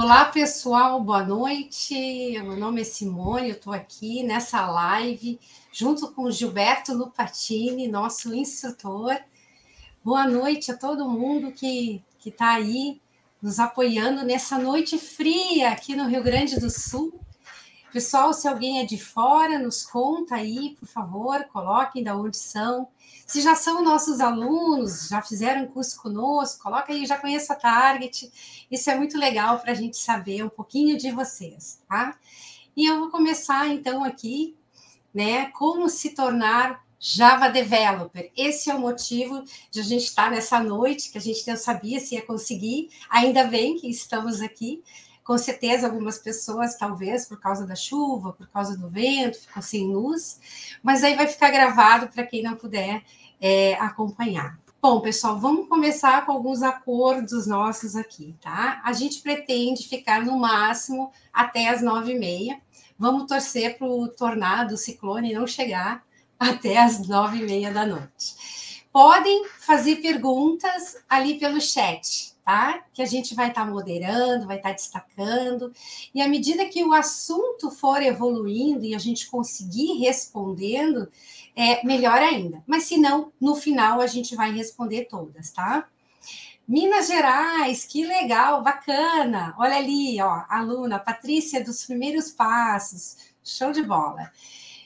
Olá, pessoal, boa noite. Meu nome é Simone, eu estou aqui nessa live junto com Gilberto Lupatini, nosso instrutor. Boa noite a todo mundo que está aí nos apoiando nessa noite fria aqui no Rio Grande do Sul. Pessoal, se alguém é de fora, nos conta aí, por favor, coloquem da onde são. Se já são nossos alunos, já fizeram curso conosco, coloca aí, já conheço a Target. Isso é muito legal para a gente saber um pouquinho de vocês, tá? E eu vou começar então aqui, né? Como se tornar Java Developer. Esse é o motivo de a gente estar nessa noite, que a gente não sabia se ia conseguir. Ainda bem que estamos aqui com certeza, algumas pessoas, talvez por causa da chuva, por causa do vento, ficam sem luz, mas aí vai ficar gravado para quem não puder é, acompanhar. Bom, pessoal, vamos começar com alguns acordos nossos aqui, tá? A gente pretende ficar no máximo até as nove e meia. Vamos torcer para o tornado, o ciclone não chegar até as nove e meia da noite. Podem fazer perguntas ali pelo chat, tá? Que a gente vai estar tá moderando, vai estar tá destacando. E à medida que o assunto for evoluindo e a gente conseguir respondendo, é melhor ainda. Mas se não, no final a gente vai responder todas, tá? Minas Gerais, que legal, bacana. Olha ali, ó, aluna Patrícia dos primeiros passos. Show de bola.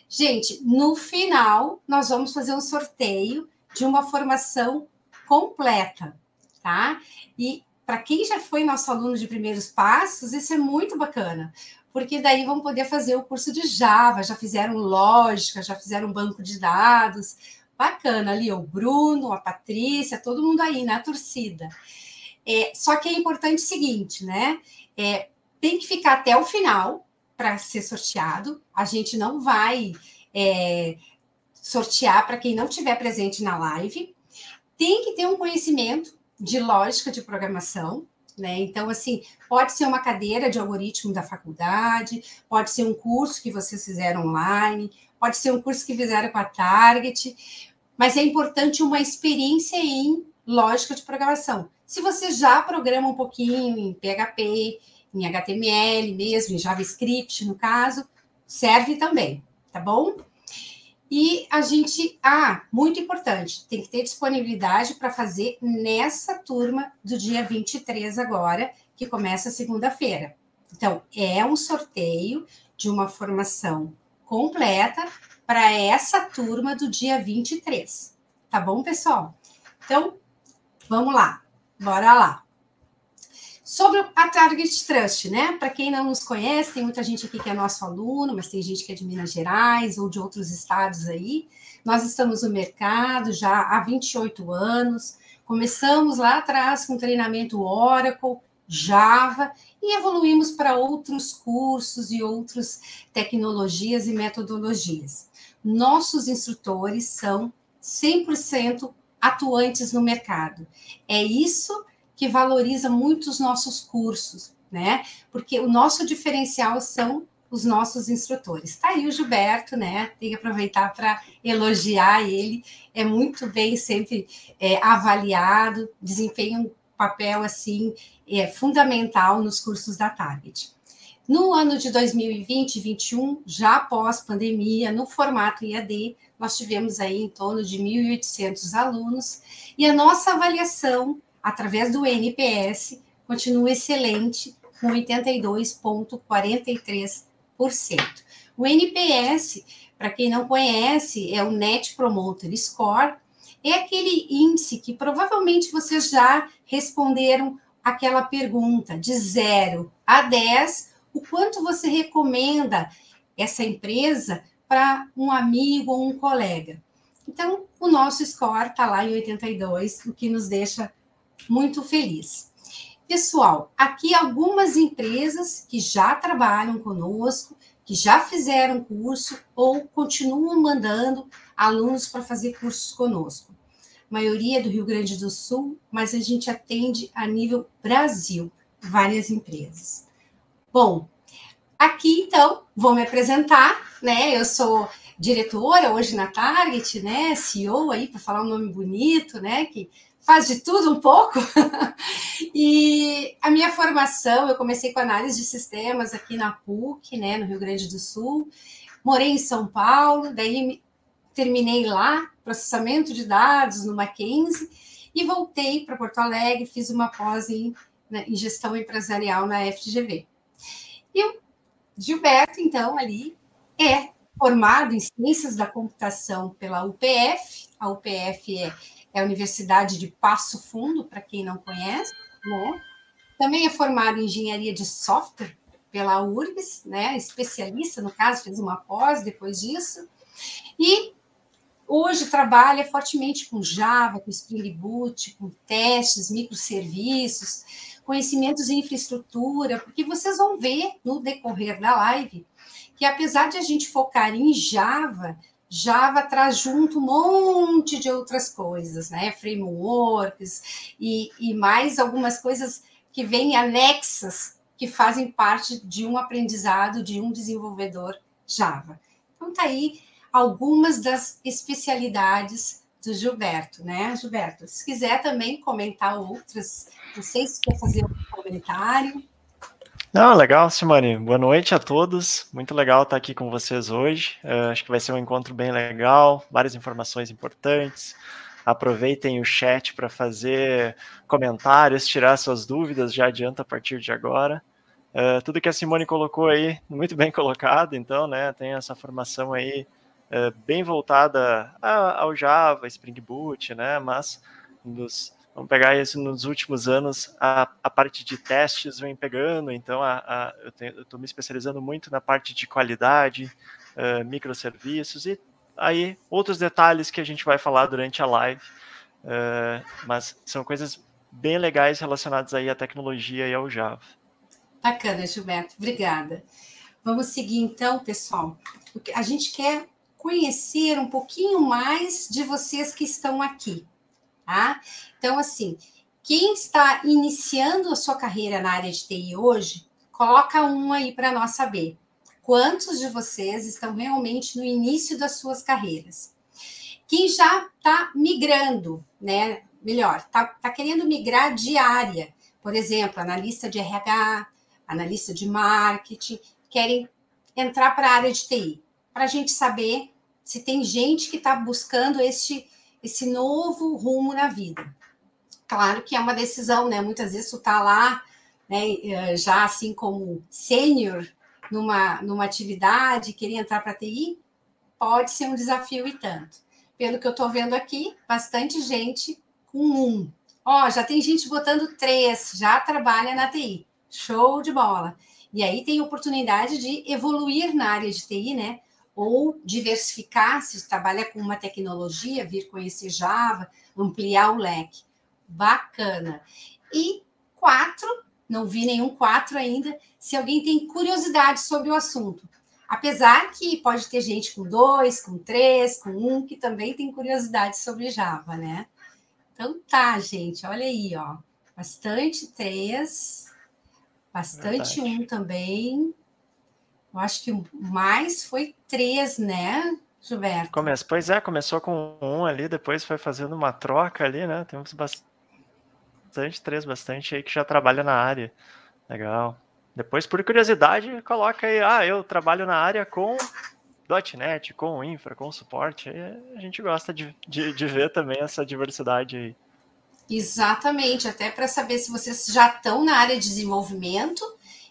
Gente, no final nós vamos fazer um sorteio de uma formação completa, tá? E para quem já foi nosso aluno de primeiros passos, isso é muito bacana, porque daí vão poder fazer o curso de Java, já fizeram lógica, já fizeram banco de dados. Bacana ali, o Bruno, a Patrícia, todo mundo aí na torcida. É, só que é importante o seguinte, né? É, tem que ficar até o final para ser sorteado. A gente não vai é, sortear para quem não estiver presente na live. Tem que ter um conhecimento de lógica de programação, né? Então, assim, pode ser uma cadeira de algoritmo da faculdade, pode ser um curso que vocês fizeram online, pode ser um curso que fizeram com a Target, mas é importante uma experiência em lógica de programação. Se você já programa um pouquinho em PHP, em HTML mesmo, em JavaScript, no caso, serve também, tá bom? E a gente, ah, muito importante, tem que ter disponibilidade para fazer nessa turma do dia 23 agora, que começa segunda-feira. Então, é um sorteio de uma formação completa para essa turma do dia 23. Tá bom, pessoal? Então, vamos lá. Bora lá. Sobre a Target Trust, né? Para quem não nos conhece, tem muita gente aqui que é nosso aluno, mas tem gente que é de Minas Gerais ou de outros estados aí. Nós estamos no mercado já há 28 anos. Começamos lá atrás com treinamento Oracle, Java e evoluímos para outros cursos e outras tecnologias e metodologias. Nossos instrutores são 100% atuantes no mercado. É isso que valoriza muito os nossos cursos, né? Porque o nosso diferencial são os nossos instrutores. Tá aí o Gilberto, né? Tem que aproveitar para elogiar ele. É muito bem sempre é, avaliado, desempenha um papel assim é, fundamental nos cursos da Target. No ano de 2020 e 2021, já após pandemia, no formato IAD, nós tivemos aí em torno de 1.800 alunos e a nossa avaliação através do NPS, continua excelente, com 82,43%. O NPS, para quem não conhece, é o Net Promoter Score, é aquele índice que provavelmente vocês já responderam aquela pergunta de 0 a 10, o quanto você recomenda essa empresa para um amigo ou um colega. Então, o nosso score está lá em 82, o que nos deixa muito feliz. Pessoal, aqui algumas empresas que já trabalham conosco, que já fizeram curso ou continuam mandando alunos para fazer cursos conosco. A maioria do Rio Grande do Sul, mas a gente atende a nível Brasil, várias empresas. Bom, aqui então vou me apresentar, né? Eu sou diretora hoje na Target, né? CEO aí, para falar um nome bonito, né? Que faz de tudo um pouco. e a minha formação, eu comecei com análise de sistemas aqui na PUC, né, no Rio Grande do Sul. Morei em São Paulo, daí terminei lá, processamento de dados no Mackenzie, e voltei para Porto Alegre, fiz uma pós em, né, em gestão empresarial na FGV. E o Gilberto, então, ali é formado em ciências da computação pela UPF, a UPF é é a Universidade de Passo Fundo, para quem não conhece, né? Também é formado em engenharia de software pela URGS, né? Especialista, no caso, fez uma pós depois disso. E hoje trabalha fortemente com Java, com Spring Boot, com testes, microserviços, conhecimentos em infraestrutura, porque vocês vão ver no decorrer da live que apesar de a gente focar em Java, Java traz junto um monte de outras coisas, né? Frameworks e, e mais algumas coisas que vêm anexas que fazem parte de um aprendizado de um desenvolvedor Java. Então tá aí algumas das especialidades do Gilberto, né, Gilberto? Se quiser também comentar outras, não sei se quer fazer um comentário. Não, legal, Simone. Boa noite a todos. Muito legal estar aqui com vocês hoje. Uh, acho que vai ser um encontro bem legal, várias informações importantes. Aproveitem o chat para fazer comentários, tirar suas dúvidas, já adianta a partir de agora. Uh, tudo que a Simone colocou aí, muito bem colocado, então, né, tem essa formação aí uh, bem voltada ao Java, Spring Boot, né, mas dos Vamos pegar isso nos últimos anos, a, a parte de testes vem pegando, então a, a, eu estou me especializando muito na parte de qualidade, uh, microserviços e aí outros detalhes que a gente vai falar durante a live, uh, mas são coisas bem legais relacionadas aí à tecnologia e ao Java. Bacana, Gilberto, obrigada. Vamos seguir então, pessoal. A gente quer conhecer um pouquinho mais de vocês que estão aqui tá? Então, assim, quem está iniciando a sua carreira na área de TI hoje, coloca um aí para nós saber. Quantos de vocês estão realmente no início das suas carreiras? Quem já está migrando, né? Melhor, está tá querendo migrar de área. Por exemplo, analista de RH, analista de marketing, querem entrar para a área de TI. Para a gente saber se tem gente que está buscando este esse novo rumo na vida. Claro que é uma decisão, né? Muitas vezes tu tá lá, né, eh, já assim como sênior numa, numa atividade, querer entrar para TI, pode ser um desafio e tanto. Pelo que eu estou vendo aqui, bastante gente com um. Ó, já tem gente botando três, já trabalha na TI. Show de bola. E aí tem oportunidade de evoluir na área de TI, né? Ou diversificar, se trabalha com uma tecnologia, vir conhecer Java, ampliar o leque. Bacana. E quatro, não vi nenhum quatro ainda, se alguém tem curiosidade sobre o assunto. Apesar que pode ter gente com dois, com três, com um, que também tem curiosidade sobre Java, né? Então tá, gente, olha aí, ó. Bastante três, bastante Verdade. um também. Eu acho que mais foi três, né, Gilberto? Começa, pois é, começou com um ali, depois foi fazendo uma troca ali, né? Temos bastante, três, bastante aí que já trabalha na área. Legal. Depois, por curiosidade, coloca aí, ah, eu trabalho na área com .NET, com infra, com suporte. a gente gosta de, de, de ver também essa diversidade aí. Exatamente, até para saber se vocês já estão na área de desenvolvimento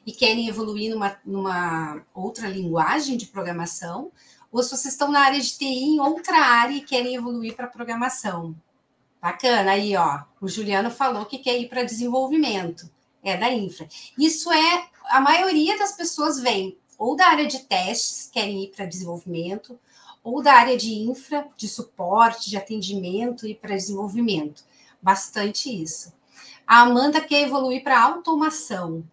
e querem evoluir numa, numa outra linguagem de programação, ou se vocês estão na área de TI em outra área e querem evoluir para programação. Bacana, aí ó, o Juliano falou que quer ir para desenvolvimento, é da infra. Isso é, a maioria das pessoas vem ou da área de testes, querem ir para desenvolvimento, ou da área de infra, de suporte, de atendimento e para desenvolvimento. Bastante isso. A Amanda quer evoluir para automação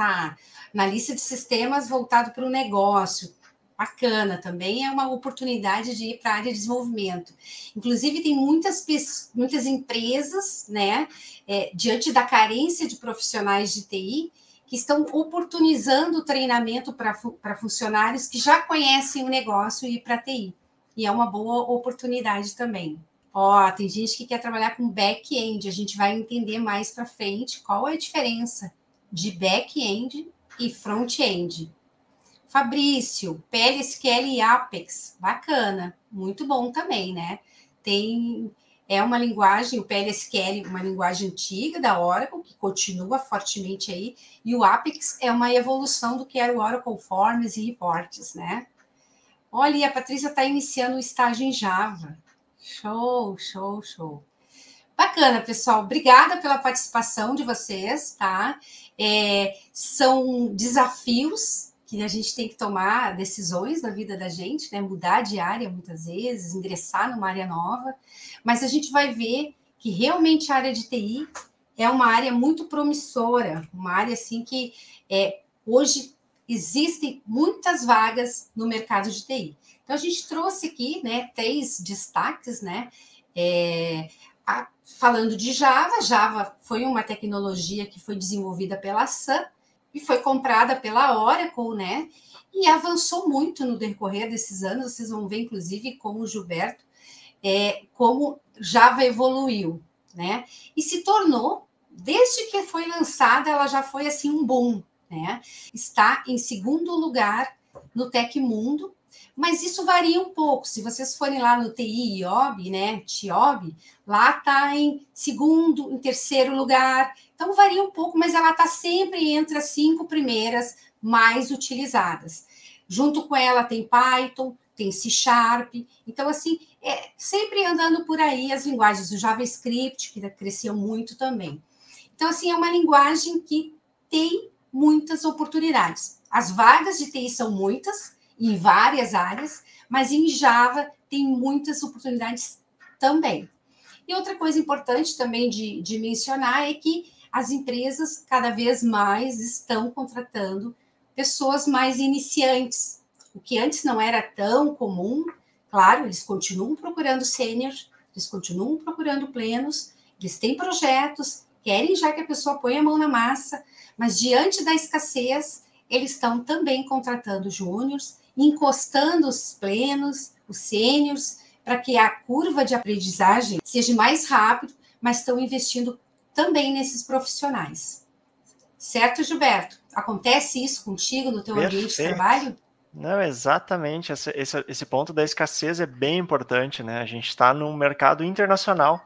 tá na lista de sistemas voltado para o negócio. Bacana, também é uma oportunidade de ir para a área de desenvolvimento. Inclusive, tem muitas, muitas empresas, né, é, diante da carência de profissionais de TI, que estão oportunizando o treinamento para funcionários que já conhecem o negócio e para TI. E é uma boa oportunidade também. Ó, tem gente que quer trabalhar com back-end, a gente vai entender mais para frente qual é a diferença de back-end e front-end. Fabrício, PLSQL e Apex, bacana, muito bom também, né? Tem é uma linguagem, o PLSQL, uma linguagem antiga da Oracle, que continua fortemente aí, e o Apex é uma evolução do que era o Oracle Forms e Reports, né? Olha, a Patrícia está iniciando o estágio em Java. Show, show, show. Bacana, pessoal. Obrigada pela participação de vocês, tá? É, são desafios que a gente tem que tomar decisões na vida da gente, né? Mudar de área muitas vezes, ingressar numa área nova, mas a gente vai ver que realmente a área de TI é uma área muito promissora, uma área assim que é, hoje existem muitas vagas no mercado de TI. Então a gente trouxe aqui, né, três destaques, né? É, falando de Java, Java foi uma tecnologia que foi desenvolvida pela Sun e foi comprada pela Oracle, né? E avançou muito no decorrer desses anos. Vocês vão ver, inclusive, como o Gilberto, é, como Java evoluiu, né? E se tornou, desde que foi lançada, ela já foi assim um boom, né? Está em segundo lugar no Tech Mundo, mas isso varia um pouco. Se vocês forem lá no TI IOB, né, TIOB, lá está em segundo, em terceiro lugar. Então varia um pouco, mas ela está sempre entre as cinco primeiras mais utilizadas. Junto com ela tem Python, tem C Sharp. Então, assim, é sempre andando por aí as linguagens do JavaScript, que cresciam muito também. Então, assim, é uma linguagem que tem muitas oportunidades. As vagas de TI são muitas, em várias áreas, mas em Java tem muitas oportunidades também. E outra coisa importante também de, de mencionar é que as empresas cada vez mais estão contratando pessoas mais iniciantes, o que antes não era tão comum. Claro, eles continuam procurando sênior, eles continuam procurando plenos, eles têm projetos, querem já que a pessoa ponha a mão na massa, mas diante da escassez, eles estão também contratando júniores encostando os plenos, os sêniors, para que a curva de aprendizagem seja mais rápido, mas estão investindo também nesses profissionais. Certo, Gilberto? Acontece isso contigo no teu Perfeito. ambiente de trabalho? Não, exatamente. Esse, esse, esse, ponto da escassez é bem importante, né? A gente está num mercado internacional,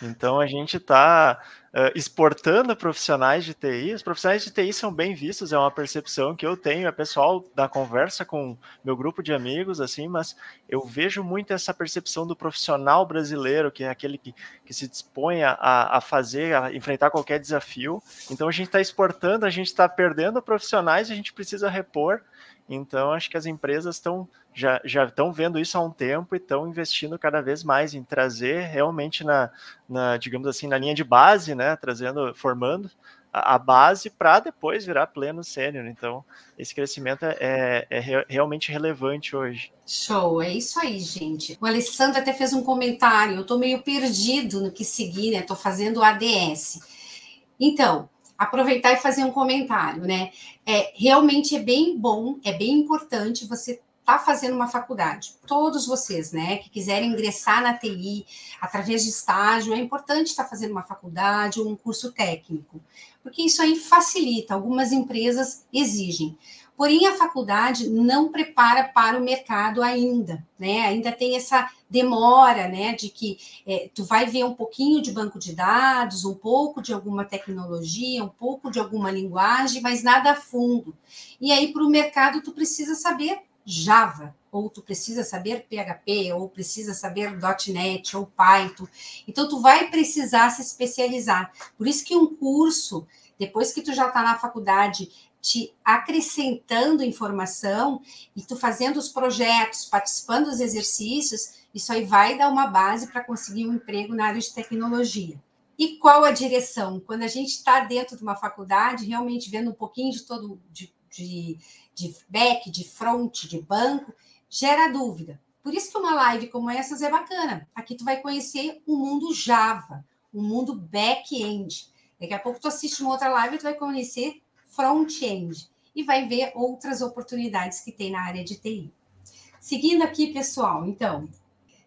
então a gente está uh, exportando profissionais de TI. Os profissionais de TI são bem vistos, é uma percepção que eu tenho, é pessoal da conversa com meu grupo de amigos, assim, mas eu vejo muito essa percepção do profissional brasileiro, que é aquele que, que se dispõe a, a fazer, a enfrentar qualquer desafio. Então a gente está exportando, a gente está perdendo profissionais, a gente precisa repor. Então, acho que as empresas estão já, estão vendo isso há um tempo e estão investindo cada vez mais em trazer realmente na, na, digamos assim, na linha de base, né? Trazendo, formando a, a base para depois virar pleno sênior. Então, esse crescimento é, é, é, realmente relevante hoje. Show, é isso aí, gente. O Alessandro até fez um comentário. Eu estou meio perdido no que seguir, né? Estou fazendo ADS. Então, aproveitar e fazer um comentário, né? É, realmente é bem bom, é bem importante você está fazendo uma faculdade, todos vocês, né, que quiserem ingressar na TI através de estágio, é importante estar tá fazendo uma faculdade ou um curso técnico, porque isso aí facilita, algumas empresas exigem. Porém, a faculdade não prepara para o mercado ainda, né? Ainda tem essa demora, né? De que é, tu vai ver um pouquinho de banco de dados, um pouco de alguma tecnologia, um pouco de alguma linguagem, mas nada a fundo. E aí, para o mercado, tu precisa saber Java, ou tu precisa saber PHP, ou precisa saber .NET, ou Python. Então, tu vai precisar se especializar. Por isso que um curso, depois que tu já está na faculdade, te acrescentando informação e tu fazendo os projetos, participando dos exercícios, isso aí vai dar uma base para conseguir um emprego na área de tecnologia. E qual a direção? Quando a gente está dentro de uma faculdade, realmente vendo um pouquinho de todo, de, de, de back, de front, de banco, gera dúvida. Por isso que uma live como essas é bacana. Aqui tu vai conhecer o mundo Java, o mundo back-end. Daqui a pouco tu assiste uma outra live e tu vai conhecer front-end e vai ver outras oportunidades que tem na área de TI. Seguindo aqui, pessoal, então,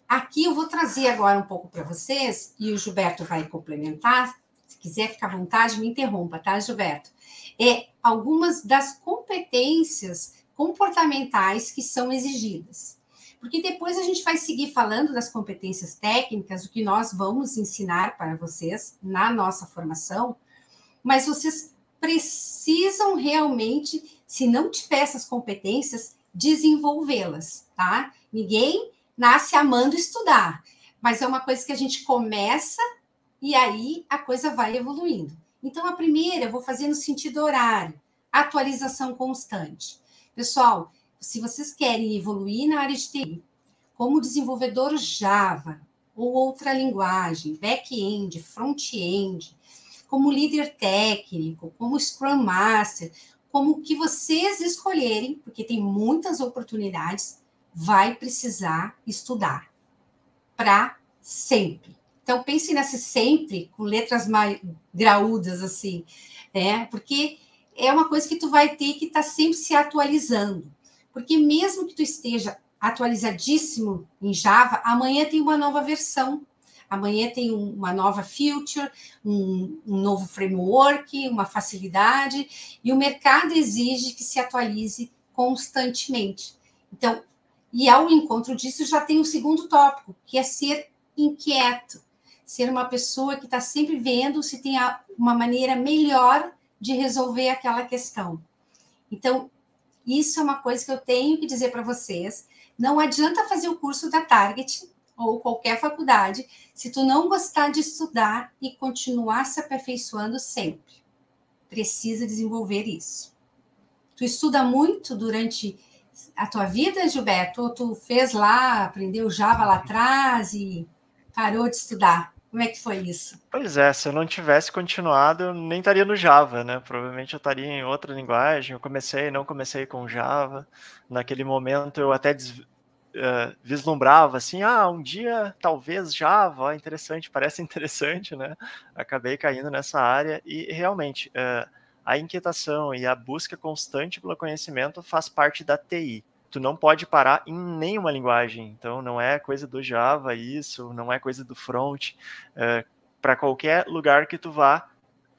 aqui eu vou trazer agora um pouco para vocês e o Gilberto vai complementar. Se quiser ficar à vontade, me interrompa, tá, Gilberto? É algumas das competências comportamentais que são exigidas. Porque depois a gente vai seguir falando das competências técnicas, o que nós vamos ensinar para vocês na nossa formação, mas vocês precisam realmente, se não tiver essas competências, desenvolvê-las, tá? Ninguém nasce amando estudar, mas é uma coisa que a gente começa e aí a coisa vai evoluindo. Então, a primeira eu vou fazer no sentido horário, atualização constante. Pessoal, se vocês querem evoluir na área de TI, como desenvolvedor Java ou outra linguagem, back-end, front-end, como líder técnico, como Scrum Master, como o que vocês escolherem, porque tem muitas oportunidades, vai precisar estudar para sempre. Então pense nessa sempre com letras mais graúdas assim, né? Porque é uma coisa que tu vai ter que estar tá sempre se atualizando. Porque mesmo que tu esteja atualizadíssimo em Java, amanhã tem uma nova versão Amanhã tem uma nova feature, um, um novo framework, uma facilidade, e o mercado exige que se atualize constantemente. Então, e ao encontro disso já tem o um segundo tópico, que é ser inquieto, ser uma pessoa que está sempre vendo se tem uma maneira melhor de resolver aquela questão. Então, isso é uma coisa que eu tenho que dizer para vocês. Não adianta fazer o curso da Target ou qualquer faculdade, se tu não gostar de estudar e continuar se aperfeiçoando sempre. Precisa desenvolver isso. Tu estuda muito durante a tua vida, Gilberto? Ou tu fez lá, aprendeu Java lá atrás e parou de estudar? Como é que foi isso? Pois é, se eu não tivesse continuado, eu nem estaria no Java, né? Provavelmente eu estaria em outra linguagem. Eu comecei, não comecei com Java. Naquele momento eu até uh, vislumbrava assim, ah, um dia talvez Java, interessante, parece interessante, né? Acabei caindo nessa área e realmente uh, a inquietação e a busca constante pelo conhecimento faz parte da TI. Tu não pode parar em nenhuma linguagem, então não é coisa do Java isso, não é coisa do front. Uh, Para qualquer lugar que tu vá,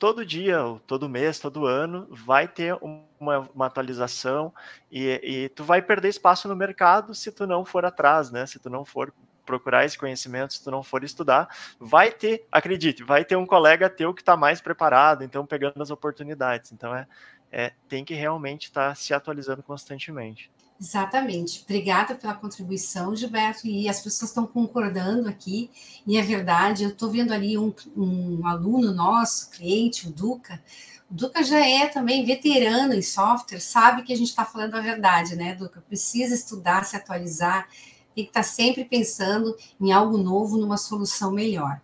todo dia, ou todo mês, todo ano, vai ter uma, uma atualização e, e, tu vai perder espaço no mercado se tu não for atrás, né? Se tu não for procurar esse conhecimento, se tu não for estudar, vai ter, acredite, vai ter um colega teu que está mais preparado, então pegando as oportunidades. Então é, é tem que realmente estar tá se atualizando constantemente. Exatamente. Obrigada pela contribuição, Gilberto. E as pessoas estão concordando aqui, e é verdade. Eu estou vendo ali um, um, aluno nosso, cliente, o Duca. O Duca já é também veterano em software, sabe que a gente está falando a verdade, né, Duca? Precisa estudar, se atualizar, tem que estar tá sempre pensando em algo novo, numa solução melhor.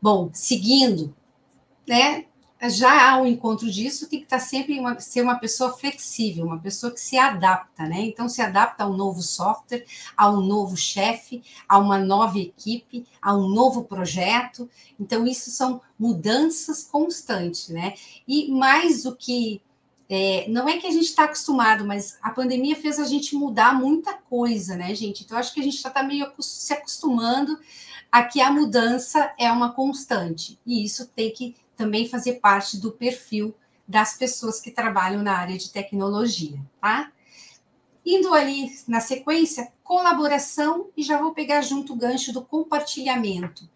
Bom, seguindo, né? Já um encontro disso, tem que estar sempre uma, ser uma pessoa flexível, uma pessoa que se adapta, né? Então, se adapta a um novo software, a um novo chefe, a uma nova equipe, a um novo projeto. Então, isso são mudanças constantes, né? E mais do que. É, não é que a gente está acostumado, mas a pandemia fez a gente mudar muita coisa, né, gente? Então, acho que a gente já está meio se acostumando a que a mudança é uma constante. E isso tem que também fazer parte do perfil das pessoas que trabalham na área de tecnologia, tá? Indo ali na sequência, colaboração, e já vou pegar junto o gancho do compartilhamento.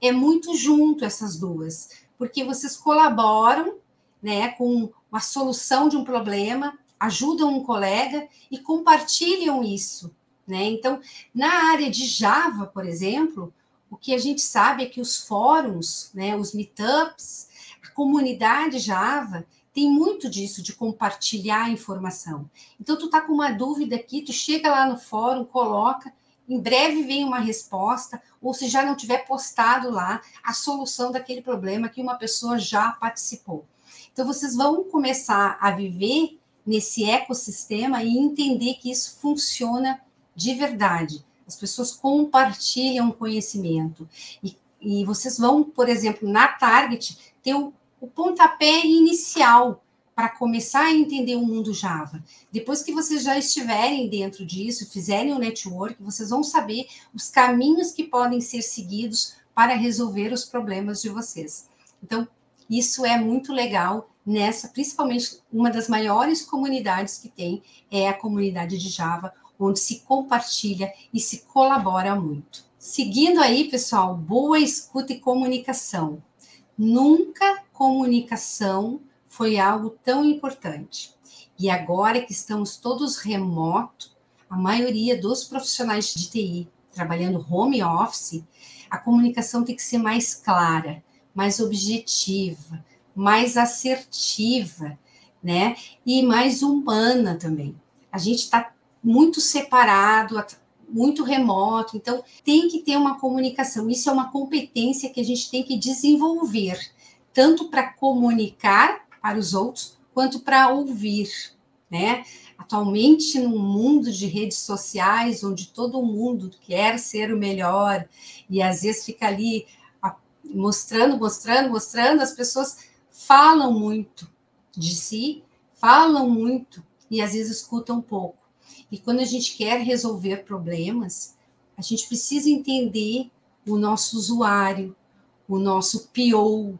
É muito junto essas duas, porque vocês colaboram né, com a solução de um problema, ajudam um colega e compartilham isso. Né? Então, na área de Java, por exemplo, o que a gente sabe é que os fóruns, né, os meetups, a comunidade Java tem muito disso de compartilhar informação. Então tu tá com uma dúvida aqui, tu chega lá no fórum, coloca, em breve vem uma resposta, ou se já não tiver postado lá a solução daquele problema que uma pessoa já participou. Então vocês vão começar a viver nesse ecossistema e entender que isso funciona de verdade. As pessoas compartilham conhecimento. E, e vocês vão, por exemplo, na Target, ter o, o pontapé inicial para começar a entender o mundo Java. Depois que vocês já estiverem dentro disso, fizerem o network, vocês vão saber os caminhos que podem ser seguidos para resolver os problemas de vocês. Então, isso é muito legal nessa, principalmente uma das maiores comunidades que tem é a comunidade de Java, onde se compartilha e se colabora muito. Seguindo aí, pessoal, boa escuta e comunicação. Nunca comunicação foi algo tão importante. E agora que estamos todos remoto, a maioria dos profissionais de TI trabalhando home office, a comunicação tem que ser mais clara, mais objetiva, mais assertiva, né? E mais humana também. A gente está muito separado, muito remoto, então tem que ter uma comunicação. Isso é uma competência que a gente tem que desenvolver, tanto para comunicar para os outros, quanto para ouvir, né? Atualmente, num mundo de redes sociais, onde todo mundo quer ser o melhor, e às vezes fica ali mostrando, mostrando, mostrando, as pessoas falam muito de si, falam muito e às vezes escutam pouco. E quando a gente quer resolver problemas, a gente precisa entender o nosso usuário, o nosso PO,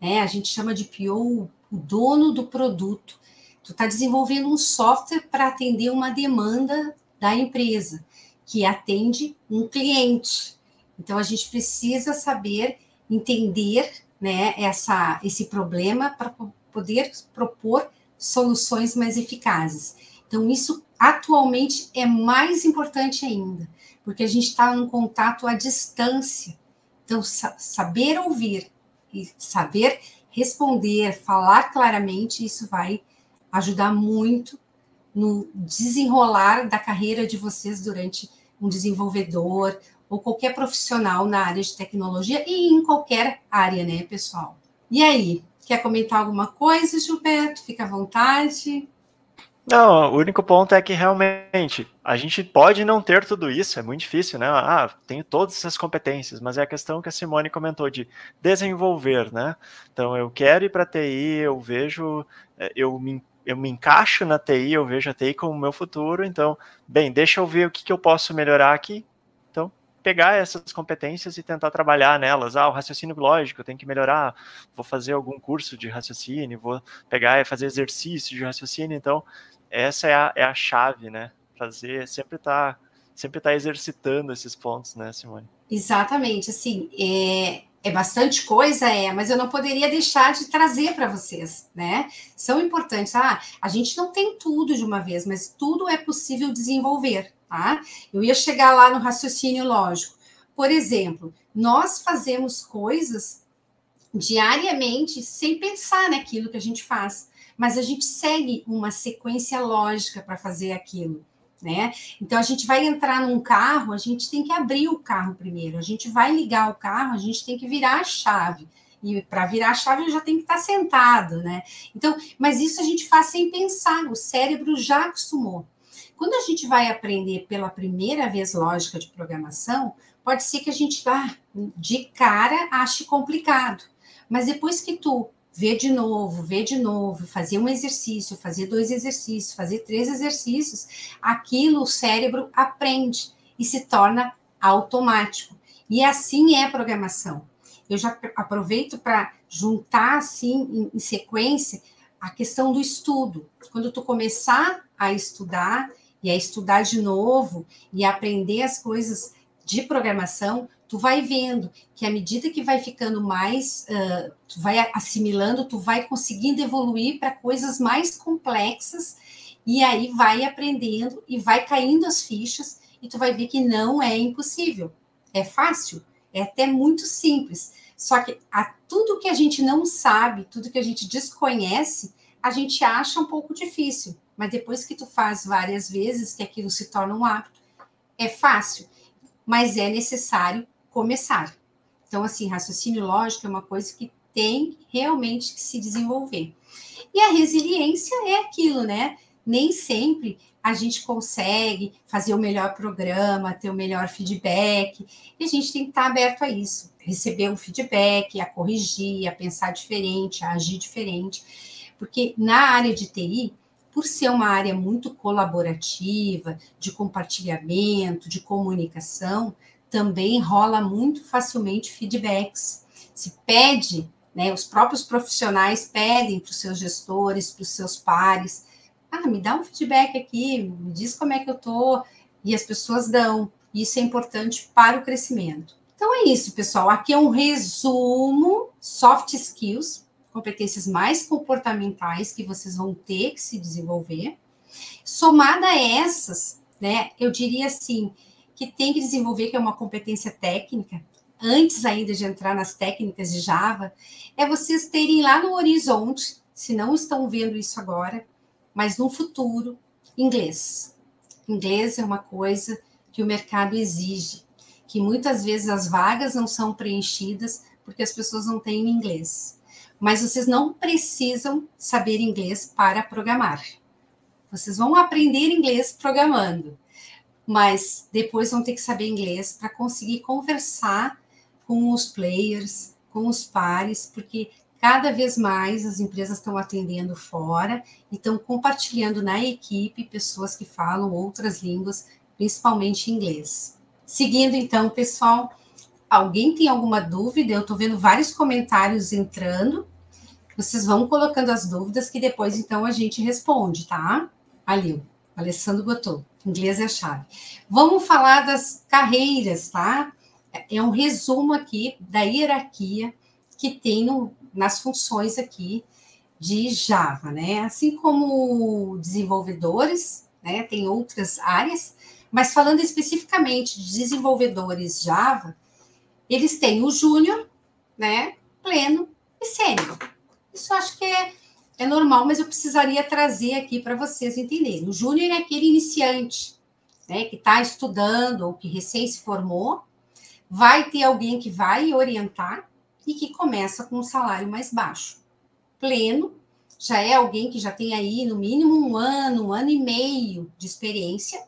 né? A gente chama de PO o dono do produto. Tu está desenvolvendo um software para atender uma demanda da empresa, que atende um cliente. Então a gente precisa saber entender, né, essa, esse problema para poder propor soluções mais eficazes. Então isso atualmente é mais importante ainda, porque a gente está em contato à distância. Então, sa saber ouvir e saber responder, falar claramente, isso vai ajudar muito no desenrolar da carreira de vocês durante um desenvolvedor ou qualquer profissional na área de tecnologia e em qualquer área, né, pessoal? E aí, quer comentar alguma coisa, Gilberto? Fica à vontade. Não, o único ponto é que realmente a gente pode não ter tudo isso, é muito difícil, né? Ah, tenho todas essas competências, mas é a questão que a Simone comentou de desenvolver, né? Então eu quero ir para TI, eu vejo, é, eu me, eu me encaixo na TI, eu vejo a TI como meu futuro, então, bem, deixa eu ver o que, que eu posso melhorar aqui. Então, pegar essas competências e tentar trabalhar nelas. Ah, o raciocínio lógico, eu tenho que melhorar, vou fazer algum curso de raciocínio, vou pegar e fazer exercício de raciocínio, então essa é a, é a chave, né? Fazer, sempre tá, sempre tá exercitando esses pontos, né, Simone? Exatamente, assim, é, é bastante coisa, é, mas eu não poderia deixar de trazer para vocês, né? São importantes. Ah, a gente não tem tudo de uma vez, mas tudo é possível desenvolver, tá? Eu ia chegar lá no raciocínio lógico. Por exemplo, nós fazemos coisas diariamente sem pensar naquilo que a gente faz mas a gente segue uma sequência lógica para fazer aquilo. Né? Então a gente vai entrar num carro, a gente tem que abrir o carro primeiro, a gente vai ligar o carro, a gente tem que virar a chave. E para virar a chave já tem que estar tá sentado, né? Então, mas isso a gente faz sem pensar, o cérebro já acostumou. Quando a gente vai aprender pela primeira vez lógica de programação, pode ser que a gente vá de cara ache complicado. Mas depois que tu ver de novo, ver de novo, fazer um exercício, fazer dois exercícios, fazer três exercícios, aquilo o cérebro aprende e se torna automático. E assim é a programação. Eu já aproveito para juntar assim em, em sequência a questão do estudo. Quando tu começar a estudar e a estudar de novo e aprender as coisas de programação, tu vai vendo que à medida que vai ficando mais, uh, tu vai assimilando, tu vai conseguindo evoluir para coisas mais complexas e aí vai aprendendo e vai caindo as fichas e tu vai ver que não é impossível, é fácil, é até muito simples. Só que a tudo que a gente não sabe, tudo que a gente desconhece, a gente acha um pouco difícil. Mas depois que tu faz várias vezes, que aquilo se torna um hábito, é fácil. Mas é necessário começar. Então, assim, raciocínio lógico é uma coisa que tem realmente que se desenvolver. E a resiliência é aquilo, né? Nem sempre a gente consegue fazer o melhor programa, ter o melhor feedback, e a gente tem que estar aberto a isso, receber um feedback, a corrigir, a pensar diferente, a agir diferente, Porque na área de TI, por ser uma área muito colaborativa, de compartilhamento, de comunicação, também rola muito facilmente feedbacks. Se pede, né, os próprios profissionais pedem para os seus gestores, para os seus pares, ah, me dá um feedback aqui, me diz como é que eu estou, e as pessoas dão. Isso é importante para o crescimento. Então é isso, pessoal. Aqui é um resumo soft skills, competências mais comportamentais que vocês vão ter que se desenvolver. Somada a essas, né, eu diria assim, que tem que desenvolver que é uma competência técnica, antes ainda de entrar nas técnicas de Java, é vocês terem lá no horizonte, se não estão vendo isso agora, mas no futuro, inglês. Inglês é uma coisa que o mercado exige, que muitas vezes as vagas não são preenchidas porque as pessoas não têm inglês. Mas vocês não precisam saber inglês para programar. Vocês vão aprender inglês programando, mas depois vão ter que saber inglês para conseguir conversar com os players, com os pares, porque cada vez mais as empresas estão atendendo fora e estão compartilhando na equipe pessoas que falam outras línguas, principalmente inglês. Seguindo então, pessoal, alguém tem alguma dúvida? Eu estou vendo vários comentários entrando. Vocês vão colocando as dúvidas que depois então a gente responde, tá? Ali, Alessandro botou. Inglês é chave. Vamos falar das carreiras, tá? É um resumo aqui da hierarquia que tem no, nas funções aqui de Java, né? Assim como desenvolvedores, né? Tem outras áreas, mas falando especificamente de desenvolvedores Java, eles têm o júnior, né? Pleno e sênior. Isso acho que é, é normal, mas eu precisaria trazer aqui para vocês entenderem. O júnior é aquele iniciante, né? Que está estudando ou que recém se formou. Vai ter alguém que vai orientar, e que começa com um salário mais baixo. Pleno já é alguém que já tem aí no mínimo um ano, um ano e meio de experiência,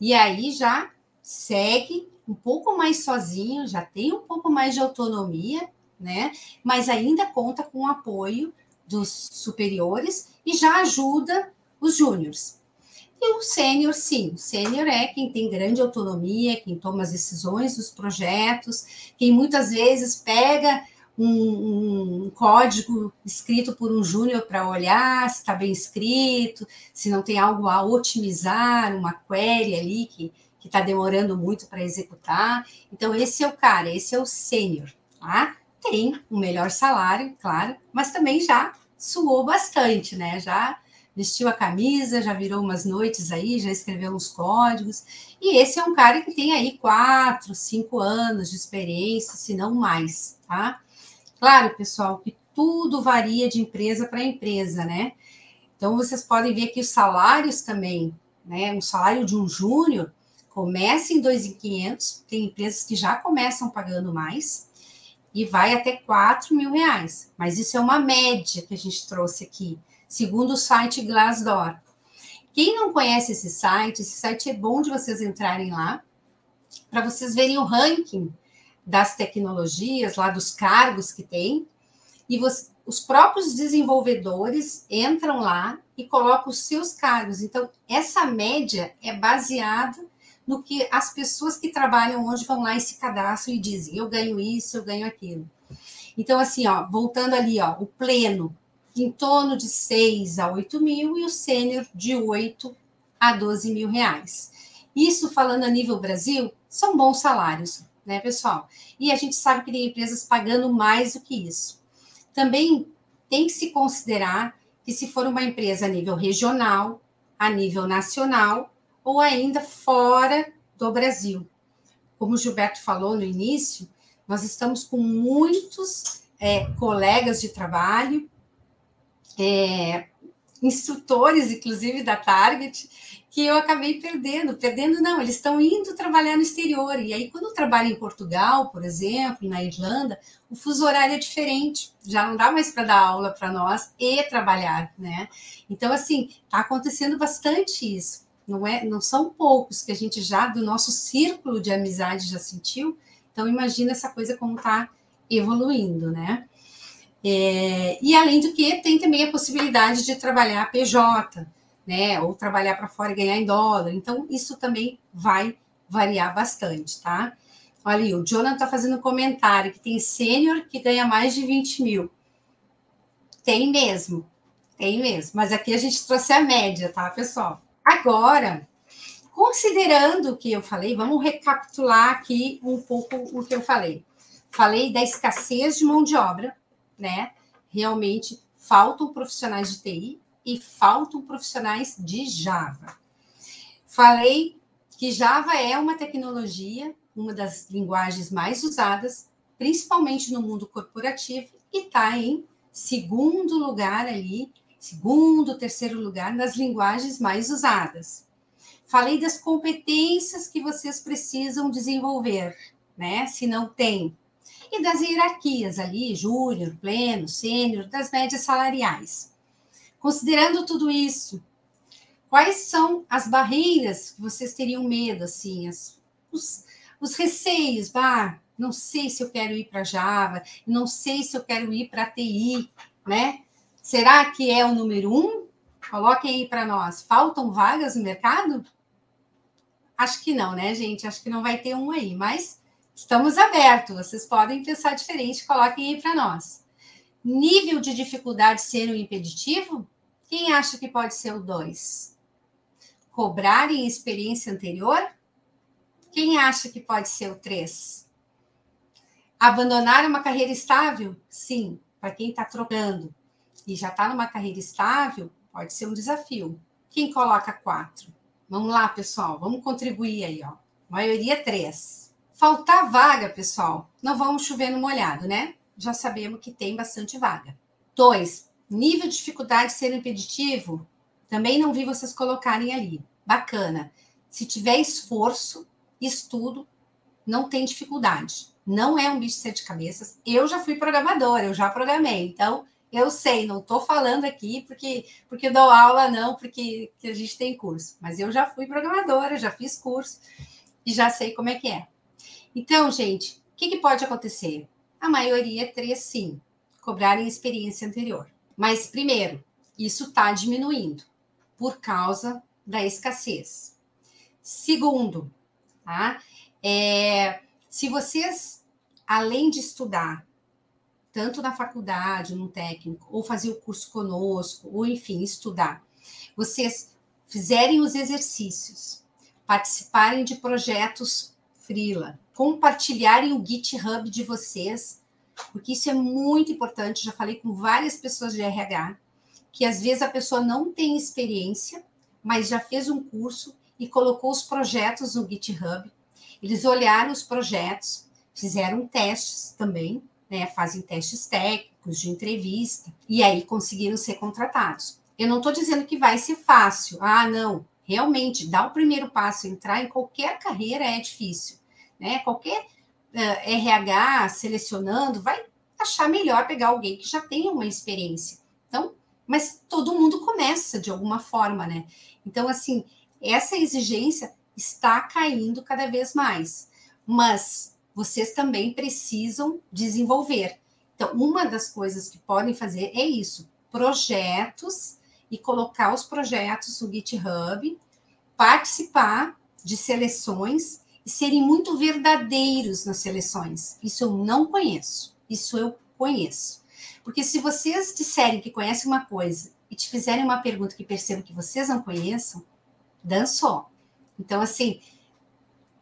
e aí já segue um pouco mais sozinho, já tem um pouco mais de autonomia, né? Mas ainda conta com o apoio dos superiores e já ajuda os júniores. E o sênior, sim, o sênior é quem tem grande autonomia, quem toma as decisões dos projetos, quem muitas vezes pega um, um código escrito por um júnior para olhar se está bem escrito, se não tem algo a otimizar, uma query ali que está demorando muito para executar. Então, esse é o cara, esse é o sênior, tá? Tem um melhor salário, claro, mas também já suou bastante, né? Já vestiu a camisa, já virou umas noites aí, já escreveu uns códigos. E esse é um cara que tem aí quatro, cinco anos de experiência, se não mais, tá? Claro, pessoal, que tudo varia de empresa para empresa, né? Então, vocês podem ver que os salários também, né? Um salário de um júnior começa em 2.500, tem empresas que já começam pagando mais, e vai até 4 mil reais. Mas isso é uma média que a gente trouxe aqui segundo o site Glassdoor. Quem não conhece esse site, esse site é bom de vocês entrarem lá, para vocês verem o ranking das tecnologias, lá dos cargos que tem, e você, os próprios desenvolvedores entram lá e colocam os seus cargos. Então, essa média é baseada no que as pessoas que trabalham hoje vão lá e se cadastram e dizem: eu ganho isso, eu ganho aquilo. Então, assim, ó, voltando ali, ó, o pleno, em torno de 6 a 8 mil e o sênior de 8 a 12 mil reais. Isso falando a nível Brasil, são bons salários, né, pessoal? E a gente sabe que tem empresas pagando mais do que isso. Também tem que se considerar que se for uma empresa a nível regional, a nível nacional ou ainda fora do Brasil. Como o Gilberto falou no início, nós estamos com muitos é, colegas de trabalho é, instrutores, inclusive da Target, que eu acabei perdendo. Perdendo, não, eles estão indo trabalhar no exterior. E aí, quando trabalha em Portugal, por exemplo, na Irlanda, o fuso horário é diferente. Já não dá mais para dar aula para nós e trabalhar, né? Então, assim, está acontecendo bastante isso. Não, é, não são poucos que a gente já, do nosso círculo de amizade, já sentiu. Então, imagina essa coisa como está evoluindo, né? É, e além do que, tem também a possibilidade de trabalhar PJ, né? Ou trabalhar para fora e ganhar em dólar. Então, isso também vai variar bastante, tá? Olha aí, o Jonathan está fazendo um comentário que tem sênior que ganha mais de 20 mil. Tem mesmo, tem mesmo. Mas aqui a gente trouxe a média, tá, pessoal? Agora, considerando o que eu falei, vamos recapitular aqui um pouco o que eu falei. Falei da escassez de mão de obra, né? Realmente faltam profissionais de TI e faltam profissionais de Java. Falei que Java é uma tecnologia, uma das linguagens mais usadas, principalmente no mundo corporativo, e está em segundo lugar ali, segundo, terceiro lugar nas linguagens mais usadas. Falei das competências que vocês precisam desenvolver, né? Se não tem, e das hierarquias ali, júnior, pleno, sênior, das médias salariais. Considerando tudo isso, quais são as barreiras que vocês teriam medo, assim, as, os, os receios, bah, não sei se eu quero ir para Java, não sei se eu quero ir para TI, né? Será que é o número um? Coloquem aí para nós. Faltam vagas no mercado? Acho que não, né, gente? Acho que não vai ter um aí, mas Estamos abertos, vocês podem pensar diferente, coloquem aí para nós. Nível de dificuldade ser um impeditivo? Quem acha que pode ser o 2? Cobrar em experiência anterior? Quem acha que pode ser o 3? Abandonar uma carreira estável? Sim, para quem está trocando e já está numa carreira estável, pode ser um desafio. Quem coloca 4? Vamos lá, pessoal, vamos contribuir aí, ó. Maioria 3. Faltar vaga, pessoal, não vamos chover no molhado, né? Já sabemos que tem bastante vaga. Dois, nível de dificuldade ser impeditivo, também não vi vocês colocarem ali. Bacana. Se tiver esforço, estudo, não tem dificuldade. Não é um bicho de sete cabeças. Eu já fui programadora, eu já programei. Então, eu sei, não estou falando aqui porque, porque dou aula, não, porque que a gente tem curso. Mas eu já fui programadora, já fiz curso e já sei como é que é. Então, gente, o que, que pode acontecer? A maioria três, sim, cobrarem experiência anterior. Mas, primeiro, isso está diminuindo por causa da escassez. Segundo, tá? É, se vocês, além de estudar, tanto na faculdade, no técnico, ou fazer o curso conosco, ou enfim, estudar, vocês fizerem os exercícios, participarem de projetos Frila, compartilharem o GitHub de vocês, porque isso é muito importante. Já falei com várias pessoas de RH, que às vezes a pessoa não tem experiência, mas já fez um curso e colocou os projetos no GitHub. Eles olharam os projetos, fizeram testes também, né? Fazem testes técnicos de entrevista e aí conseguiram ser contratados. Eu não estou dizendo que vai ser fácil. Ah, não. Realmente, dar o primeiro passo, entrar em qualquer carreira é difícil né? Qualquer uh, eh, RH selecionando vai achar melhor pegar alguém que já tenha uma experiência. Então, mas todo mundo começa de alguma forma, né? Então, assim, essa exigência está caindo cada vez mais, mas vocês também precisam desenvolver. Então, uma das coisas que podem fazer é isso: projetos e colocar os projetos no GitHub, participar de seleções e serem muito verdadeiros nas seleções. Isso eu não conheço. Isso eu conheço. Porque se vocês disserem que conhecem uma coisa e te fizerem uma pergunta que percebam que vocês não conheçam, dançou. Então, assim,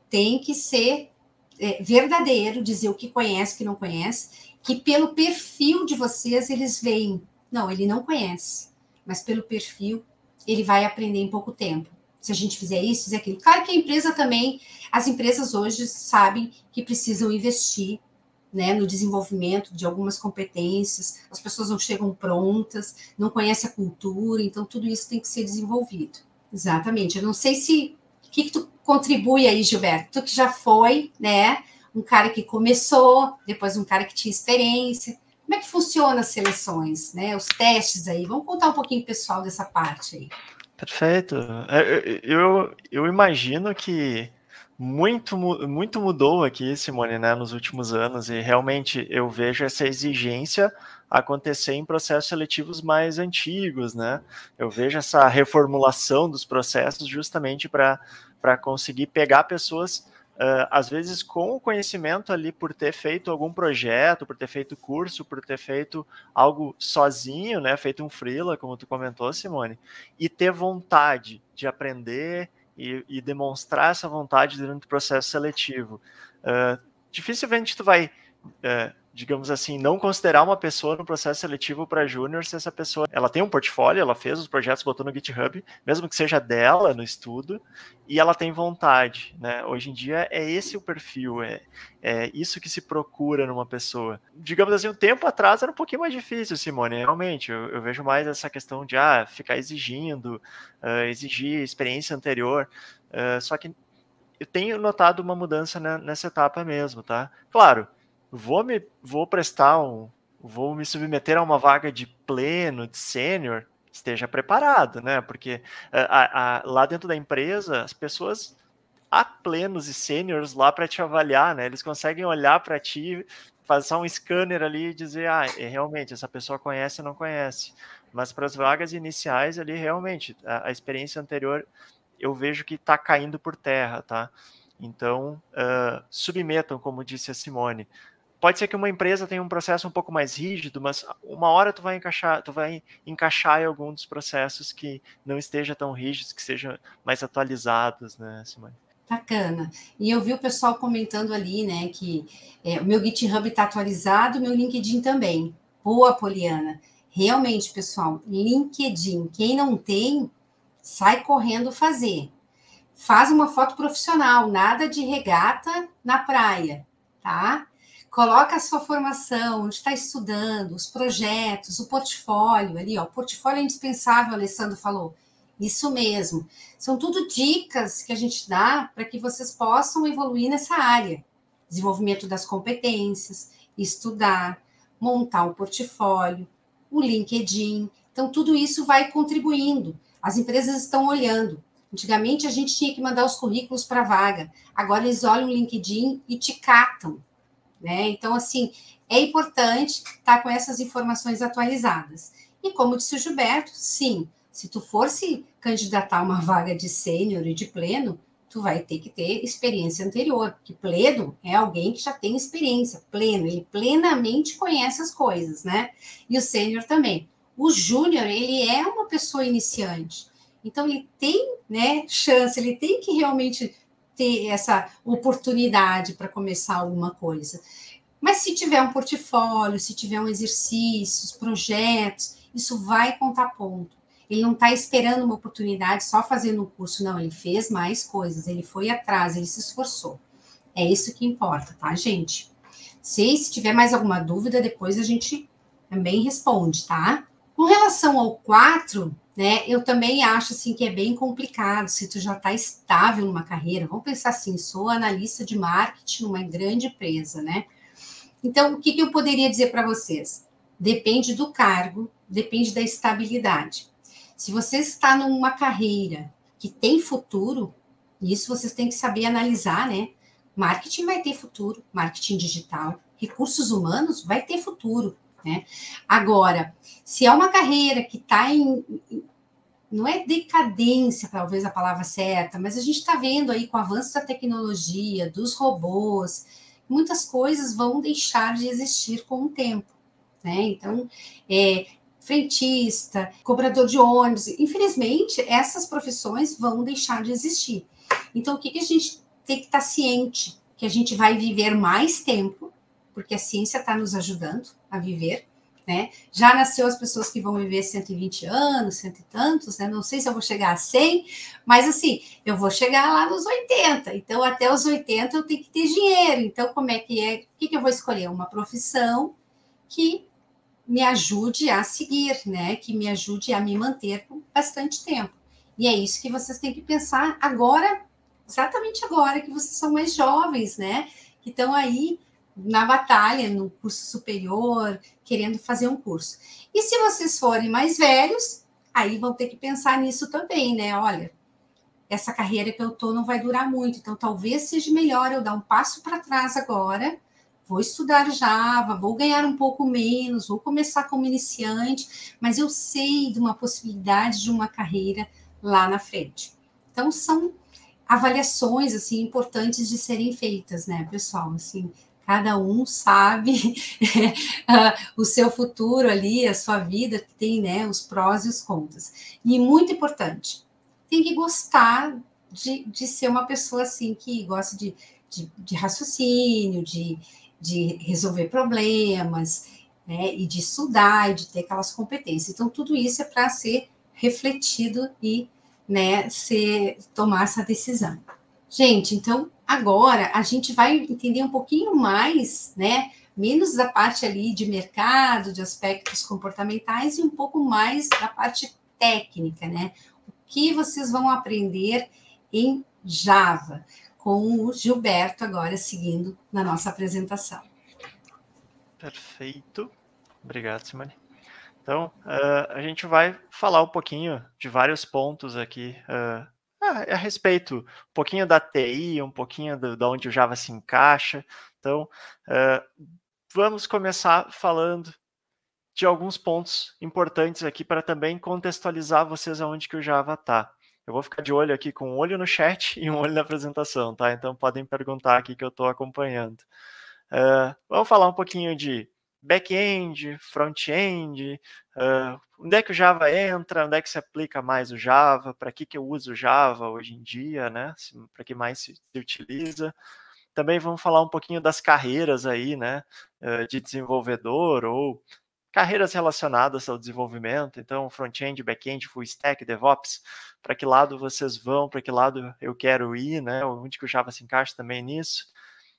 tem que ser é, verdadeiro, dizer o que conhece, o que não conhece, que pelo perfil de vocês eles veem. Não, ele não conhece, mas pelo perfil ele vai aprender em pouco tempo se a gente fizer isso, fizer aquilo. Claro que a empresa também, as empresas hoje sabem que precisam investir né, no desenvolvimento de algumas competências, as pessoas não chegam prontas, não conhecem a cultura, então tudo isso tem que ser desenvolvido. Exatamente. Eu não sei se que, que tu contribui aí, Gilberto, tu que já foi, né, um cara que começou, depois um cara que tinha experiência. Como é que funciona as seleções, né? Os testes aí. Vamos contar um pouquinho pessoal dessa parte aí. Perfeito. É, eu, eu imagino que Muito, muito mudou aqui, Simone, né, nos últimos anos, e realmente eu vejo essa exigência acontecer em processos seletivos mais antigos, né? Eu vejo essa reformulação dos processos justamente para conseguir pegar pessoas, uh, às vezes com o conhecimento ali por ter feito algum projeto, por ter feito curso, por ter feito algo sozinho, né? Feito um freela, como tu comentou, Simone, e ter vontade de aprender e, e demonstrar essa vontade durante o processo seletivo. Uh, dificilmente tu vai, uh, digamos assim, não considerar uma pessoa no processo seletivo para júnior se essa pessoa ela tem um portfólio, ela fez os projetos, botou no GitHub, mesmo que seja dela no estudo, e ela tem vontade. Né? Hoje em dia é esse o perfil, é, é isso que se procura numa pessoa. Digamos assim, um tempo atrás era um pouquinho mais difícil, Simone, realmente. Eu, eu vejo mais essa questão de ah, ficar exigindo, uh, exigir experiência anterior. Uh, só que eu tenho notado uma mudança nessa etapa mesmo, tá? Claro, vou me vou prestar um vou me submeter a uma vaga de pleno, de sênior, esteja preparado, né? Porque eh, a, a, lá dentro da empresa, as pessoas há plenos e sêniores lá para te avaliar, né? Eles conseguem olhar para ti, fazer um scanner ali e dizer, ah, é, realmente essa pessoa conhece ou não conhece. Mas para as vagas iniciais ali, realmente, a, a experiência anterior eu vejo que está caindo por terra, tá? Então, uh, submetam, como disse a Simone, pode ser que uma empresa tenha um processo um pouco mais rígido, mas uma hora tu vai encaixar, tu vai encaixar em algum dos processos que não esteja tão rígidos, que sejam mais atualizados, né, Simone? Bacana. E eu vi o pessoal comentando ali, né, que é, o meu GitHub está atualizado, meu LinkedIn também. Boa, Poliana. Realmente, pessoal, LinkedIn, quem não tem, sai correndo fazer. Faz uma foto profissional, nada de regata na praia, tá? Coloca a sua formação, onde está estudando, os projetos, o portfólio ali, ó. Portfólio é indispensável, o Alessandro falou. Isso mesmo. São tudo dicas que a gente dá para que vocês possam evoluir nessa área. Desenvolvimento das competências, estudar, montar um portfólio, o LinkedIn. Então, tudo isso vai contribuindo. As empresas estão olhando. Antigamente, a gente tinha que mandar os currículos para vaga. Agora, eles olham o LinkedIn e te catam né? Então, assim, é importante estar com essas informações atualizadas. E como disse o Gilberto, sim, se tu for se candidatar a uma vaga de sênior e de pleno, tu vai ter que ter experiência anterior, porque pleno é alguém que já tem experiência, pleno, ele plenamente conhece as coisas, né? E o sênior também. O júnior, ele é uma pessoa iniciante. Então ele tem, né, chance, ele tem que realmente ter essa oportunidade para começar alguma coisa. Mas se tiver um portfólio, se tiver um exercício, projetos, isso vai contar ponto. Ele não está esperando uma oportunidade só fazendo um curso, não. Ele fez mais coisas, ele foi atrás, ele se esforçou. É isso que importa, tá, gente? Se, se tiver mais alguma dúvida, depois a gente também responde, tá? Com relação ao 4, né, eu também acho assim que é bem complicado se tu já está estável numa carreira. Vamos pensar assim, sou analista de marketing numa grande empresa, né? Então, o que, que eu poderia dizer para vocês? Depende do cargo, depende da estabilidade. Se você está numa carreira que tem futuro, isso vocês têm que saber analisar, né? Marketing vai ter futuro, marketing digital, recursos humanos vai ter futuro. Né? Agora, se é uma carreira que está em. Não é decadência, talvez a palavra certa, mas a gente está vendo aí com o avanço da tecnologia, dos robôs, muitas coisas vão deixar de existir com o tempo. Né? Então, é, frentista, cobrador de ônibus, infelizmente, essas profissões vão deixar de existir. Então, o que, que a gente tem que estar tá ciente? Que a gente vai viver mais tempo, porque a ciência está nos ajudando a viver, né? Já nasceu as pessoas que vão viver 120 anos, cento e tantos, né? Não sei se eu vou chegar a 100, mas assim, eu vou chegar lá nos 80. Então, até os 80 eu tenho que ter dinheiro. Então, como é que é? O que, que eu vou escolher? Uma profissão que me ajude a seguir, né? Que me ajude a me manter por bastante tempo. E é isso que vocês têm que pensar agora, exatamente agora que vocês são mais jovens, né? Que estão aí na batalha, no curso superior, querendo fazer um curso. E se vocês forem mais velhos, aí vão ter que pensar nisso também, né? Olha, essa carreira que eu tô não vai durar muito. Então, talvez seja melhor eu dar um passo para trás agora, vou estudar Java, vou ganhar um pouco menos, vou começar como iniciante, mas eu sei de uma possibilidade de uma carreira lá na frente. Então, são avaliações, assim, importantes de serem feitas, né, pessoal? Assim, cada um sabe o seu futuro ali, a sua vida, que tem, né, os prós e os contras. E muito importante, tem que gostar de, de ser uma pessoa assim que gosta de, de, de raciocínio, de, de resolver problemas, né, e de estudar e de ter aquelas competências. Então, tudo isso é para ser refletido e né, ser, tomar essa decisão. Gente, então agora a gente vai entender um pouquinho mais, né? Menos da parte ali de mercado, de aspectos comportamentais e um pouco mais da parte técnica, né? que vocês vão aprender em Java, com o Gilberto agora seguindo na nossa apresentação. Perfeito. Obrigado, Simone. Então, uh, a gente vai falar um pouquinho de vários pontos aqui uh, a, a, respeito, um pouquinho da TI, um pouquinho de onde o Java se encaixa. Então, uh, vamos começar falando de alguns pontos importantes aqui para também contextualizar vocês aonde que o Java está. Eu vou ficar de olho aqui com um olho no chat e um olho na apresentação, tá? Então podem perguntar aqui que eu estou acompanhando. Uh, vamos falar um pouquinho de back-end, front-end, uh, onde é que o Java entra, onde é que se aplica mais o Java, para que, que eu uso o Java hoje em dia, né? Para que mais se, se, utiliza. Também vamos falar um pouquinho das carreiras aí, né? Uh, de desenvolvedor ou carreiras relacionadas ao desenvolvimento, então front-end, back-end, full stack, DevOps, para que lado vocês vão, para que lado eu quero ir, né? Onde que o Java se encaixa também nisso.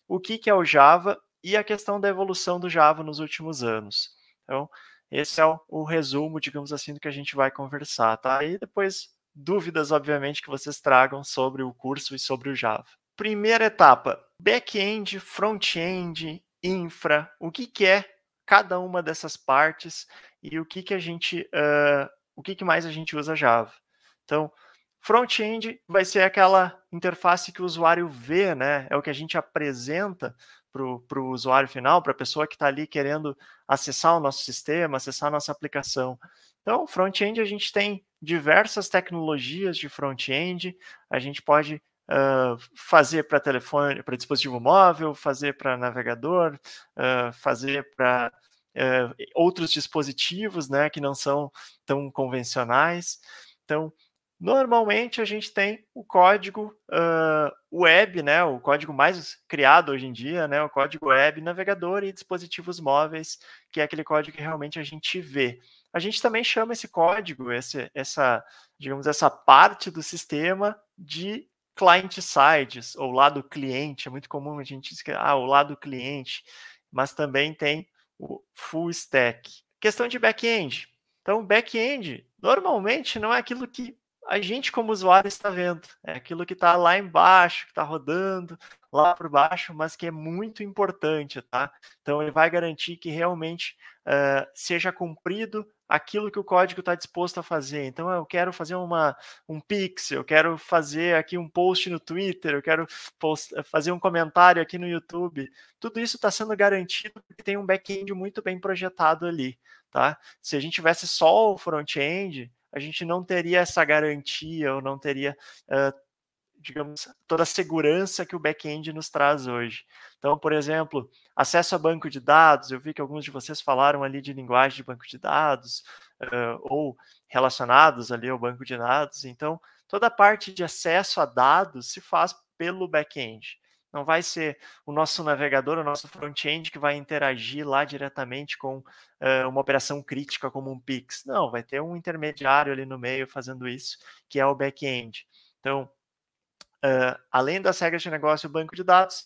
O que, que é o Java e a questão da evolução do Java nos últimos anos. Então, esse é o, o resumo, digamos assim, do que a gente vai conversar, tá? E depois, dúvidas, obviamente, que vocês tragam sobre o curso e sobre o Java. Primeira etapa, back-end, front-end, infra, o que, que é cada uma dessas partes e o que, que a gente, uh, o que, que mais a gente usa Java. Então, front-end vai ser aquela interface que o usuário vê, né? É o que a gente apresenta para o usuário final, para a pessoa que está ali querendo acessar o nosso sistema, acessar a nossa aplicação. Então, front-end a gente tem diversas tecnologias de front-end, a gente pode uh, fazer para telefone, para dispositivo móvel, fazer para navegador, uh, fazer para uh, outros dispositivos, né, que não são tão convencionais. Então, normalmente a gente tem o código web, né, o código mais criado hoje em dia, né, o código web, navegador e dispositivos móveis, que é aquele código que realmente a gente vê. A gente também chama esse código, esse, essa, digamos, essa parte do sistema de client sides, ou lado cliente, é muito comum a gente dizer, ah, o lado cliente, mas também tem o full stack. Questão de back-end. Então, back-end normalmente não é aquilo que a gente como usuário está vendo, é aquilo que está lá embaixo, que está rodando lá por baixo, mas que é muito importante, tá? Então ele vai garantir que realmente uh, seja cumprido aquilo que o código está disposto a fazer. Então, eu quero fazer uma, um pixel, eu quero fazer aqui um post no Twitter, eu quero post, fazer um comentário aqui no YouTube. Tudo isso está sendo garantido porque tem um back-end muito bem projetado ali. Tá? Se a gente tivesse só o front-end, a gente não teria essa garantia ou não teria uh, digamos, toda a segurança que o back-end nos traz hoje. Então, por exemplo, acesso a banco de dados, eu vi que alguns de vocês falaram ali de linguagem de banco de dados, uh, ou relacionados ali ao banco de dados. Então, toda a parte de acesso a dados se faz pelo back-end. Não vai ser o nosso navegador, o nosso front-end que vai interagir lá diretamente com uh, uma operação crítica como um Pix. Não, vai ter um intermediário ali no meio fazendo isso, que é o back-end. Então, uh, além das regras de negócio, o banco de dados,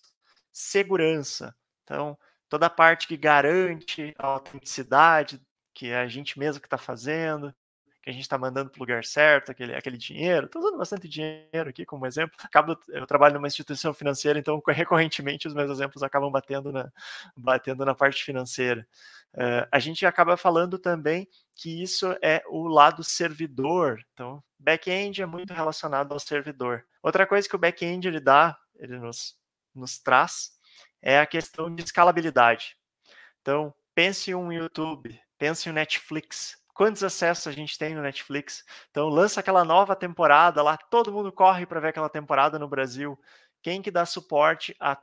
segurança. Então, toda a parte que garante a autenticidade, que é a gente mesmo que está fazendo, que a gente está mandando para o lugar certo, aquele, aquele dinheiro. Estou usando bastante dinheiro aqui como exemplo. Acabo, eu trabalho numa instituição financeira, então recorrentemente os meus exemplos acabam batendo na, batendo na parte financeira. Uh, a gente acaba falando também que isso é o lado servidor. Então, back-end é muito relacionado ao servidor. Outra coisa que o back-end ele dá, ele nos, nos traz, é a questão de escalabilidade. Então, pense em um YouTube, pense em um Netflix. Quantos acessos a gente tem no Netflix? Então, lança aquela nova temporada lá, todo mundo corre para ver aquela temporada no Brasil. Quem que dá suporte a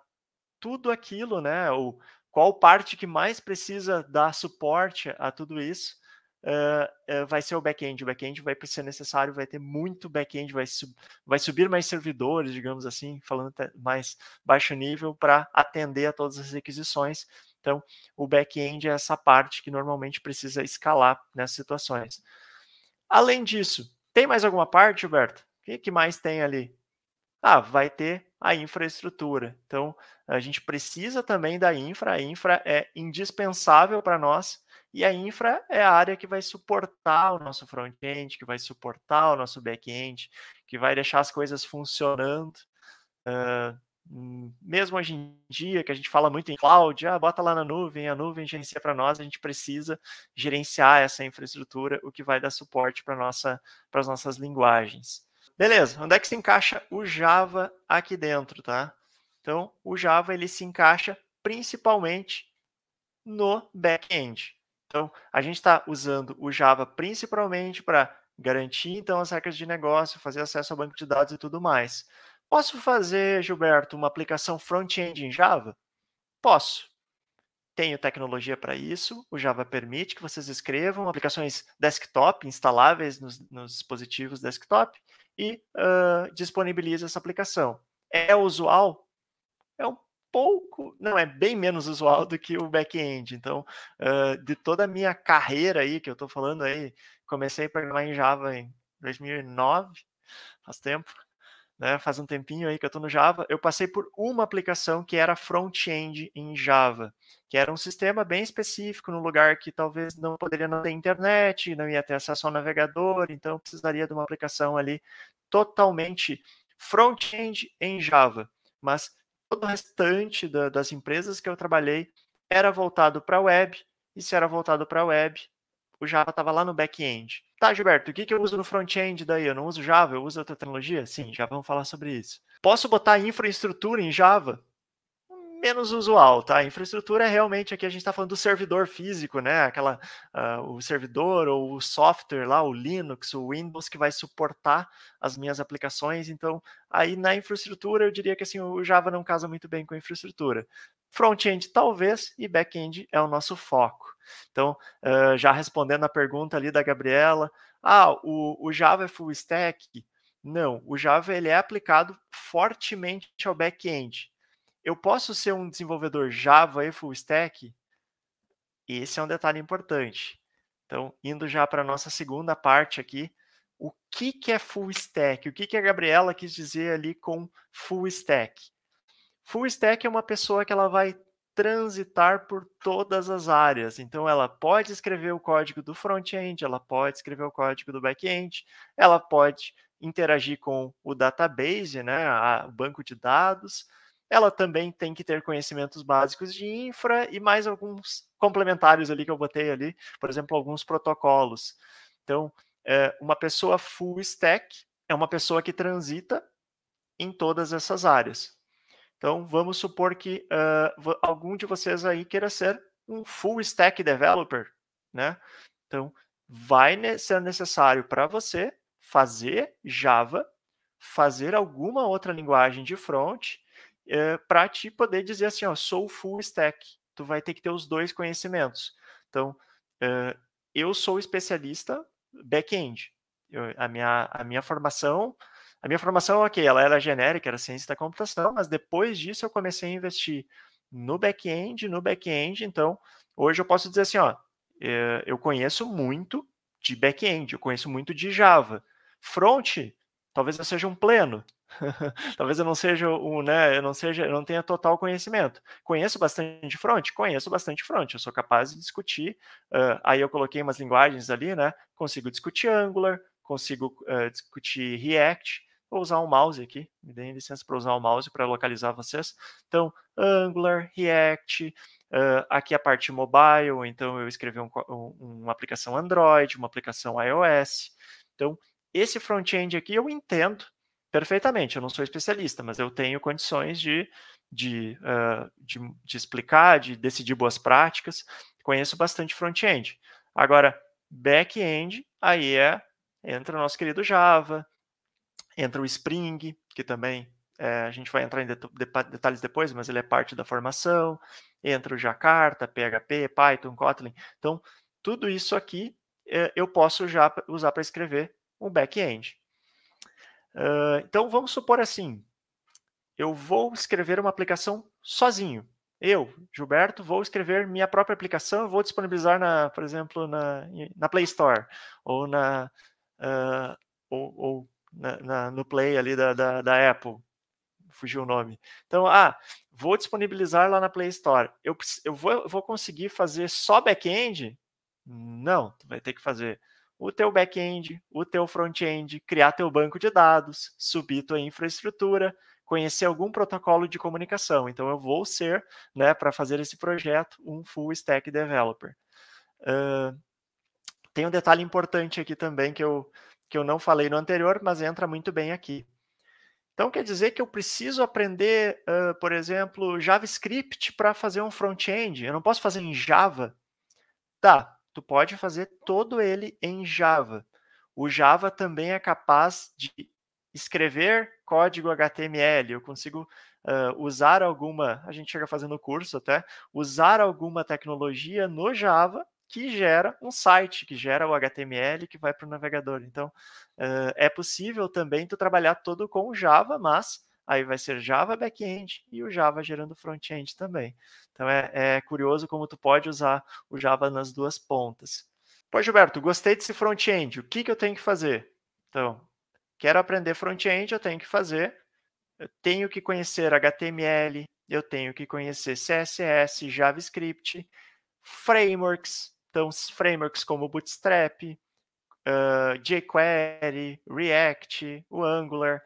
tudo aquilo, né? Ou qual parte que mais precisa dar suporte a tudo isso? Uh, uh, vai ser o back-end. O back-end vai ser necessário, vai ter muito back-end, vai, sub, vai subir mais servidores, digamos assim, falando mais baixo nível, para atender a todas as requisições. Então, o back-end é essa parte que normalmente precisa escalar nessas situações. Além disso, tem mais alguma parte, Gilberto? O que, que mais tem ali? Ah, vai ter a infraestrutura. Então, a gente precisa também da infra. A infra é indispensável para nós. E a infra é a área que vai suportar o nosso front-end, que vai suportar o nosso back-end, que vai deixar as coisas funcionando. Uh, mesmo hoje em dia, que a gente fala muito em cloud, ah, bota lá na nuvem, a nuvem gerencia para nós, a gente precisa gerenciar essa infraestrutura, o que vai dar suporte para nossa, as nossas linguagens. Beleza, onde é que se encaixa o Java aqui dentro, tá? Então, o Java ele se encaixa principalmente no back-end. Então, a gente está usando o Java principalmente para garantir então as regras de negócio, fazer acesso ao banco de dados e tudo mais. Posso fazer, Gilberto, uma aplicação front-end em Java? Posso. Tenho tecnologia para isso. O Java permite que vocês escrevam aplicações desktop instaláveis nos, nos dispositivos desktop e uh, disponibiliza essa aplicação. É usual? É um pouco, não, é bem menos usual do que o back-end. Então, uh, de toda a minha carreira aí, que eu estou falando aí, comecei a programar em Java em 2009, faz tempo, né, faz um tempinho aí que eu estou no Java, eu passei por uma aplicação que era front-end em Java, que era um sistema bem específico, num lugar que talvez não poderia não ter internet, não ia ter acesso ao navegador, então precisaria de uma aplicação ali totalmente front-end em Java. Mas todo o restante da, das empresas que eu trabalhei era voltado para a web, e se era voltado para a web, o Java estava lá no back-end. Tá, Gilberto, o que, que eu uso no front-end daí? Eu não uso Java, eu uso outra tecnologia? Sim, já vamos falar sobre isso. Posso botar infraestrutura em Java? Menos usual, tá? Infraestrutura é realmente aqui a gente está falando do servidor físico, né? Aquela uh, o servidor ou o software lá, o Linux, o Windows que vai suportar as minhas aplicações. Então, aí na infraestrutura eu diria que assim o Java não casa muito bem com infraestrutura. Front-end talvez e back-end é o nosso foco. Então, uh, já respondendo a pergunta ali da Gabriela, ah, o, o Java é full stack? Não, o Java ele é aplicado fortemente ao back-end eu posso ser um desenvolvedor Java e full stack? Esse é um detalhe importante. Então, indo já para a nossa segunda parte aqui, o que, que é full stack? O que, que a Gabriela quis dizer ali com full stack? Full stack é uma pessoa que ela vai transitar por todas as áreas. Então, ela pode escrever o código do front-end, ela pode escrever o código do back-end, ela pode interagir com o database, né, o banco de dados, ela também tem que ter conhecimentos básicos de infra e mais alguns complementares ali que eu botei ali, por exemplo, alguns protocolos. Então, é, uma pessoa full stack é uma pessoa que transita em todas essas áreas. Então, vamos supor que uh, algum de vocês aí queira ser um full stack developer, né? Então, vai ser necessário para você fazer Java, fazer alguma outra linguagem de front é, eh, para te poder dizer assim, ó, sou full stack. Tu vai ter que ter os dois conhecimentos. Então, é, eu sou especialista back-end. A minha, a minha formação, a minha formação, ok, ela era genérica, era ciência da computação, mas depois disso eu comecei a investir no back-end, no back-end. Então, hoje eu posso dizer assim, ó, é, eu conheço muito de back-end, eu conheço muito de Java. Front, talvez eu seja um pleno, Talvez eu não seja um, né? Eu não seja, eu não tenha total conhecimento. Conheço bastante front, conheço bastante front. Eu sou capaz de discutir. Uh, aí eu coloquei umas linguagens ali, né? Consigo discutir Angular, consigo uh, discutir React. Vou usar um mouse aqui. Me deem licença para usar o mouse para localizar vocês. Então, Angular, React. Uh, aqui a parte mobile. Então eu escrevi um, um, uma aplicação Android, uma aplicação iOS. Então esse front-end aqui eu entendo perfeitamente. Eu não sou especialista, mas eu tenho condições de, de, uh, de, de explicar, de decidir boas práticas. Conheço bastante front-end. Agora, back-end, aí é entra o nosso querido Java, entra o Spring, que também é, a gente vai entrar em detalhes depois, mas ele é parte da formação. Entra o Jakarta, PHP, Python, Kotlin. Então, tudo isso aqui é, eu posso já usar para escrever um back-end. Então, vamos supor assim, eu vou escrever uma aplicação sozinho. Eu, Gilberto, vou escrever minha própria aplicação, vou disponibilizar, na, por exemplo, na, na Play Store ou, na, uh, ou, ou na, na, no Play ali da, da, da, Apple. Fugiu o nome. Então, ah, vou disponibilizar lá na Play Store. Eu, eu, vou, eu vou conseguir fazer só back-end? Não, tu vai ter que fazer o teu back-end, o teu front-end, criar teu banco de dados, subir tua infraestrutura, conhecer algum protocolo de comunicação. Então eu vou ser, né, para fazer esse projeto, um full stack developer. Uh, tem um detalhe importante aqui também que eu, que eu não falei no anterior, mas entra muito bem aqui. Então quer dizer que eu preciso aprender, uh, por exemplo, JavaScript para fazer um front-end. Eu não posso fazer em Java. Tá, tu pode fazer todo ele em Java. O Java também é capaz de escrever código HTML. Eu consigo uh, usar alguma, a gente chega fazendo curso até, usar alguma tecnologia no Java que gera um site, que gera o HTML que vai para o navegador. Então, uh, é possível também tu trabalhar todo com Java, mas aí vai ser Java backend e o Java gerando front-end também. Então é, é, curioso como tu pode usar o Java nas duas pontas. Pô, Gilberto, gostei desse front-end, o que, que eu tenho que fazer? Então, quero aprender front-end, eu tenho que fazer, eu tenho que conhecer HTML, eu tenho que conhecer CSS, JavaScript, frameworks, então frameworks como Bootstrap, uh, jQuery, React, o Angular,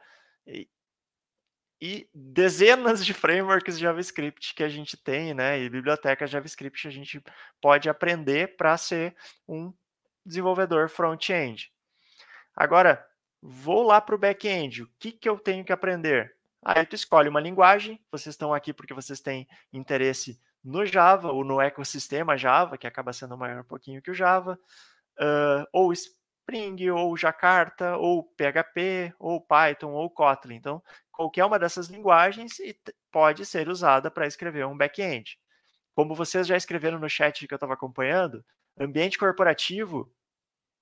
dezenas de frameworks JavaScript que a gente tem, né, e bibliotecas JavaScript que a gente pode aprender para ser um desenvolvedor front-end. Agora, vou lá para o back-end, o que, que eu tenho que aprender? Aí tu escolhe uma linguagem, vocês estão aqui porque vocês têm interesse no Java ou no ecossistema Java, que acaba sendo maior um pouquinho que o Java, uh, ou Spring, ou Jakarta, ou PHP, ou Python, ou Kotlin. Então, qualquer uma dessas linguagens pode ser usada para escrever um back-end. Como vocês já escreveram no chat que eu estava acompanhando, ambiente corporativo,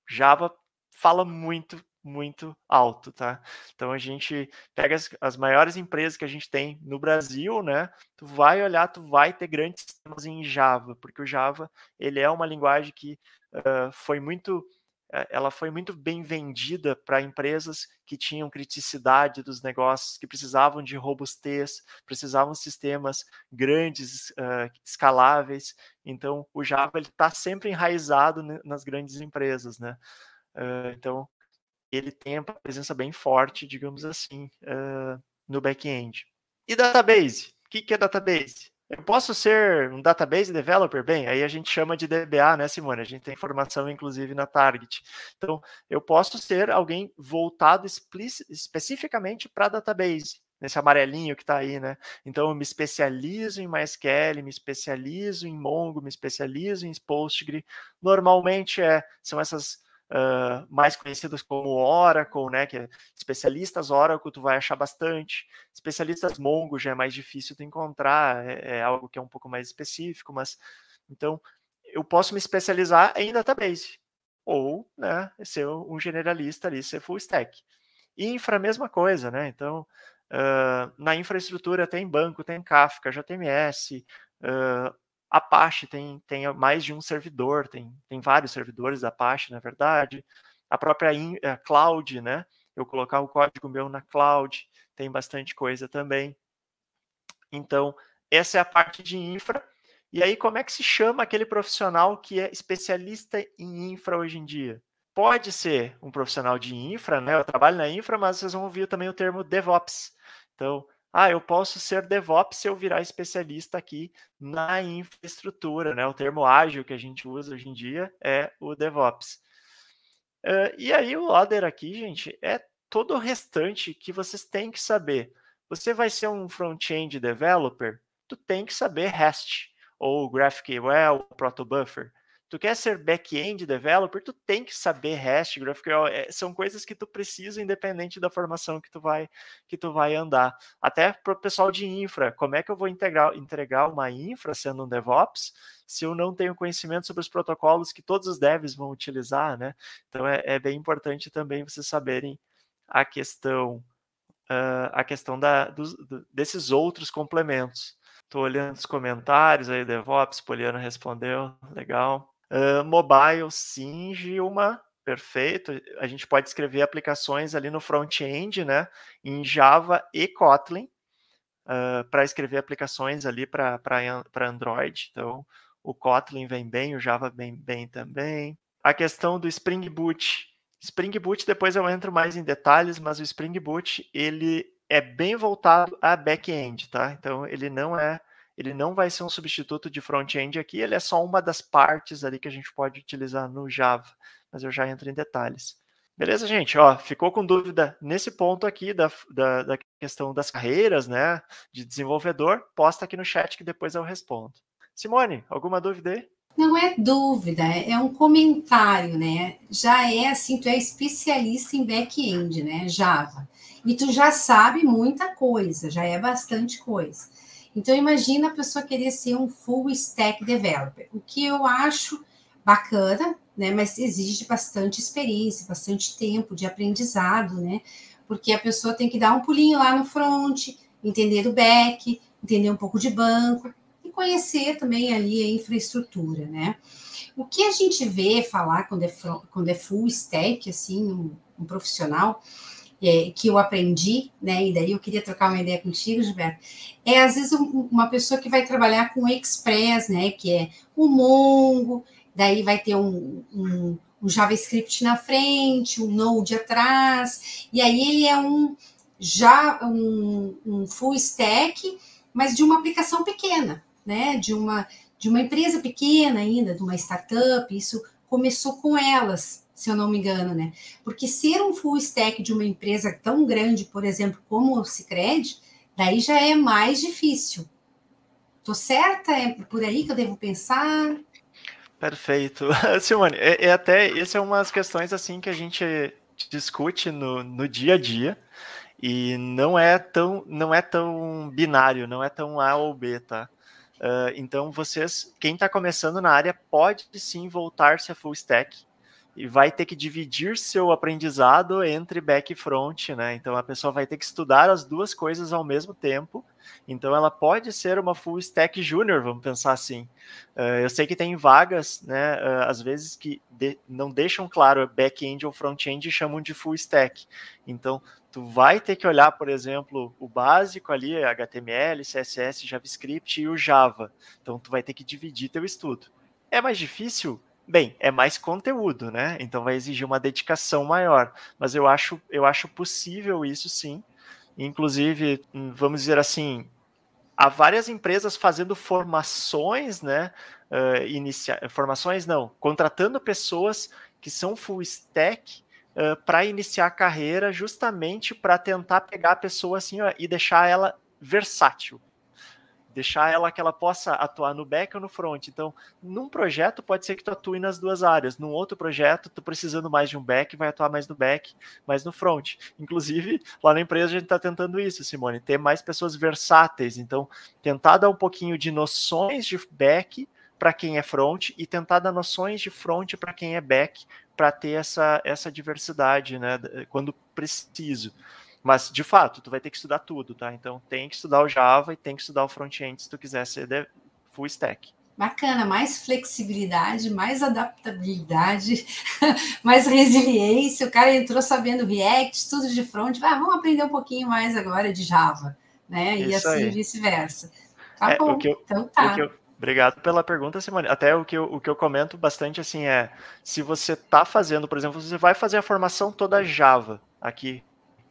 Java fala muito, muito alto, tá? Então a gente pega as, as, maiores empresas que a gente tem no Brasil, né? Tu vai olhar, tu vai ter grandes sistemas em Java, porque o Java ele é uma linguagem que uh, foi muito ela foi muito bem vendida para empresas que tinham criticidade dos negócios, que precisavam de robustez, precisavam de sistemas grandes, uh, escaláveis. Então, o Java está sempre enraizado nas grandes empresas, né? Uh, então, ele tem uma presença bem forte, digamos assim, uh, no back-end. E database? O que, que é database? Eu posso ser um database developer? Bem, aí a gente chama de DBA, né, Simone? A gente tem informação, inclusive, na Target. Então, eu posso ser alguém voltado especificamente para database, nesse amarelinho que está aí, né? Então, eu me especializo em MySQL, me especializo em Mongo, me especializo em Postgre. Normalmente, é, são essas uh, mais conhecidas como Oracle, né, que é especialistas Oracle, tu vai achar bastante. Especialistas Mongo já é mais difícil de encontrar, é, é algo que é um pouco mais específico, mas então eu posso me especializar em database ou, né, ser um generalista ali, ser full stack. Infra, mesma coisa, né? Então, uh, na infraestrutura tem banco, tem Kafka, JMS, uh, Apache tem, tem mais de um servidor, tem, tem vários servidores da Apache, na verdade. A própria in, a cloud, né? Eu colocar o código meu na cloud, tem bastante coisa também. Então, essa é a parte de infra. E aí, como é que se chama aquele profissional que é especialista em infra hoje em dia? Pode ser um profissional de infra, né? Eu trabalho na infra, mas vocês vão ouvir também o termo DevOps. Então, ah, eu posso ser DevOps se eu virar especialista aqui na infraestrutura, né? O termo ágil que a gente usa hoje em dia é o DevOps. Uh, e aí o Other aqui, gente, é todo o restante que vocês têm que saber. Você vai ser um front-end developer, tu tem que saber REST, ou GraphQL, ou Protobuffer tu quer ser back-end developer, tu tem que saber REST, GraphQL, é, são coisas que tu precisa independente da formação que tu vai que tu vai andar. Até para o pessoal de infra, como é que eu vou integrar, entregar uma infra sendo um DevOps se eu não tenho conhecimento sobre os protocolos que todos os devs vão utilizar, né? Então é, é bem importante também vocês saberem a questão uh, a questão da, dos, desses outros complementos. Estou olhando os comentários aí, DevOps, Poliana respondeu, legal. Mobile, sim, Gilma, perfeito. A gente pode escrever aplicações ali no front-end, né, em Java e Kotlin, uh, para escrever aplicações ali para Android. Então, o Kotlin vem bem, o Java vem bem também. A questão do Spring Boot. Spring Boot, depois eu entro mais em detalhes, mas o Spring Boot, ele é bem voltado a back-end, tá? Então, ele não é ele não vai ser um substituto de front-end aqui, ele é só uma das partes ali que a gente pode utilizar no Java, mas eu já entro em detalhes. Beleza, gente? Ó, ficou com dúvida nesse ponto aqui da, da, da questão das carreiras, né, de desenvolvedor? Posta aqui no chat que depois eu respondo. Simone, alguma dúvida aí? Não é dúvida, é um comentário, né? Já é assim, tu é especialista em back-end, né? Java. E tu já sabe muita coisa, já é bastante coisa. Então, imagina a pessoa querer ser um full stack developer, o que eu acho bacana, né? Mas exige bastante experiência, bastante tempo de aprendizado, né? Porque a pessoa tem que dar um pulinho lá no front, entender o back, entender um pouco de banco e conhecer também ali a infraestrutura, né? O que a gente vê falar quando é, quando é full stack, assim, um, um profissional, é, que eu aprendi, né? E daí eu queria trocar uma ideia contigo, Gilberto. É às vezes um, uma pessoa que vai trabalhar com Express, né? Que é o Mongo, daí vai ter um, um, um JavaScript na frente, um Node atrás, e aí ele é um já um, um full stack, mas de uma aplicação pequena, né? De uma de uma empresa pequena ainda, de uma startup. Isso começou com elas, se eu não me engano, né? Porque ser um full stack de uma empresa tão grande, por exemplo, como o Cicred, daí já é mais difícil. Tô certa? É por aí que eu devo pensar? Perfeito. Simone, é, é até, essa é uma das questões assim que a gente discute no, no dia a dia e não é tão não é tão binário, não é tão A ou B, tá? Uh, então vocês, quem está começando na área pode sim voltar-se a full stack e vai ter que dividir seu aprendizado entre back e front, né? Então a pessoa vai ter que estudar as duas coisas ao mesmo tempo. Então ela pode ser uma full stack júnior, vamos pensar assim. Uh, eu sei que tem vagas, né? Uh, às vezes que de, não deixam claro back-end ou front-end e chamam de full stack. Então tu vai ter que olhar, por exemplo, o básico ali, HTML, CSS, JavaScript e o Java. Então tu vai ter que dividir teu estudo. É mais difícil? Bem, é mais conteúdo, né? Então vai exigir uma dedicação maior. Mas eu acho, eu acho possível isso sim. Inclusive, hum, vamos dizer assim, há várias empresas fazendo formações, né? Uh, inicia... Formações não, contratando pessoas que são full stack uh, para iniciar a carreira, justamente para tentar pegar a pessoa assim ó, e deixar ela versátil deixar ela que ela possa atuar no back ou no front. Então, num projeto pode ser que tu atue nas duas áreas. Num outro projeto, tu precisando mais de um back, vai atuar mais no back, mais no front. Inclusive, lá na empresa a gente está tentando isso, Simone, ter mais pessoas versáteis. Então, tentar dar um pouquinho de noções de back para quem é front e tentar dar noções de front para quem é back, para ter essa, essa diversidade, né, quando preciso. Mas, de fato, tu vai ter que estudar tudo, tá? Então, tem que estudar o Java e tem que estudar o front-end se tu quiser ser full stack. Bacana, mais flexibilidade, mais adaptabilidade, mais resiliência. O cara entrou sabendo React, tudo de front. Ah, vamos aprender um pouquinho mais agora de Java, né? E Isso assim vice-versa. Tá é, bom. Eu, então tá. Obrigado pela pergunta, Simone. Até o que, eu, o que eu comento bastante assim é: se você está fazendo, por exemplo, você vai fazer a formação toda Java aqui,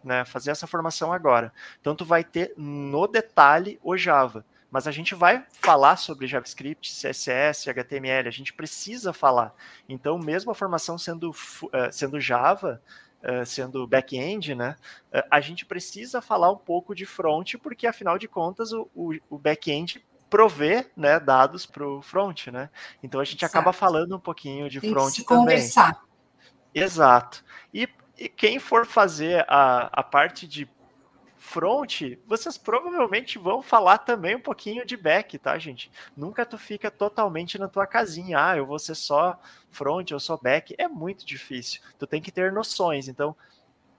né? Fazer essa formação agora. Então, tu vai ter no detalhe o Java mas a gente vai falar sobre JavaScript, CSS, HTML, a gente precisa falar. Então, mesmo a formação sendo, uh, sendo Java, uh, sendo back-end, né, uh, a gente precisa falar um pouco de front, porque afinal de contas o, o, o back-end provê né, dados para o front, né? Então a gente acaba falando um pouquinho de Tem front que também. Conversar. Exato. E, e quem for fazer a, a parte de front, vocês provavelmente vão falar também um pouquinho de back, tá, gente? Nunca tu fica totalmente na tua casinha. Ah, eu vou ser só front, eu sou back. É muito difícil. Tu tem que ter noções. Então,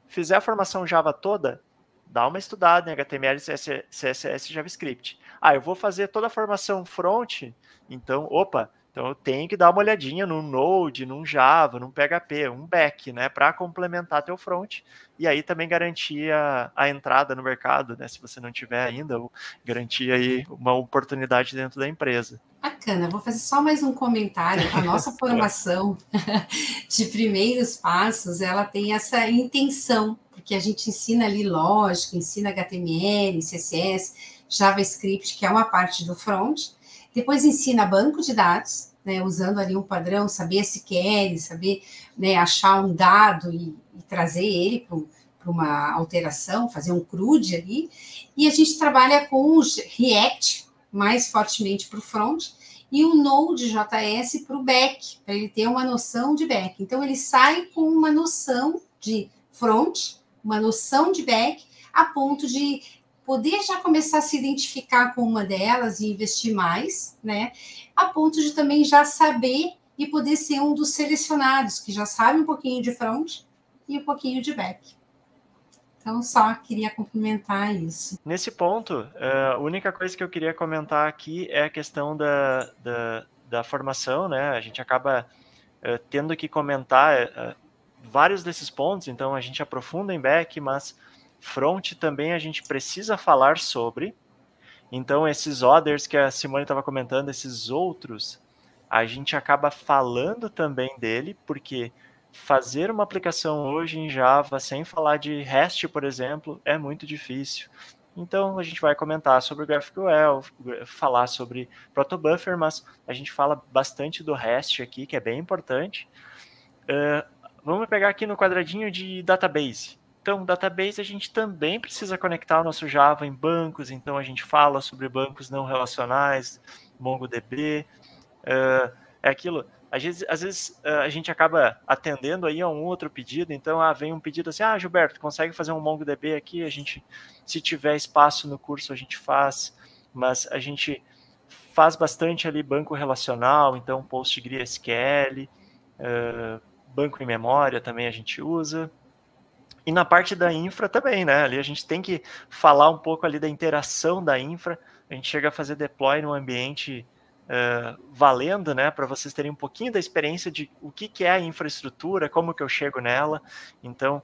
fizer a formação Java toda, dá uma estudada em HTML, CSS e JavaScript. Ah, eu vou fazer toda a formação front, então, opa, então eu tenho que dar uma olhadinha no Node, num Java, num PHP, um back, né, para complementar teu front e aí também garantir a, a, entrada no mercado, né, se você não tiver ainda, ou garantir aí uma oportunidade dentro da empresa. Bacana, vou fazer só mais um comentário. A nossa formação de primeiros passos, ela tem essa intenção, porque a gente ensina ali lógica, ensina HTML, CSS, JavaScript, que é uma parte do front, depois ensina banco de dados, né, usando ali um padrão, saber SQL, saber né, achar um dado e, e trazer ele para uma alteração, fazer um CRUD ali. E a gente trabalha com o React mais fortemente para o front e o Node.js para o back, para ele ter uma noção de back. Então, ele sai com uma noção de front, uma noção de back, a ponto de poder já começar a se identificar com uma delas e investir mais, né? A ponto de também já saber e poder ser um dos selecionados que já sabe um pouquinho de front e um pouquinho de back. Então, só queria complementar isso. Nesse ponto, é, a única coisa que eu queria comentar aqui é a questão da, da, da formação, né? A gente acaba uh, tendo que comentar uh, vários desses pontos, então a gente aprofunda em back, mas Front também a gente precisa falar sobre. Então, esses others que a Simone estava comentando, esses outros, a gente acaba falando também dele, porque fazer uma aplicação hoje em Java sem falar de REST, por exemplo, é muito difícil. Então, a gente vai comentar sobre o GraphQL, falar sobre Protobuffer, mas a gente fala bastante do REST aqui, que é bem importante. Uh, vamos pegar aqui no quadradinho de database. Então, database a gente também precisa conectar o nosso Java em bancos, então a gente fala sobre bancos não relacionais, MongoDB, uh, é aquilo. Às vezes, às vezes uh, a gente acaba atendendo aí a um outro pedido, então ah, vem um pedido assim, ah, Gilberto, consegue fazer um MongoDB aqui? A gente, se tiver espaço no curso, a gente faz, mas a gente faz bastante ali banco relacional, então PostgreSQL, uh, banco em memória também a gente usa, e na parte da infra também, né? Ali a gente tem que falar um pouco ali da interação da infra. A gente chega a fazer deploy no ambiente uh, valendo, né? Para vocês terem um pouquinho da experiência de o que, que é a infraestrutura, como que eu chego nela. Então,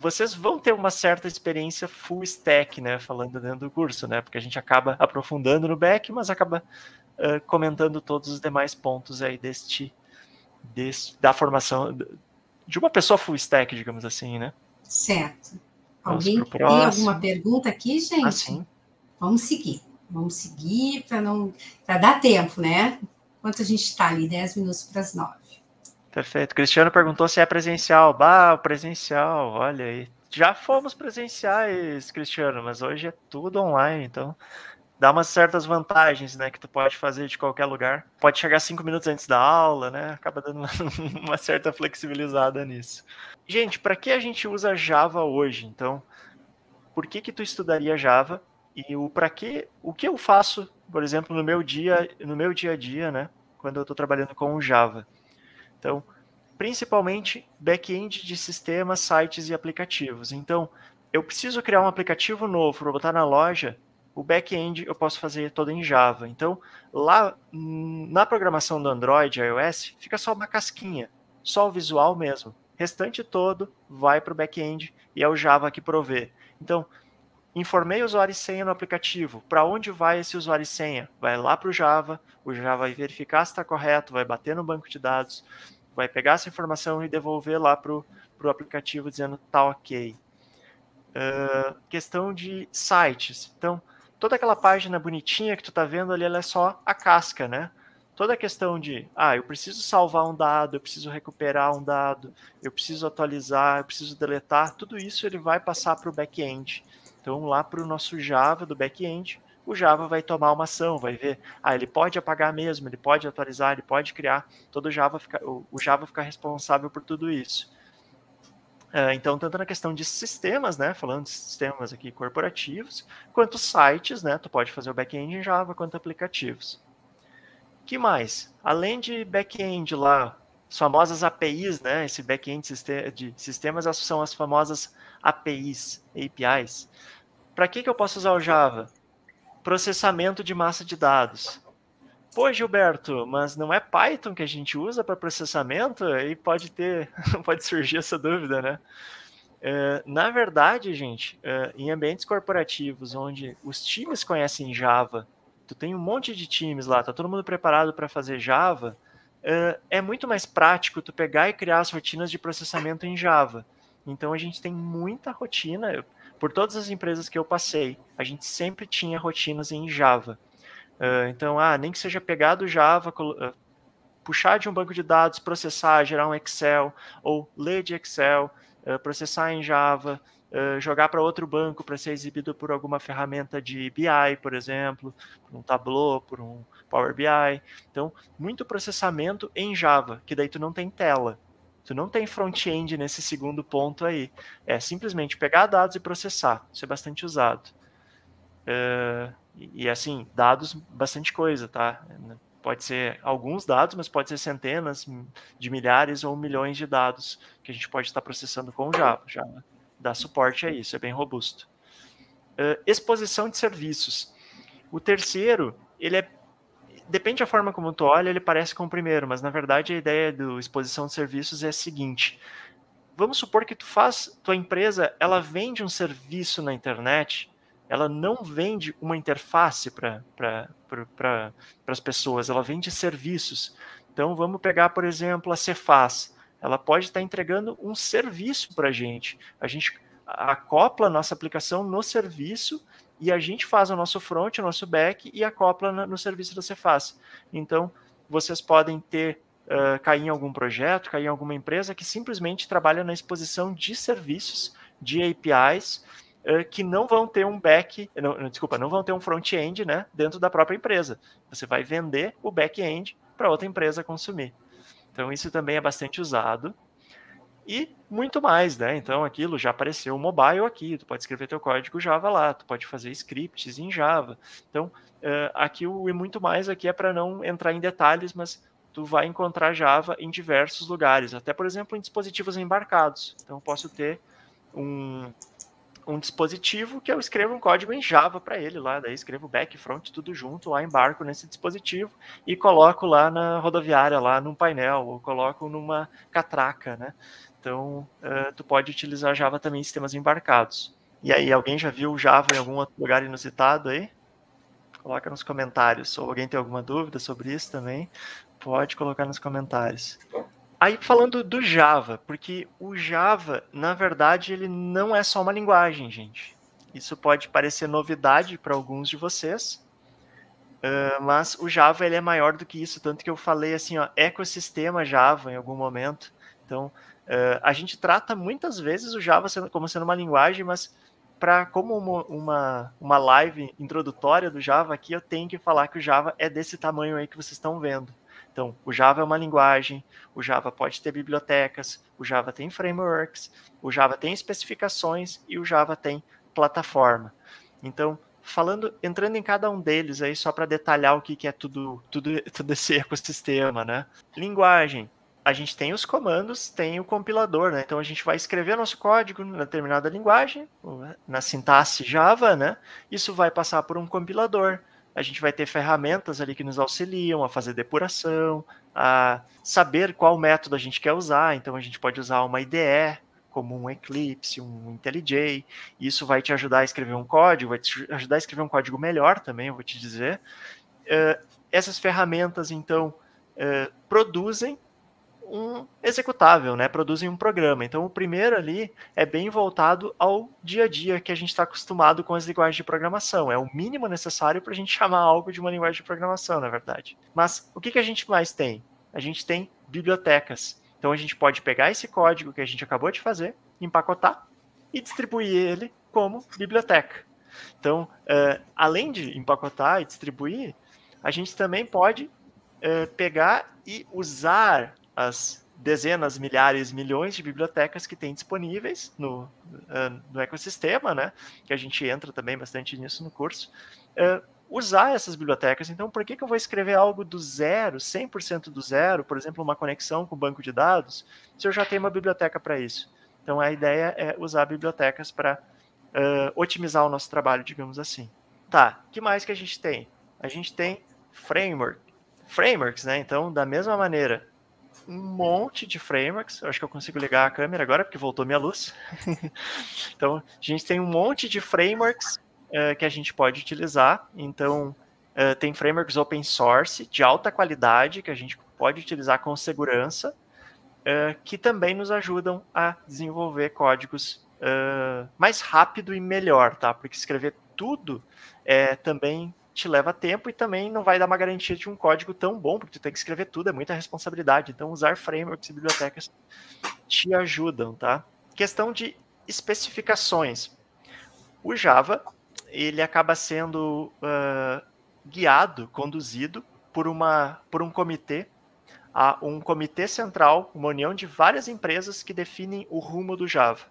vocês vão ter uma certa experiência full stack, né? Falando dentro do curso, né? Porque a gente acaba aprofundando no back, mas acaba uh, comentando todos os demais pontos aí deste, deste da formação de uma pessoa full stack, digamos assim, né? Certo. Alguém tem alguma pergunta aqui, gente? Ah, sim. Vamos seguir. Vamos seguir para não para dar tempo, né? Enquanto a gente está ali, 10 minutos para as 9. Perfeito. Cristiano perguntou se é presencial. Bah, presencial, olha aí. Já fomos presenciais, Cristiano, mas hoje é tudo online, então dá umas certas vantagens, né, que tu pode fazer de qualquer lugar. Pode chegar cinco minutos antes da aula, né, acaba dando uma, uma certa flexibilizada nisso. Gente, para que a gente usa Java hoje? Então, por que que tu estudaria Java? E o para que, o que eu faço, por exemplo, no meu dia, no meu dia a dia, né, quando eu estou trabalhando com Java. Então, principalmente back-end de sistemas, sites e aplicativos. Então, eu preciso criar um aplicativo novo para botar na loja o back-end eu posso fazer todo em Java. Então, lá na programação do Android, iOS, fica só uma casquinha, só o visual mesmo. Restante todo vai para o back-end e é o Java que provê. Então, informei o usuário e senha no aplicativo. Para onde vai esse usuário e senha? Vai lá para o Java, o Java vai verificar se está correto, vai bater no banco de dados, vai pegar essa informação e devolver lá para o aplicativo dizendo tá ok. Uh, questão de sites. Então, toda aquela página bonitinha que tu tá vendo ali, ela é só a casca, né? Toda a questão de, ah, eu preciso salvar um dado, eu preciso recuperar um dado, eu preciso atualizar, eu preciso deletar, tudo isso ele vai passar para o back-end. Então, lá para o nosso Java do back-end, o Java vai tomar uma ação, vai ver, ah, ele pode apagar mesmo, ele pode atualizar, ele pode criar, todo o Java fica, o Java fica responsável por tudo isso. Uh, então, tanto na questão de sistemas, né, falando de sistemas aqui corporativos, quanto sites, né, tu pode fazer o back-end em Java, quanto aplicativos. que mais? Além de back-end lá, as famosas APIs, né, esse back-end de sistemas são as famosas APIs, APIs. Para que, que eu posso usar o Java? Processamento de massa de dados. Pô, Gilberto, mas não é Python que a gente usa para processamento? Aí pode ter, pode surgir essa dúvida, né? É, na verdade, gente, é, em ambientes corporativos onde os times conhecem Java, tu tem um monte de times lá, tá todo mundo preparado para fazer Java, é, é muito mais prático tu pegar e criar as rotinas de processamento em Java. Então a gente tem muita rotina por todas as empresas que eu passei, a gente sempre tinha rotinas em Java. Uh, então, ah, nem que seja pegar do Java, uh, puxar de um banco de dados, processar, gerar um Excel, ou ler de Excel, uh, processar em Java, jogar para outro banco para ser exibido por alguma ferramenta de BI, por exemplo, por um Tableau, por um Power BI. Então, muito processamento em Java, que daí tu não tem tela. Tu não tem front-end nesse segundo ponto aí. É simplesmente pegar dados e processar. Isso é bastante usado. Uh, e, assim, dados, bastante coisa, tá? Pode ser alguns dados, mas pode ser centenas de milhares ou milhões de dados que a gente pode estar processando com o Java. Já dá suporte a isso, é bem robusto. Uh, exposição de serviços. O terceiro, ele é depende da forma como tu olha, ele parece com o primeiro, mas na verdade a ideia do exposição de serviços é a seguinte: vamos supor que tu faz, tua empresa, ela vende um serviço na internet, ela não vende uma interface para as pessoas, ela vende serviços. Então vamos pegar, por exemplo, a Cefaz. Ela pode estar entregando um serviço para a gente. A gente acopla a nossa aplicação no serviço e a gente faz o nosso front, o nosso back e acopla no serviço da Cefaz. Então, vocês podem ter uh, cair em algum projeto, cair em alguma empresa que simplesmente trabalha na exposição de serviços, de APIs, uh, que não vão ter um back, não, desculpa, não vão ter um front-end né, dentro da própria empresa. Você vai vender o back-end para outra empresa consumir. Então, isso também é bastante usado e muito mais, né? Então aquilo já apareceu o mobile aqui, tu pode escrever teu código Java lá, tu pode fazer scripts em Java. Então uh, aqui o e muito mais aqui é para não entrar em detalhes, mas tu vai encontrar Java em diversos lugares, até por exemplo em dispositivos embarcados. Então posso ter um, um dispositivo que eu escrevo um código em Java para ele lá, daí escrevo back, front, tudo junto, lá embarco nesse dispositivo e coloco lá na rodoviária, lá num painel, ou coloco numa catraca, né? Então, uh, tu pode utilizar Java também em sistemas embarcados. E aí, alguém já viu Java em algum outro lugar inusitado aí? Coloca nos comentários. Ou alguém tem alguma dúvida sobre isso também? Pode colocar nos comentários. Aí, falando do Java, porque o Java, na verdade, ele não é só uma linguagem, gente. Isso pode parecer novidade para alguns de vocês, uh, mas o Java ele é maior do que isso, tanto que eu falei assim, ó, ecossistema Java em algum momento. Então, Uh, a gente trata muitas vezes o Java sendo, como sendo uma linguagem, mas para como uma, uma, uma, live introdutória do Java aqui, eu tenho que falar que o Java é desse tamanho aí que vocês estão vendo. Então, o Java é uma linguagem, o Java pode ter bibliotecas, o Java tem frameworks, o Java tem especificações e o Java tem plataforma. Então, falando, entrando em cada um deles aí só para detalhar o que, que é tudo, tudo, todo esse ecossistema, né? Linguagem, a gente tem os comandos, tem o compilador, né? Então a gente vai escrever nosso código na determinada linguagem, na sintaxe Java, né? Isso vai passar por um compilador. A gente vai ter ferramentas ali que nos auxiliam a fazer depuração, a saber qual método a gente quer usar. Então a gente pode usar uma IDE, como um Eclipse, um IntelliJ. Isso vai te ajudar a escrever um código, vai te ajudar a escrever um código melhor também, eu vou te dizer. Uh, essas ferramentas, então, uh, produzem um executável, né? Produzem um programa. Então, o primeiro ali é bem voltado ao dia a dia que a gente está acostumado com as linguagens de programação. É o mínimo necessário para a gente chamar algo de uma linguagem de programação, na verdade. Mas o que, que a gente mais tem? A gente tem bibliotecas. Então, a gente pode pegar esse código que a gente acabou de fazer, empacotar e distribuir ele como biblioteca. Então, uh, além de empacotar e distribuir, a gente também pode uh, pegar e usar as dezenas, milhares, milhões de bibliotecas que tem disponíveis no, uh, no ecossistema, né? Que a gente entra também bastante nisso no curso. Uh, usar essas bibliotecas. Então, por que, que eu vou escrever algo do zero, 100% do zero, por exemplo, uma conexão com o banco de dados, se eu já tenho uma biblioteca para isso? Então, a ideia é usar bibliotecas para uh, otimizar o nosso trabalho, digamos assim. Tá, que mais que a gente tem? A gente tem framework, frameworks, né? Então, da mesma maneira, um monte de frameworks. Eu acho que eu consigo ligar a câmera agora, porque voltou minha luz. então, a gente tem um monte de frameworks uh, que a gente pode utilizar. Então, uh, tem frameworks open source de alta qualidade que a gente pode utilizar com segurança, uh, que também nos ajudam a desenvolver códigos mais rápido e melhor, tá? Porque escrever tudo é também te leva tempo e também não vai dar uma garantia de um código tão bom, porque tu tem que escrever tudo, é muita responsabilidade. Então, usar frameworks e bibliotecas te ajudam, tá? Questão de especificações. O Java, ele acaba sendo uh, guiado, conduzido por, uma, por um comitê, a um comitê central, uma união de várias empresas que definem o rumo do Java.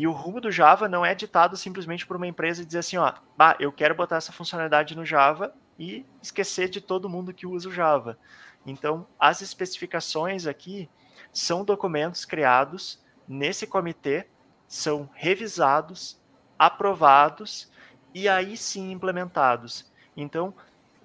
E o rumo do Java não é ditado simplesmente por uma empresa dizer assim, ó, bah, eu quero botar essa funcionalidade no Java e esquecer de todo mundo que usa o Java. Então, as especificações aqui são documentos criados nesse comitê, são revisados, aprovados e aí sim implementados. Então,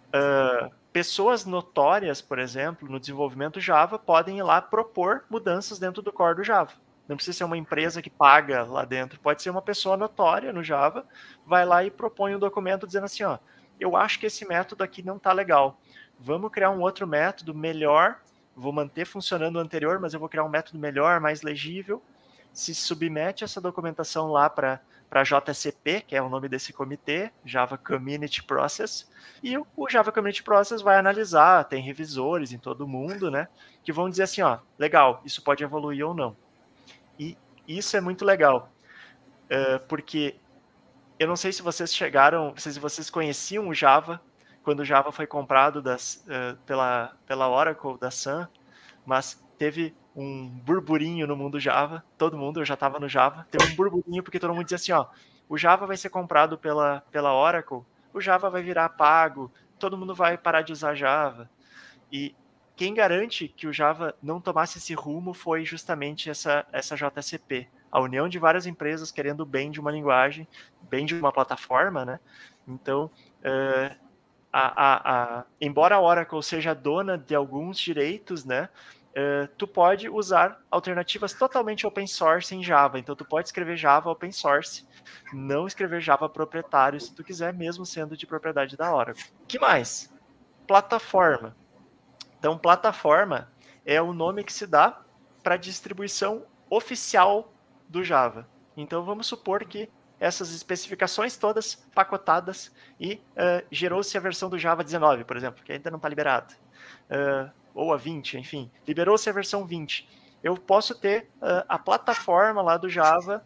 uh, pessoas notórias, por exemplo, no desenvolvimento Java, podem ir lá propor mudanças dentro do core do Java. Não precisa ser uma empresa que paga lá dentro. Pode ser uma pessoa notória no Java, vai lá e propõe um documento dizendo assim, ó, eu acho que esse método aqui não está legal. Vamos criar um outro método melhor. Vou manter funcionando o anterior, mas eu vou criar um método melhor, mais legível. Se submete essa documentação lá para para JCP, que é o nome desse comitê, Java Community Process, e o Java Community Process vai analisar, tem revisores em todo mundo, né, que vão dizer assim, ó, legal, isso pode evoluir ou não. Isso é muito legal, uh, porque eu não sei se vocês chegaram, se vocês conheciam o Java quando o Java foi comprado das, uh, pela, pela Oracle da Sun, mas teve um burburinho no mundo Java, todo mundo, eu já estava no Java, teve um burburinho porque todo mundo dizia assim, ó, o Java vai ser comprado pela, pela Oracle, o Java vai virar pago, todo mundo vai parar de usar Java. E quem garante que o Java não tomasse esse rumo foi justamente essa, essa JCP, a união de várias empresas querendo o bem de uma linguagem, bem de uma plataforma, né? Então, uh, a, a, a, embora a Oracle seja dona de alguns direitos, né? Uh, tu pode usar alternativas totalmente open source em Java. Então, tu pode escrever Java open source, não escrever Java proprietário, se tu quiser, mesmo sendo de propriedade da Oracle. que mais? Plataforma. Então, plataforma é o nome que se dá para a distribuição oficial do Java. Então, vamos supor que essas especificações todas pacotadas e uh, gerou-se a versão do Java 19, por exemplo, que ainda não está liberada, uh, ou a 20, enfim, liberou-se a versão 20. Eu posso ter uh, a plataforma lá do Java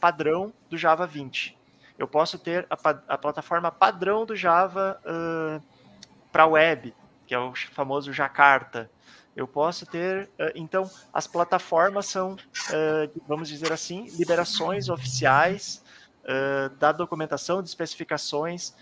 padrão do Java 20. Eu posso ter a, a plataforma padrão do Java para web, que é o famoso Jakarta. Eu posso ter, então, as plataformas são, vamos dizer assim, liberações oficiais da documentação de especificações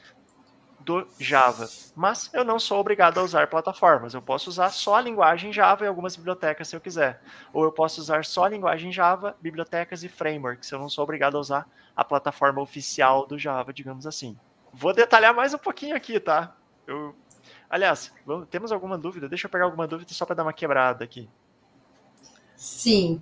do Java. Mas eu não sou obrigado a usar plataformas. Eu posso usar só a linguagem Java e algumas bibliotecas se eu quiser. Ou eu posso usar só a linguagem Java, bibliotecas e frameworks. Eu não sou obrigado a usar a plataforma oficial do Java, digamos assim. Vou detalhar mais um pouquinho aqui, tá? Eu... Aliás, vamos... temos alguma dúvida? Deixa eu pegar alguma dúvida só para dar uma quebrada aqui. Sim.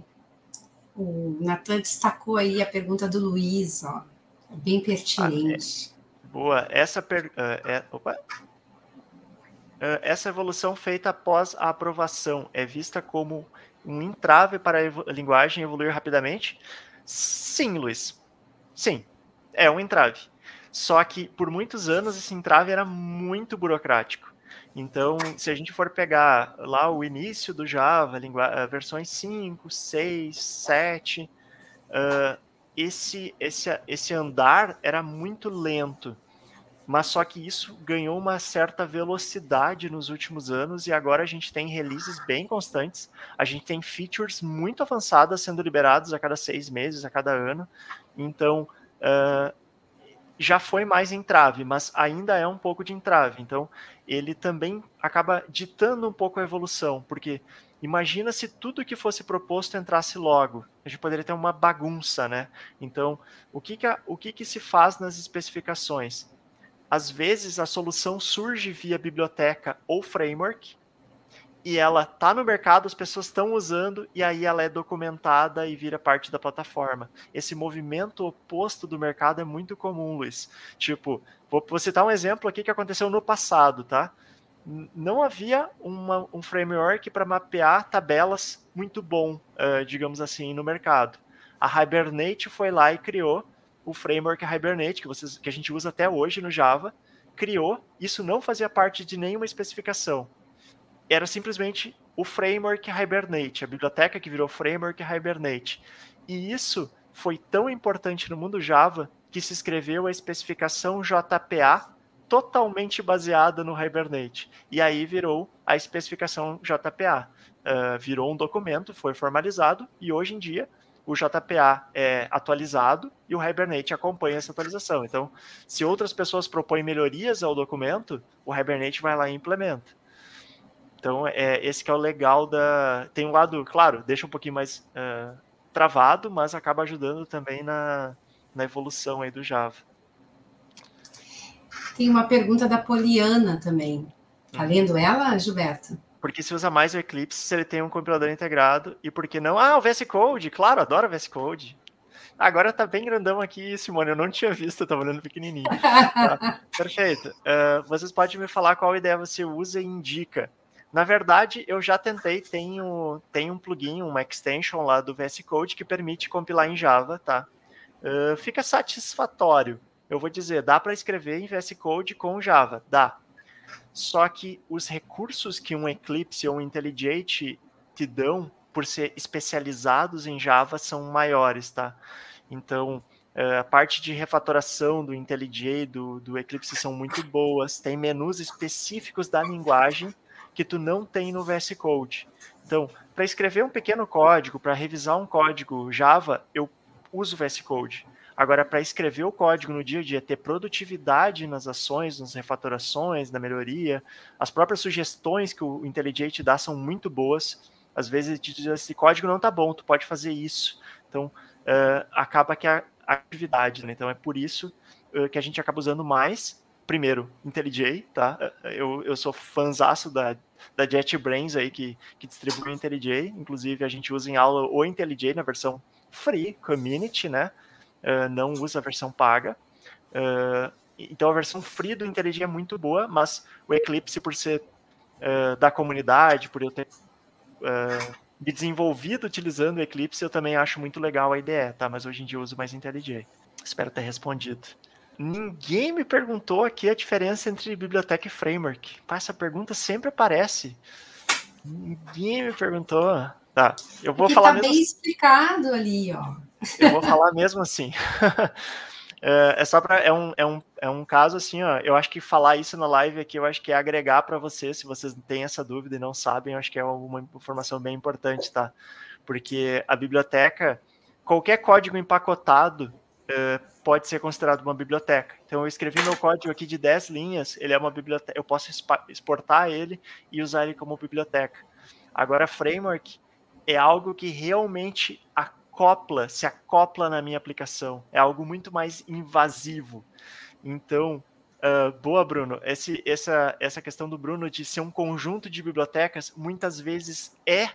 O Natan destacou aí a pergunta do Luiz, ó. Bem pertinente. Ah, é. Boa. Essa, per... uh, é... Opa. Uh, essa evolução feita após a aprovação é vista como um entrave para a linguagem evoluir rapidamente? Sim, Luiz. Sim, é um entrave. Só que por muitos anos esse entrave era muito burocrático. Então, se a gente for pegar lá o início do Java, versões 5, 6, 7, uh, esse, esse, esse andar era muito lento, mas só que isso ganhou uma certa velocidade nos últimos anos e agora a gente tem releases bem constantes, a gente tem features muito avançadas sendo liberados a cada seis meses, a cada ano, então uh, já foi mais entrave, mas ainda é um pouco de entrave, então ele também acaba ditando um pouco a evolução, porque Imagina se tudo que fosse proposto entrasse logo. A gente poderia ter uma bagunça, né? Então, o que, que, a, o que, que se faz nas especificações? Às vezes, a solução surge via biblioteca ou framework, e ela está no mercado, as pessoas estão usando, e aí ela é documentada e vira parte da plataforma. Esse movimento oposto do mercado é muito comum, Luiz. Tipo, vou, vou citar um exemplo aqui que aconteceu no passado, tá? não havia uma, um framework para mapear tabelas muito bom, uh, digamos assim, no mercado. A Hibernate foi lá e criou o framework Hibernate, que, vocês, que a gente usa até hoje no Java, criou, isso não fazia parte de nenhuma especificação. Era simplesmente o framework Hibernate, a biblioteca que virou framework Hibernate. E isso foi tão importante no mundo Java que se escreveu a especificação JPA totalmente baseada no Hibernate. E aí virou a especificação JPA. Uh, virou um documento, foi formalizado, e hoje em dia o JPA é atualizado e o Hibernate acompanha essa atualização. Então, se outras pessoas propõem melhorias ao documento, o Hibernate vai lá e implementa. Então, é, esse que é o legal da. Tem um lado, claro, deixa um pouquinho mais uh, travado, mas acaba ajudando também na, na evolução aí do Java. Tem uma pergunta da Poliana também. Tá lendo ela, Gilberto? Porque se usa mais o Eclipse se ele tem um compilador integrado e por que não? Ah, o VS Code, claro, adoro o VS Code. Agora tá bem grandão aqui, Simone, eu não tinha visto, eu tava olhando pequenininho. Tá, perfeito. Uh, vocês podem me falar qual ideia você usa e indica. Na verdade, eu já tentei, tem, um plugin, uma extension lá do VS Code que permite compilar em Java, tá? Uh, fica satisfatório eu vou dizer, dá para escrever em VS Code com Java, dá. Só que os recursos que um Eclipse ou um IntelliJ te dão por ser especializados em Java são maiores, tá? Então, eh, a parte de refatoração do IntelliJ, do, do Eclipse são muito boas, tem menus específicos da linguagem que tu não tem no VS Code. Então, para escrever um pequeno código, para revisar um código Java, eu uso VS Code. Agora, para escrever o código no dia a dia, ter produtividade nas ações, nas refatorações, na melhoria, as próprias sugestões que o IntelliJ dá são muito boas. Às vezes, te diz, esse código não está bom, tu pode fazer isso. Então, uh, acaba que a atividade, né? Então, é por isso uh, que a gente acaba usando mais, primeiro, IntelliJ, tá? Eu, eu sou fãzaço da, da JetBrains aí, que, que distribui o IntelliJ. Inclusive, a gente usa em aula o IntelliJ na versão free, community, né? uh, não usa a versão paga. Uh, então a versão free do IntelliJ é muito boa, mas o Eclipse, por ser uh, da comunidade, por eu ter me desenvolvido utilizando o Eclipse, eu também acho muito legal a IDE, tá? Mas hoje em dia eu uso mais IntelliJ. Espero ter respondido. Ninguém me perguntou aqui a diferença entre biblioteca e framework. Pá, essa pergunta sempre aparece. Ninguém me perguntou. Tá, eu vou falar tá mesmo. bem explicado ali, ó. Eu vou falar mesmo assim. É, é, só para é um, é, um, é um caso assim, ó. Eu acho que falar isso na live aqui, eu acho que é agregar para vocês, se vocês têm essa dúvida e não sabem, eu acho que é uma informação bem importante, tá? Porque a biblioteca, qualquer código empacotado, é, pode ser considerado uma biblioteca. Então eu escrevi meu código aqui de 10 linhas, ele é uma biblioteca, eu posso exportar ele e usar ele como biblioteca. Agora framework é algo que realmente acopla, se acopla na minha aplicação. É algo muito mais invasivo. Então, Uh, boa, Bruno. Esse, essa, essa questão do Bruno de ser um conjunto de bibliotecas muitas vezes é,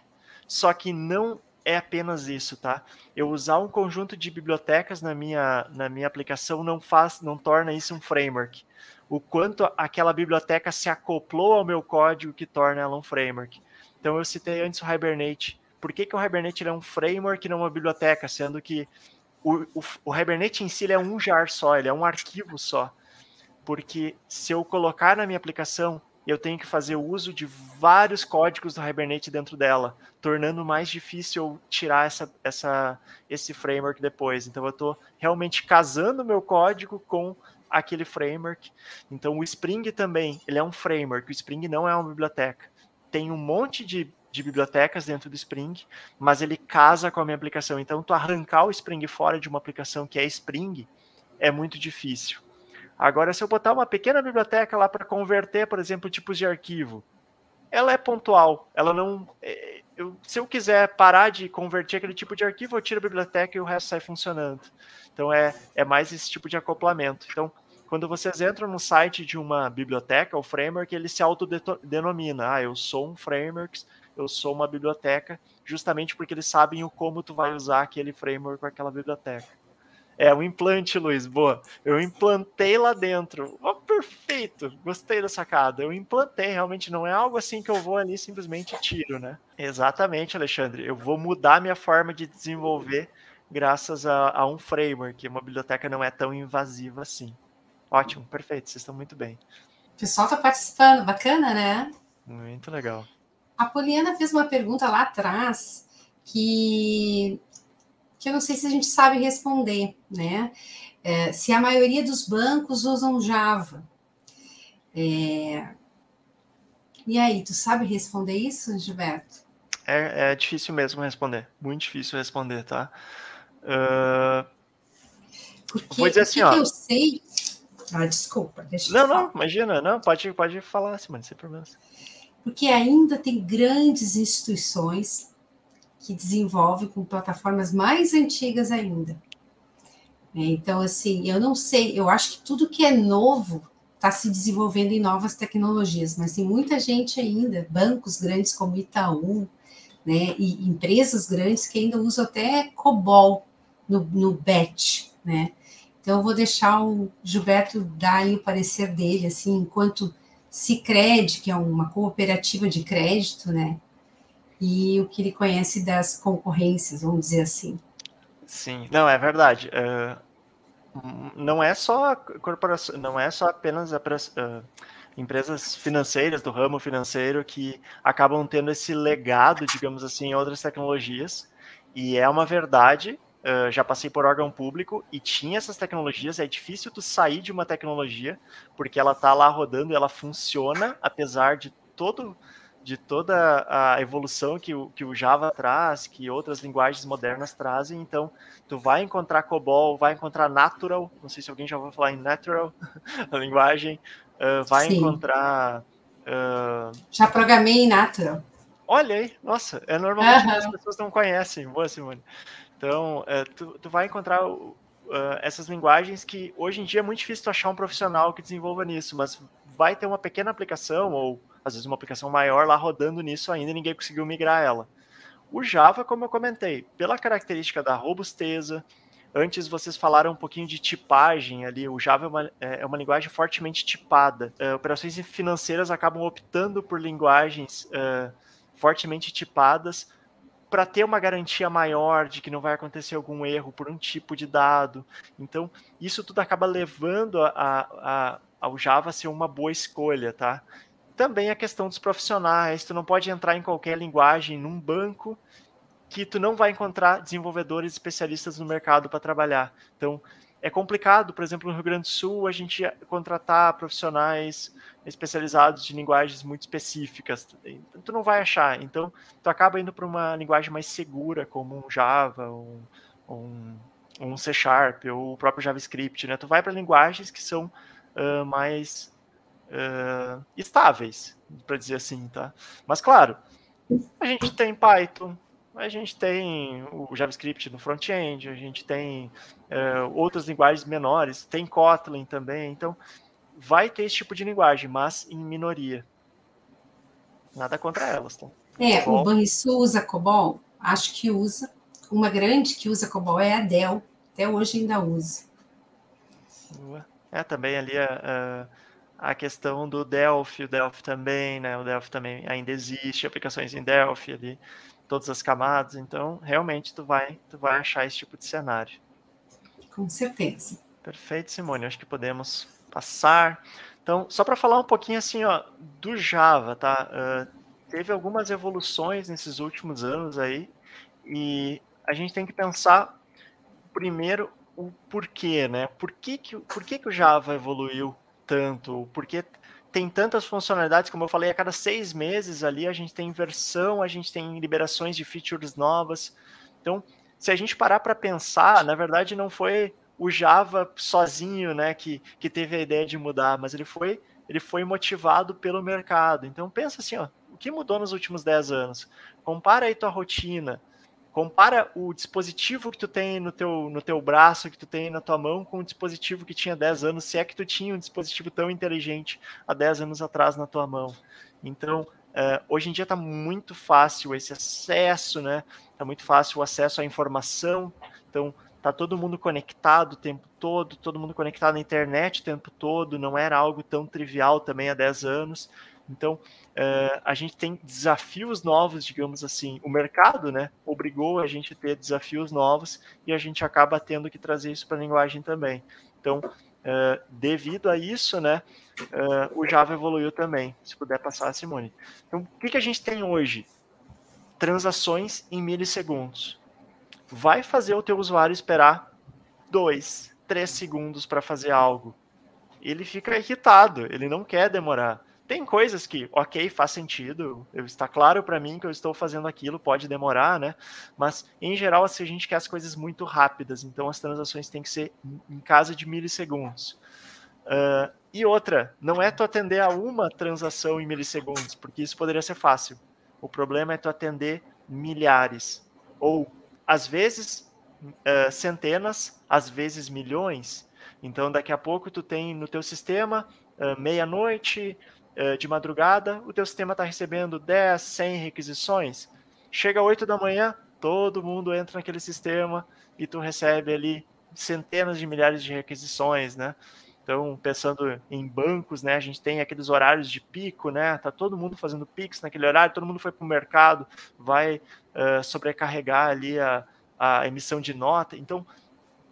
só que não é apenas isso, tá? Eu usar um conjunto de bibliotecas na minha, na minha aplicação não faz, não torna isso um framework. O quanto aquela biblioteca se acoplou ao meu código que torna ela um framework. Então eu citei antes o Hibernate. Por que, que o Hibernate é um framework e não uma biblioteca? Sendo que o, o, o Hibernate em si é um jar só, ele é um arquivo só porque se eu colocar na minha aplicação, eu tenho que fazer uso de vários códigos do Hibernate dentro dela, tornando mais difícil tirar essa, essa, esse framework depois. Então eu estou realmente casando meu código com aquele framework. Então o Spring também, ele é um framework, o Spring não é uma biblioteca. Tem um monte de, de bibliotecas dentro do Spring, mas ele casa com a minha aplicação. Então tu arrancar o Spring fora de uma aplicação que é Spring é muito difícil. Agora, se eu botar uma pequena biblioteca lá para converter, por exemplo, tipos de arquivo, ela é pontual. Ela não. É, eu, se eu quiser parar de converter aquele tipo de arquivo, eu tiro a biblioteca e o resto sai funcionando. Então é, é mais esse tipo de acoplamento. Então, quando vocês entram no site de uma biblioteca, o framework ele se autodenomina. Ah, eu sou um framework, eu sou uma biblioteca, justamente porque eles sabem o como tu vai usar aquele framework com aquela biblioteca. É, um implante, Luiz, boa. Eu implantei lá dentro. Oh, perfeito, gostei da sacada. Eu implantei, realmente não é algo assim que eu vou ali simplesmente tiro, né? Exatamente, Alexandre. Eu vou mudar minha forma de desenvolver graças a, a um framework. Uma biblioteca não é tão invasiva assim. Ótimo, perfeito, vocês estão muito bem. O pessoal está participando, bacana, né? Muito legal. A Poliana fez uma pergunta lá atrás que que eu não sei se a gente sabe responder, né? É, se a maioria dos bancos usam Java. É... E aí, tu sabe responder isso, Gilberto? É, é difícil mesmo responder, muito difícil responder, tá? Uh... Porque, Vou dizer assim, ó. eu sei. Ah, desculpa, deixa Não, não, imagina, não, pode, pode falar, Simone, sem problemas. Porque ainda tem grandes instituições que desenvolve com plataformas mais antigas ainda. É, então, assim, eu não sei, eu acho que tudo que é novo está se desenvolvendo em novas tecnologias, mas tem muita gente ainda, bancos grandes como Itaú, né, e empresas grandes que ainda usam até COBOL no, no BET, né? Então, eu vou deixar o Gilberto dar o parecer dele, assim, enquanto Cicred, que é uma cooperativa de crédito, né, e o que ele conhece das concorrências, vamos dizer assim. Sim, não, é verdade. Uh, não é só corporação, não é só apenas a, uh, empresas financeiras do ramo financeiro que acabam tendo esse legado, digamos assim, em outras tecnologias. E é uma verdade. Uh, já passei por órgão público e tinha essas tecnologias. É difícil tu sair de uma tecnologia porque ela tá lá rodando ela funciona, apesar de todo de toda a evolução que o, que o Java traz, que outras linguagens modernas trazem. Então, tu vai encontrar COBOL, vai encontrar Natural, não sei se alguém já ouviu falar em Natural, a linguagem, uh, vai Sim. encontrar... Uh... Já programei em Natural. Olha aí, nossa, é normalmente as pessoas não conhecem. Boa, Simone. Então, uh, tu, tu vai encontrar essas linguagens que hoje em dia é muito difícil tu achar um profissional que desenvolva nisso, mas vai ter uma pequena aplicação ou às vezes uma aplicação maior lá rodando nisso ainda, ninguém conseguiu migrar ela. O Java, como eu comentei, pela característica da robusteza, antes vocês falaram um pouquinho de tipagem ali, o Java é uma, é, é uma linguagem fortemente tipada. Uh, operações financeiras acabam optando por linguagens uh, fortemente tipadas para ter uma garantia maior de que não vai acontecer algum erro por um tipo de dado. Então, isso tudo acaba levando a, a, ao Java a ser uma boa escolha, tá? Também a questão dos profissionais. Tu não pode entrar em qualquer linguagem num banco que tu não vai encontrar desenvolvedores especialistas no mercado para trabalhar. Então, é complicado, por exemplo, no Rio Grande do Sul, a gente contratar profissionais especializados de linguagens muito específicas. Tu não vai achar. Então, tu acaba indo para uma linguagem mais segura, como um Java, um, um um C Sharp ou o próprio JavaScript, né? Tu vai para linguagens que são uh, mais uh, estáveis, para dizer assim, tá? Mas claro, a gente tem Python, a gente tem o JavaScript no front-end, a gente tem uh, outras linguagens menores, tem Kotlin também, então vai ter esse tipo de linguagem, mas em minoria. Nada contra elas, tá? É, Cobol. o Banrisul usa Cobol? Acho que usa. Uma grande que usa Cobol é a Dell. Até hoje ainda usa. É, também ali a, a, a questão do Delphi, o Delphi também, né? O Delphi também ainda existe, aplicações em Delphi ali, todas as camadas. Então, realmente, tu vai, tu vai achar esse tipo de cenário. Com certeza. Perfeito, Simone. Acho que podemos passar. Então, só para falar um pouquinho assim, ó, do Java, tá? Uh, teve algumas evoluções nesses últimos anos aí, e a gente tem que pensar primeiro o porquê, né? Por que, que, por que, que o Java evoluiu tanto? Porque tem tantas funcionalidades, como eu falei, a cada seis meses ali a gente tem versão, a gente tem liberações de features novas. Então, se a gente parar para pensar, na verdade não foi o Java sozinho, né, que, que teve a ideia de mudar, mas ele foi ele foi motivado pelo mercado. Então pensa assim, ó, o que mudou nos últimos 10 anos? Compara aí tua rotina, compara o dispositivo que tu tem no teu, no teu braço, que tu tem na tua mão, com o dispositivo que tinha 10 anos, se é que tu tinha um dispositivo tão inteligente há 10 anos atrás na tua mão. Então, uh, hoje em dia está muito fácil esse acesso, né? Está muito fácil o acesso à informação. Então, tá todo mundo conectado o tempo todo, todo mundo conectado na internet o tempo todo, não era algo tão trivial também há 10 anos. Então, uh, a gente tem desafios novos, digamos assim. O mercado, né, obrigou a gente a ter desafios novos e a gente acaba tendo que trazer isso para a linguagem também. Então, uh, devido a isso, né, uh, o Java evoluiu também. Se puder passar, Simone. Então, o que, que a gente tem hoje? Transações em milissegundos. Vai fazer o teu usuário esperar dois, três segundos para fazer algo. Ele fica irritado, ele não quer demorar. Tem coisas que, ok, faz sentido, está claro para mim que eu estou fazendo aquilo, pode demorar, né? Mas, em geral, assim, a gente quer as coisas muito rápidas, então as transações têm que ser em casa de milissegundos. Uh, e outra, não é tu atender a uma transação em milissegundos, porque isso poderia ser fácil. O problema é tu atender milhares, ou, às vezes, uh, centenas, às vezes milhões. Então, daqui a pouco tu tem no teu sistema uh, meia-noite, de madrugada, o teu sistema está recebendo 10, 100 requisições. Chega 8 da manhã, todo mundo entra naquele sistema e tu recebe ali centenas de milhares de requisições, né? Então, pensando em bancos, né, a gente tem aqueles horários de pico, né? Tá todo mundo fazendo pix naquele horário, todo mundo foi para o mercado, vai uh, sobrecarregar ali a, a emissão de nota. Então,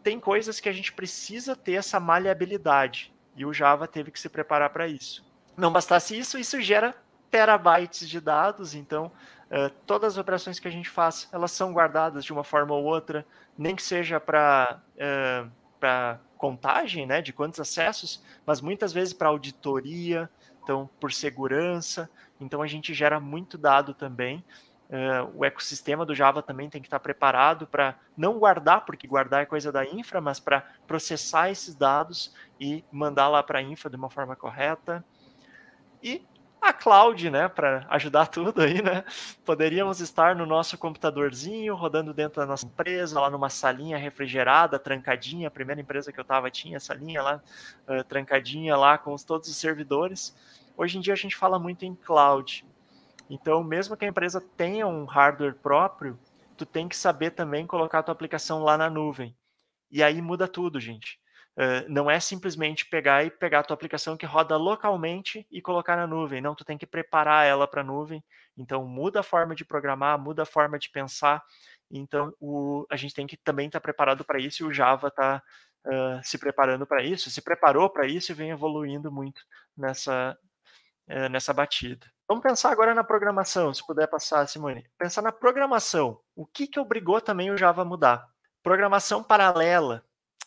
tem coisas que a gente precisa ter essa maleabilidade e o Java teve que se preparar para isso. Não bastasse isso, isso gera terabytes de dados, então uh, todas as operações que a gente faz, elas são guardadas de uma forma ou outra, nem que seja para uh, para contagem, né, de quantos acessos, mas muitas vezes para auditoria, então por segurança, então a gente gera muito dado também. Uh, o ecossistema do Java também tem que estar preparado para não guardar, porque guardar é coisa da infra, mas para processar esses dados e mandar lá para a infra de uma forma correta. E a cloud, né, para ajudar tudo aí, né? Poderíamos estar no nosso computadorzinho, rodando dentro da nossa empresa, lá numa salinha refrigerada, trancadinha. A primeira empresa que eu estava tinha essa linha lá, uh, trancadinha lá com todos os servidores. Hoje em dia a gente fala muito em cloud. Então, mesmo que a empresa tenha um hardware próprio, tu tem que saber também colocar a tua aplicação lá na nuvem. E aí muda tudo, gente. Não é simplesmente pegar e pegar a tua aplicação que roda localmente e colocar na nuvem. Não, tu tem que preparar ela para a nuvem. Então, muda a forma de programar, muda a forma de pensar. Então, o, a gente tem que também estar tá preparado para isso e o Java está uh, se preparando para isso, se preparou para isso e vem evoluindo muito nessa, uh, nessa batida. Vamos pensar agora na programação, se puder passar, Simone. Pensar na programação. O que, que obrigou também o Java a mudar? Programação paralela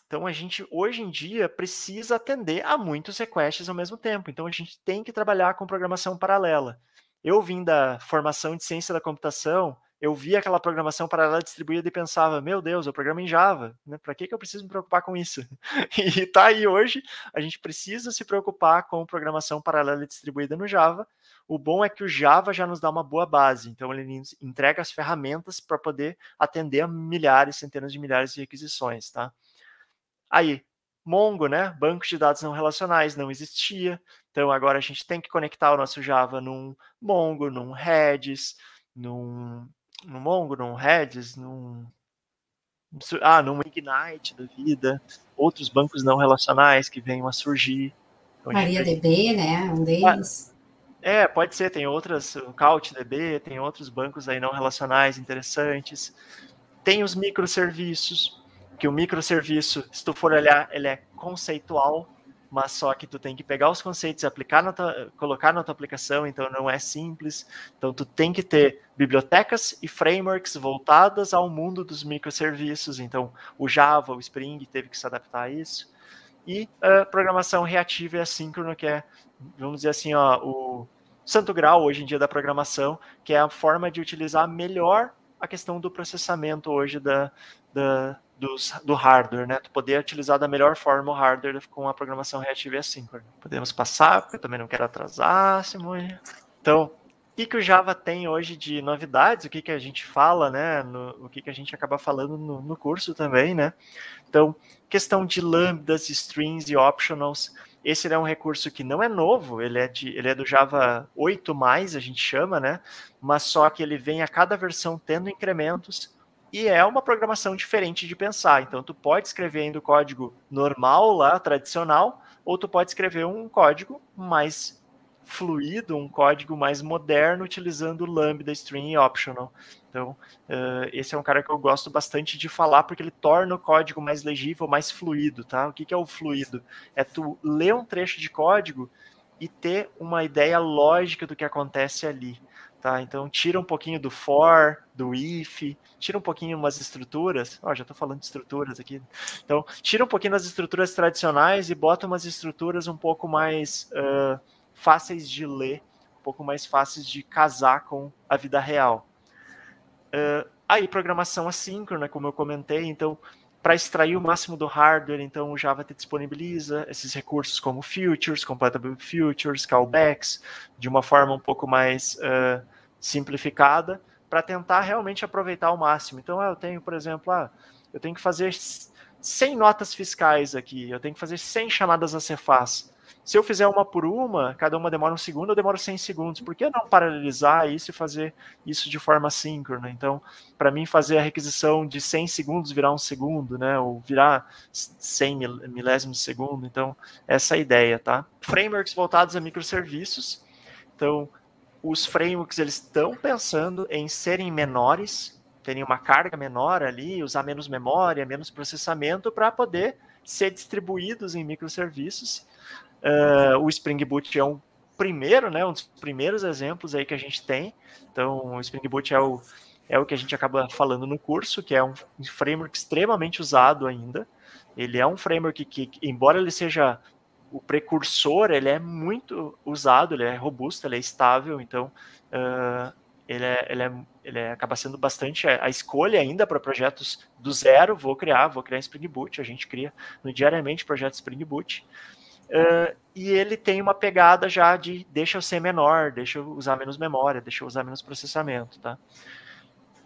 então a gente hoje em dia precisa atender a muitos requests ao mesmo tempo. Então a gente tem que trabalhar com programação paralela. Eu vim da formação de ciência da computação, eu via aquela programação paralela distribuída e pensava, meu Deus, eu programo em Java, né? Para que, que eu preciso me preocupar com isso? e tá aí hoje, a gente precisa se preocupar com programação paralela distribuída no Java. O bom é que o Java já nos dá uma boa base, então ele entrega as ferramentas para poder atender a milhares, centenas de milhares de requisições, tá? Aí, Mongo, né? Banco de dados não relacionais não existia. Então agora a gente tem que conectar o nosso Java num Mongo, num Redis, num, num Mongo, num Redis, num ah, num Ignite da vida, outros bancos não relacionais que venham a surgir. Então, MariaDB, né? Um deles. É, pode ser, tem outras, o CouchDB, tem outros bancos aí não relacionais interessantes. Tem os microserviços, que o microserviço, se tu for olhar, ele é conceitual, mas só que tu tem que pegar os conceitos aplicar na tua, colocar na tua aplicação, então não é simples. Então tu tem que ter bibliotecas e frameworks voltadas ao mundo dos microserviços. Então o Java, o Spring teve que se adaptar a isso. E a programação reativa e assíncrona, que é, vamos dizer assim, ó, o santo grau hoje em dia da programação, que é a forma de utilizar melhor a questão do processamento hoje da, da, dos, do hardware, né? Tu poder utilizar da melhor forma o hardware com a programação reativa e assíncrona. Podemos passar, porque eu também não quero atrasar, Simone. Então, o que, que o Java tem hoje de novidades? O que, que a gente fala, né? No, o que, que a gente acaba falando no, no curso também, né? Então, questão de lambdas, strings e optionals. Esse é um recurso que não é novo, ele é, de, ele é do Java 8, a gente chama, né? Mas só que ele vem a cada versão tendo incrementos e é uma programação diferente de pensar. Então, tu pode escrever ainda o código normal lá, tradicional, ou tu pode escrever um código mais fluido, um código mais moderno, utilizando Lambda, String e Optional. Então, uh, esse é um cara que eu gosto bastante de falar, porque ele torna o código mais legível, mais fluido, tá? O que, que é o fluido? É tu ler um trecho de código e ter uma ideia lógica do que acontece ali. Tá? Então tira um pouquinho do for, do if, tira um pouquinho umas estruturas. Ó, já estou falando de estruturas aqui. Então tira um pouquinho das estruturas tradicionais e bota umas estruturas um pouco mais uh, fáceis de ler, um pouco mais fáceis de casar com a vida real. Uh, aí programação assíncrona, como eu comentei, então para extrair o máximo do hardware, então o Java te disponibiliza esses recursos como futures, compatible futures, callbacks, de uma forma um pouco mais uh, simplificada, para tentar realmente aproveitar ao máximo. Então, eu tenho, por exemplo, ah, eu tenho que fazer 100 notas fiscais aqui, eu tenho que fazer 100 chamadas a Cefaz. Se eu fizer uma por uma, cada uma demora um segundo, eu demoro 100 segundos. Por que não paralelizar isso e fazer isso de forma síncrona? Então, para mim, fazer a requisição de 100 segundos virar um segundo, né? Ou virar 100 milésimos de segundo. Então, essa é a ideia, tá? Frameworks voltados a microserviços. Então, os frameworks eles estão pensando em serem menores, terem uma carga menor ali, usar menos memória, menos processamento para poder ser distribuídos em microserviços Uh, o Spring Boot é um primeiro, né, um dos primeiros exemplos aí que a gente tem. Então, o Spring Boot é o, é o que a gente acaba falando no curso, que é um framework extremamente usado ainda. Ele é um framework que, embora ele seja o precursor, ele é muito usado, ele é robusto, ele é estável, então uh, ele, é, ele, é, ele é, acaba sendo bastante a, escolha ainda para projetos do zero. Vou criar, vou criar Spring Boot, a gente cria no, diariamente projetos Spring Boot. Uh, e ele tem uma pegada já de deixa eu ser menor, deixa eu usar menos memória, deixa eu usar menos processamento, tá?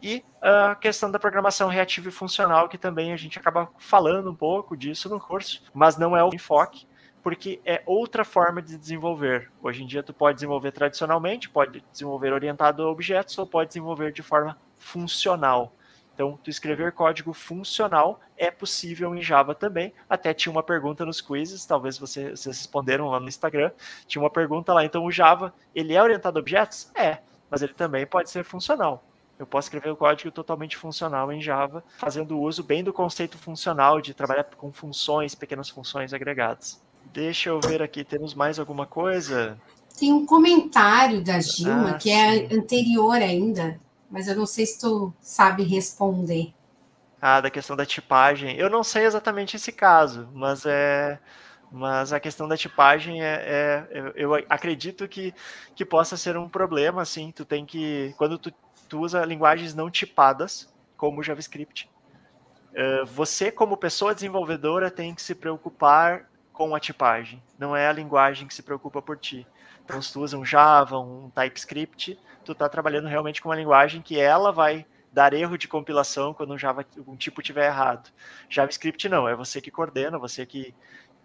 E a questão da programação reativa e funcional, que também a gente acaba falando um pouco disso no curso, mas não é o enfoque, porque é outra forma de desenvolver. Hoje em dia tu pode desenvolver tradicionalmente, pode desenvolver orientado a objetos ou pode desenvolver de forma funcional. Então, tu escrever código funcional é possível em Java também. Até tinha uma pergunta nos quizzes, talvez vocês, vocês responderam lá no Instagram. Tinha uma pergunta lá. Então, o Java, ele é orientado a objetos? É, mas ele também pode ser funcional. Eu posso escrever o código totalmente funcional em Java, fazendo uso bem do conceito funcional de trabalhar com funções, pequenas funções agregadas. Deixa eu ver aqui, temos mais alguma coisa? Tem um comentário da Gilma, ah, que é sim. é anterior ainda, mas eu não sei se tu sabe responder. Ah, da questão da tipagem. Eu não sei exatamente esse caso, mas é. Mas a questão da tipagem é, é eu acredito que, que possa ser um problema, assim. Tu tem que. Quando tu, tu usa linguagens não tipadas, como o JavaScript. Uh, você, como pessoa desenvolvedora, tem que se preocupar com a tipagem. Não é a linguagem que se preocupa por ti. Então, se tu usa um Java, um TypeScript, tu está trabalhando realmente com uma linguagem que ela vai dar erro de compilação quando um, Java, um tipo tiver errado. JavaScript não, é você que coordena, você que,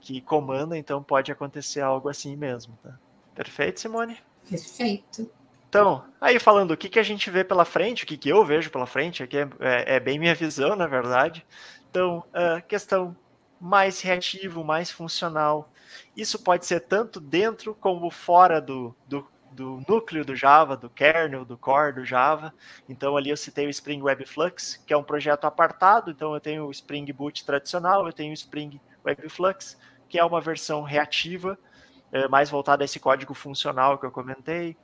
que comanda, então pode acontecer algo assim mesmo. Tá? Perfeito, Simone? Perfeito. Então, aí falando o que, que a gente vê pela frente, o que, que eu vejo pela frente, aqui é, é, é bem minha visão, na verdade. Então, a questão mais reativo, mais funcional. Isso pode ser tanto dentro como fora do, do, do, núcleo do Java, do kernel, do core do Java. Então ali eu citei o Spring Web Flux, que é um projeto apartado. Então eu tenho o Spring Boot tradicional, eu tenho o Spring Web Flux, que é uma versão reativa, é, mais voltada a esse código funcional que eu comentei.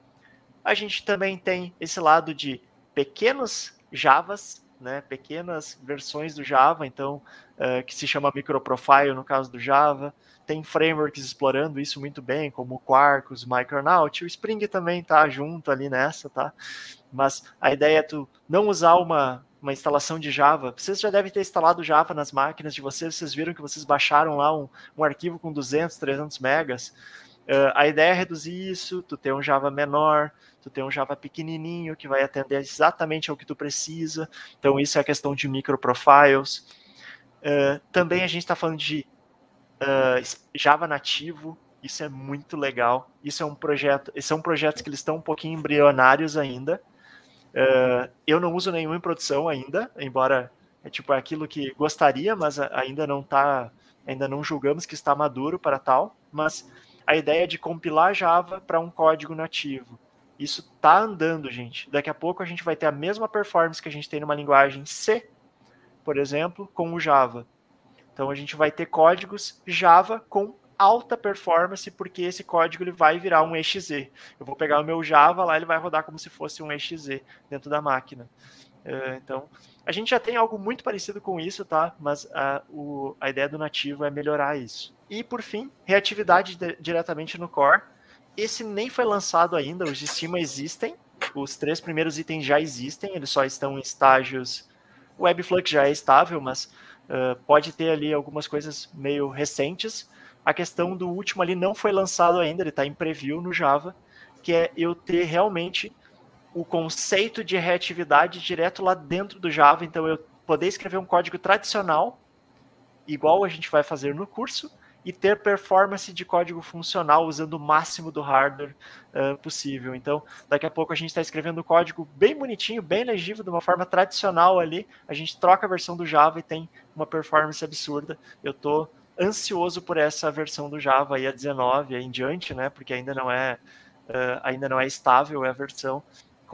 A gente também tem esse lado de pequenos Javas né, pequenas versões do Java, então uh, que se chama microprofile no caso do Java. Tem frameworks explorando isso muito bem, como o Quarkus, Micronaut. O Spring também está junto ali nessa, tá? Mas a ideia é tu não usar uma, uma instalação de Java. Vocês já devem ter instalado Java nas máquinas de vocês. Vocês viram que vocês baixaram lá um, um arquivo com 200, 300 megas. Uh, a ideia é reduzir isso, tu ter um Java menor, tu ter um Java pequenininho que vai atender exatamente ao que tu precisa. Então isso é a questão de microprofiles. Uh, também a gente está falando de uh, Java nativo, isso é muito legal. Isso é um projeto, são projetos que eles estão um pouquinho embrionários ainda. Uh, eu não uso nenhum em produção ainda, embora é tipo é aquilo que gostaria, mas ainda não está, ainda não julgamos que está maduro para tal. Mas a ideia de compilar Java para um código nativo. Isso está andando, gente. Daqui a pouco a gente vai ter a mesma performance que a gente tem numa linguagem C, por exemplo, com o Java. Então a gente vai ter códigos Java com alta performance, porque esse código ele vai virar um exe. Eu vou pegar o meu Java lá, ele vai rodar como se fosse um exe dentro da máquina. Uh, então, a gente já tem algo muito parecido com isso, tá? Mas a, o, a ideia do nativo é melhorar isso. E, por fim, reatividade de, diretamente no core. Esse nem foi lançado ainda, os de cima existem, os três primeiros itens já existem, eles só estão em estágios. O Webflux já é estável, mas uh, pode ter ali algumas coisas meio recentes. A questão do último ali não foi lançado ainda, ele está em preview no Java, que é eu ter realmente o conceito de reatividade direto lá dentro do Java. Então, eu poder escrever um código tradicional, igual a gente vai fazer no curso, e ter performance de código funcional usando o máximo do hardware uh, possível. Então, daqui a pouco a gente está escrevendo código bem bonitinho, bem legível, de uma forma tradicional ali. A gente troca a versão do Java e tem uma performance absurda. Eu estou ansioso por essa versão do Java aí a 19 aí em diante, né? Porque ainda não é uh, ainda não é estável é a versão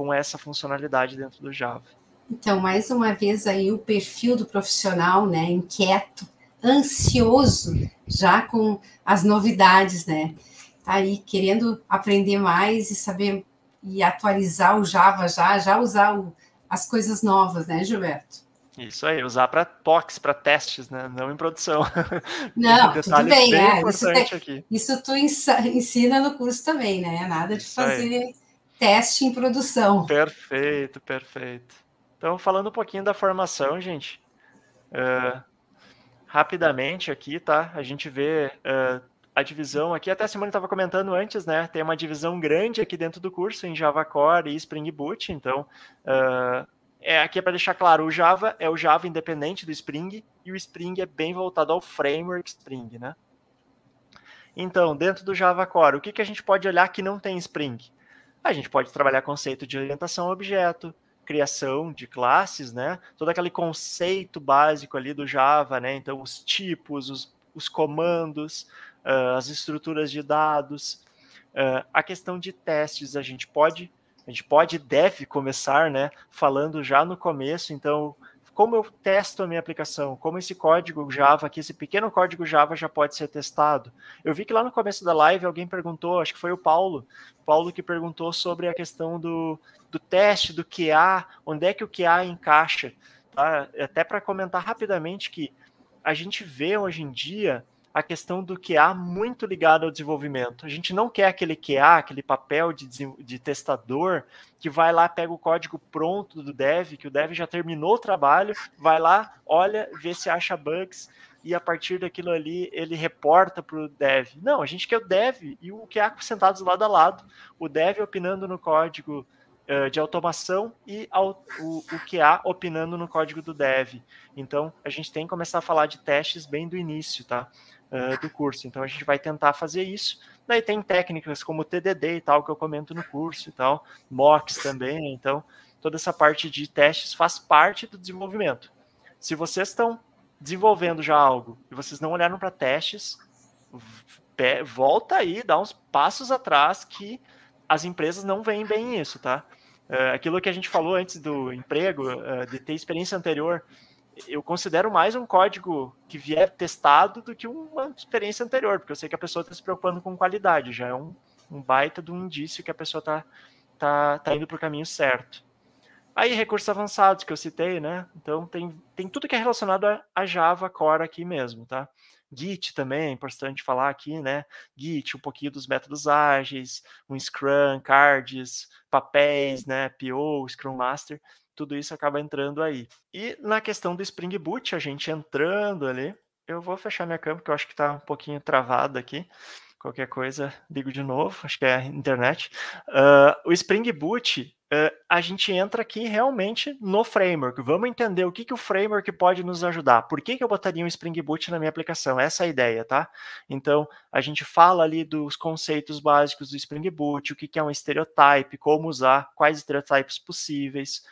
com essa funcionalidade dentro do Java. Então, mais uma vez aí o perfil do profissional, né, inquieto, ansioso já com as novidades, né? Tá aí querendo aprender mais e saber e atualizar o Java já, já usar o, as coisas novas, né, Gilberto? Isso aí, usar para POCs, para testes, né? Não em produção. Não, um tudo bem, bem é, isso, te, isso, tu ensina no curso também, né? Nada de fazer aí. Teste em produção. Perfeito, perfeito. Então, falando um pouquinho da formação, gente. Uh, rapidamente aqui, tá? A gente vê uh, a divisão aqui, até a Simone estava comentando antes, né? Tem uma divisão grande aqui dentro do curso em Java Core e Spring Boot, então uh, é, aqui é para deixar claro, o Java é o Java independente do Spring e o Spring é bem voltado ao framework Spring, né? Então, dentro do Java Core, o que, que a gente pode olhar que não tem Spring? A gente pode trabalhar conceito de orientação a objeto, criação de classes, né? Todo aquele conceito básico ali do Java, né? Então, os tipos, os, os comandos, uh, as estruturas de dados. Uh, a questão de testes, a gente pode, a gente pode deve começar, né? Falando já no começo, então, como eu testo a minha aplicação, como esse código Java, aqui, esse pequeno código Java já pode ser testado. Eu vi que lá no começo da live alguém perguntou, acho que foi o Paulo, Paulo que perguntou sobre a questão do, do teste, do QA, onde é que o QA encaixa. Tá? Até para comentar rapidamente que a gente vê hoje em dia a questão do QA muito ligado ao desenvolvimento. A gente não quer aquele QA, aquele papel de, de testador, que vai lá, pega o código pronto do dev, que o dev já terminou o trabalho, vai lá, olha, vê se acha bugs, e a partir daquilo ali ele reporta para o dev. Não, a gente quer o dev e o QA sentados lado a lado, o dev opinando no código uh, de automação e ao, o, o QA opinando no código do dev. Então, a gente tem que começar a falar de testes bem do início, tá? Uh, do curso. Então, a gente vai tentar fazer isso. Daí tem técnicas como TDD e tal, que eu comento no curso e tal, mocks também. Então, toda essa parte de testes faz parte do desenvolvimento. Se vocês estão desenvolvendo já algo e vocês não olharam para testes, volta aí, dá uns passos atrás que as empresas não veem bem isso, tá? Uh, aquilo que a gente falou antes do emprego, uh, de ter experiência anterior, eu considero mais um código que vier testado do que uma experiência anterior, porque eu sei que a pessoa está se preocupando com qualidade, já é um, um baita de um indício que a pessoa está tá, tá indo para o caminho certo. Aí, recursos avançados que eu citei, né? Então, tem, tem tudo que é relacionado a, a Java Core aqui mesmo, tá? Git também, é importante falar aqui, né? Git, um pouquinho dos métodos ágeis, um Scrum, cards, papéis, né? PO, Scrum Master, tudo isso acaba entrando aí. E na questão do Spring Boot, a gente entrando ali, eu vou fechar minha câmera, que eu acho que está um pouquinho travada aqui. Qualquer coisa, ligo de novo, acho que é a internet. Uh, o Spring Boot, uh, a gente entra aqui realmente no framework. Vamos entender o que, que o framework pode nos ajudar. Por que, que eu botaria um Spring Boot na minha aplicação? Essa é a ideia, tá? Então, a gente fala ali dos conceitos básicos do Spring Boot, o que, que é um stereotype, como usar, quais stereotypes possíveis,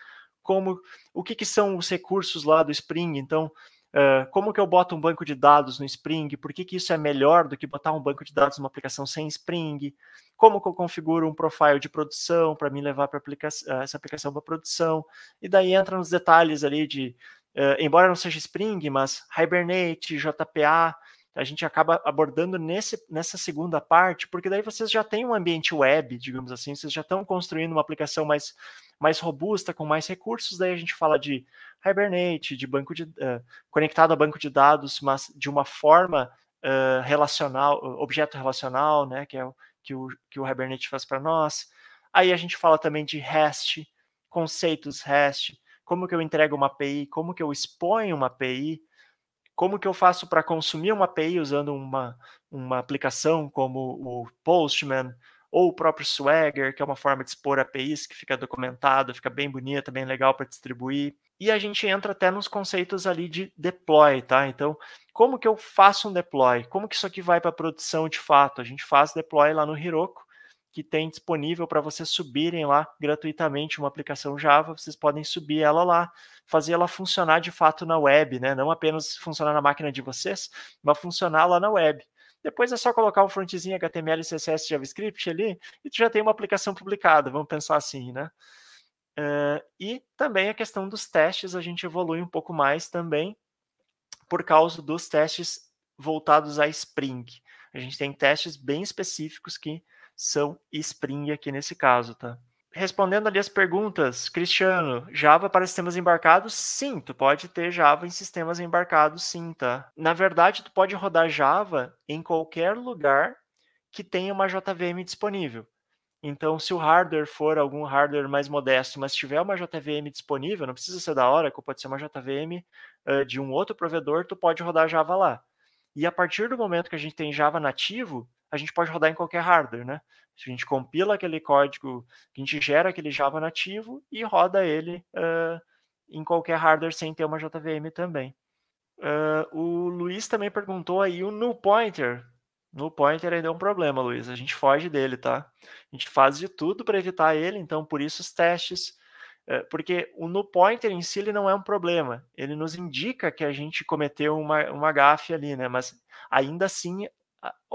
como o que, que são os recursos lá do Spring. Então, Uh, como que eu boto um banco de dados no Spring? Por que, que isso é melhor do que botar um banco de dados numa aplicação sem Spring? Como que eu configuro um profile de produção para me levar para aplica essa aplicação para produção? E daí entra nos detalhes ali de, uh, embora não seja Spring, mas Hibernate, JPA, a gente acaba abordando nesse, nessa segunda parte, porque daí vocês já têm um ambiente web, digamos assim, vocês já estão construindo uma aplicação mais, mais robusta, com mais recursos, daí a gente fala de Hibernate, de banco de uh, conectado a banco de dados, mas de uma forma uh, relacional, objeto relacional, né, que é o que o, que o Hibernate faz para nós. Aí a gente fala também de REST, conceitos REST, como que eu entrego uma API, como que eu exponho uma API, como que eu faço para consumir uma API usando uma, uma aplicação como o Postman, ou o próprio Swagger, que é uma forma de expor APIs que fica documentado, fica bem bonita, bem legal para distribuir. E a gente entra até nos conceitos ali de deploy, tá? Então, como que eu faço um deploy? Como que isso aqui vai para produção de fato? A gente faz deploy lá no Heroku, que tem disponível para vocês subirem lá gratuitamente uma aplicação Java, vocês podem subir ela lá, fazer ela funcionar de fato na web, né? Não apenas funcionar na máquina de vocês, mas funcionar lá na web. Depois é só colocar o frontzinho HTML, CSS, JavaScript ali e tu já tem uma aplicação publicada, vamos pensar assim, né? Uh, e também a questão dos testes, a gente evolui um pouco mais também por causa dos testes voltados a Spring. A gente tem testes bem específicos que são Spring aqui nesse caso, tá? respondendo ali as perguntas, Cristiano, Java para sistemas embarcados? Sim, tu pode ter Java em sistemas embarcados, sim, tá? Na verdade, tu pode rodar Java em qualquer lugar que tenha uma JVM disponível. Então, se o hardware for algum hardware mais modesto, mas tiver uma JVM disponível, não precisa ser da Oracle, pode ser uma JVM uh, de um outro provedor, tu pode rodar Java lá. E a partir do momento que a gente tem Java nativo, a gente pode rodar em qualquer hardware, né? A gente compila aquele código, a gente gera aquele Java nativo e roda ele uh, em qualquer hardware sem ter uma JVM também. Uh, o Luiz também perguntou aí o null pointer. Null pointer ainda é um problema, Luiz. A gente foge dele, tá? A gente faz de tudo para evitar ele, então por isso os testes. Uh, porque o null pointer em si ele não é um problema. Ele nos indica que a gente cometeu uma, uma gafe ali, né? Mas ainda assim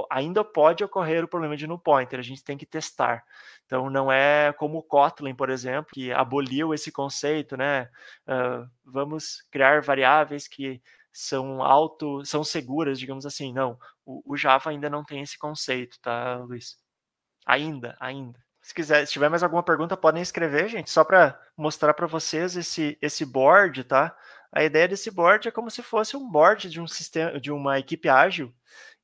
ainda pode ocorrer o problema de null pointer, a gente tem que testar. Então, não é como o Kotlin, por exemplo, que aboliu esse conceito, né? Uh, vamos criar variáveis que são auto, são seguras, digamos assim. Não, o, o, Java ainda não tem esse conceito, tá, Luiz? Ainda, ainda. Se quiser, se tiver mais alguma pergunta, podem escrever, gente, só para mostrar para vocês esse, esse board, tá? A ideia desse board é como se fosse um board de um sistema, de uma equipe ágil,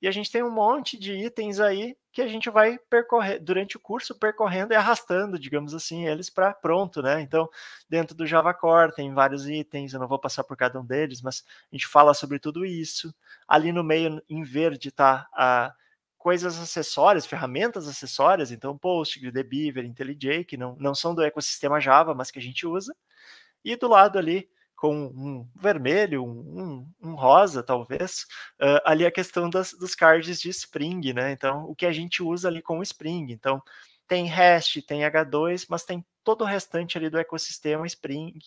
e a gente tem um monte de itens aí que a gente vai percorrer durante o curso percorrendo e arrastando, digamos assim, eles para pronto, né? Então, dentro do Java Core tem vários itens, eu não vou passar por cada um deles, mas a gente fala sobre tudo isso. Ali no meio, em verde, tá a coisas acessórias, ferramentas acessórias, então Postgre, Beaver, IntelliJ, que não, não são do ecossistema Java, mas que a gente usa. E do lado ali, com um vermelho, um, um rosa, talvez, uh, ali a questão das, dos cards de Spring, né? Então, o que a gente usa ali com o Spring. Então, tem REST, tem H2, mas tem todo o restante ali do ecossistema Spring,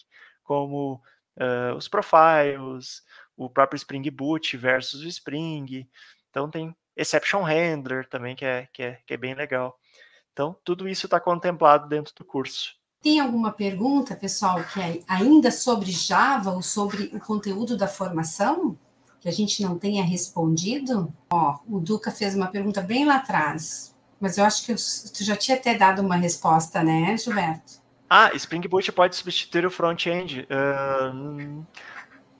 como uh, os profiles, o próprio Spring Boot versus o Spring. Então, tem Exception Handler também, que é, que é, que é bem legal. Então, tudo isso está contemplado dentro do curso. Tem alguma pergunta, pessoal, que é ainda sobre Java ou sobre o conteúdo da formação? Que a gente não tenha respondido? Ó, o Duca fez uma pergunta bem lá atrás, mas eu acho que tu já tinha até dado uma resposta, né, Gilberto? Ah, Spring Boot pode substituir o front-end. Uh,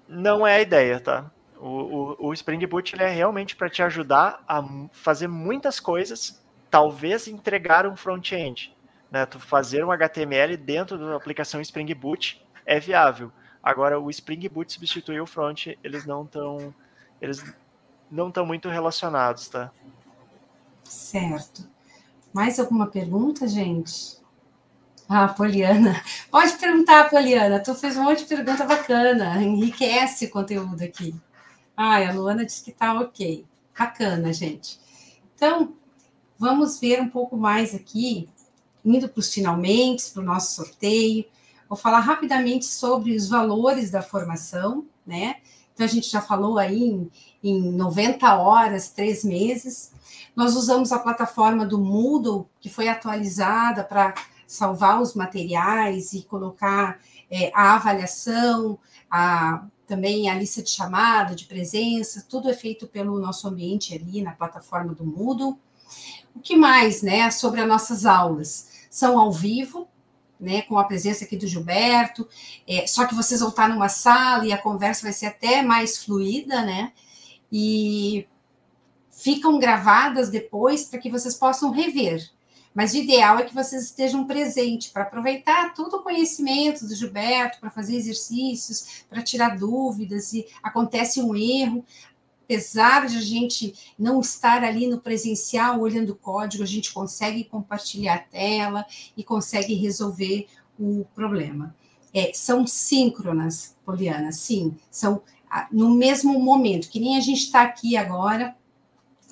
não é a ideia, tá? O, o, o Spring Boot é realmente para te ajudar a fazer muitas coisas, talvez entregar um front-end né, tu fazer um HTML dentro da aplicação Spring Boot é viável. Agora, o Spring Boot substituir o front, eles não estão eles não estão muito relacionados, tá? Certo. Mais alguma pergunta, gente? Ah, Poliana. Pode perguntar, Poliana. Tu fez um monte de pergunta bacana. Enriquece o conteúdo aqui. Ah, a Luana disse que tá ok. Bacana, gente. Então, vamos ver um pouco mais aqui indo para os finalmente, para o nosso sorteio. Vou falar rapidamente sobre os valores da formação, né? Então, a gente já falou aí em, em 90 horas, três meses. Nós usamos a plataforma do Moodle, que foi atualizada para salvar os materiais e colocar é, a avaliação, a, também a lista de chamada, de presença, tudo é feito pelo nosso ambiente ali na plataforma do Moodle. O que mais, né, sobre as nossas aulas? São ao vivo, né, com a presença aqui do Gilberto, é, só que vocês vão estar numa sala e a conversa vai ser até mais fluida, né? E ficam gravadas depois para que vocês possam rever. Mas o ideal é que vocês estejam presentes para aproveitar todo o conhecimento do Gilberto, para fazer exercícios, para tirar dúvidas, e acontece um erro, apesar de a gente não estar ali no presencial olhando o código, a gente consegue compartilhar a tela e consegue resolver o problema. É, são síncronas, Poliana, sim, são no mesmo momento, que nem a gente está aqui agora,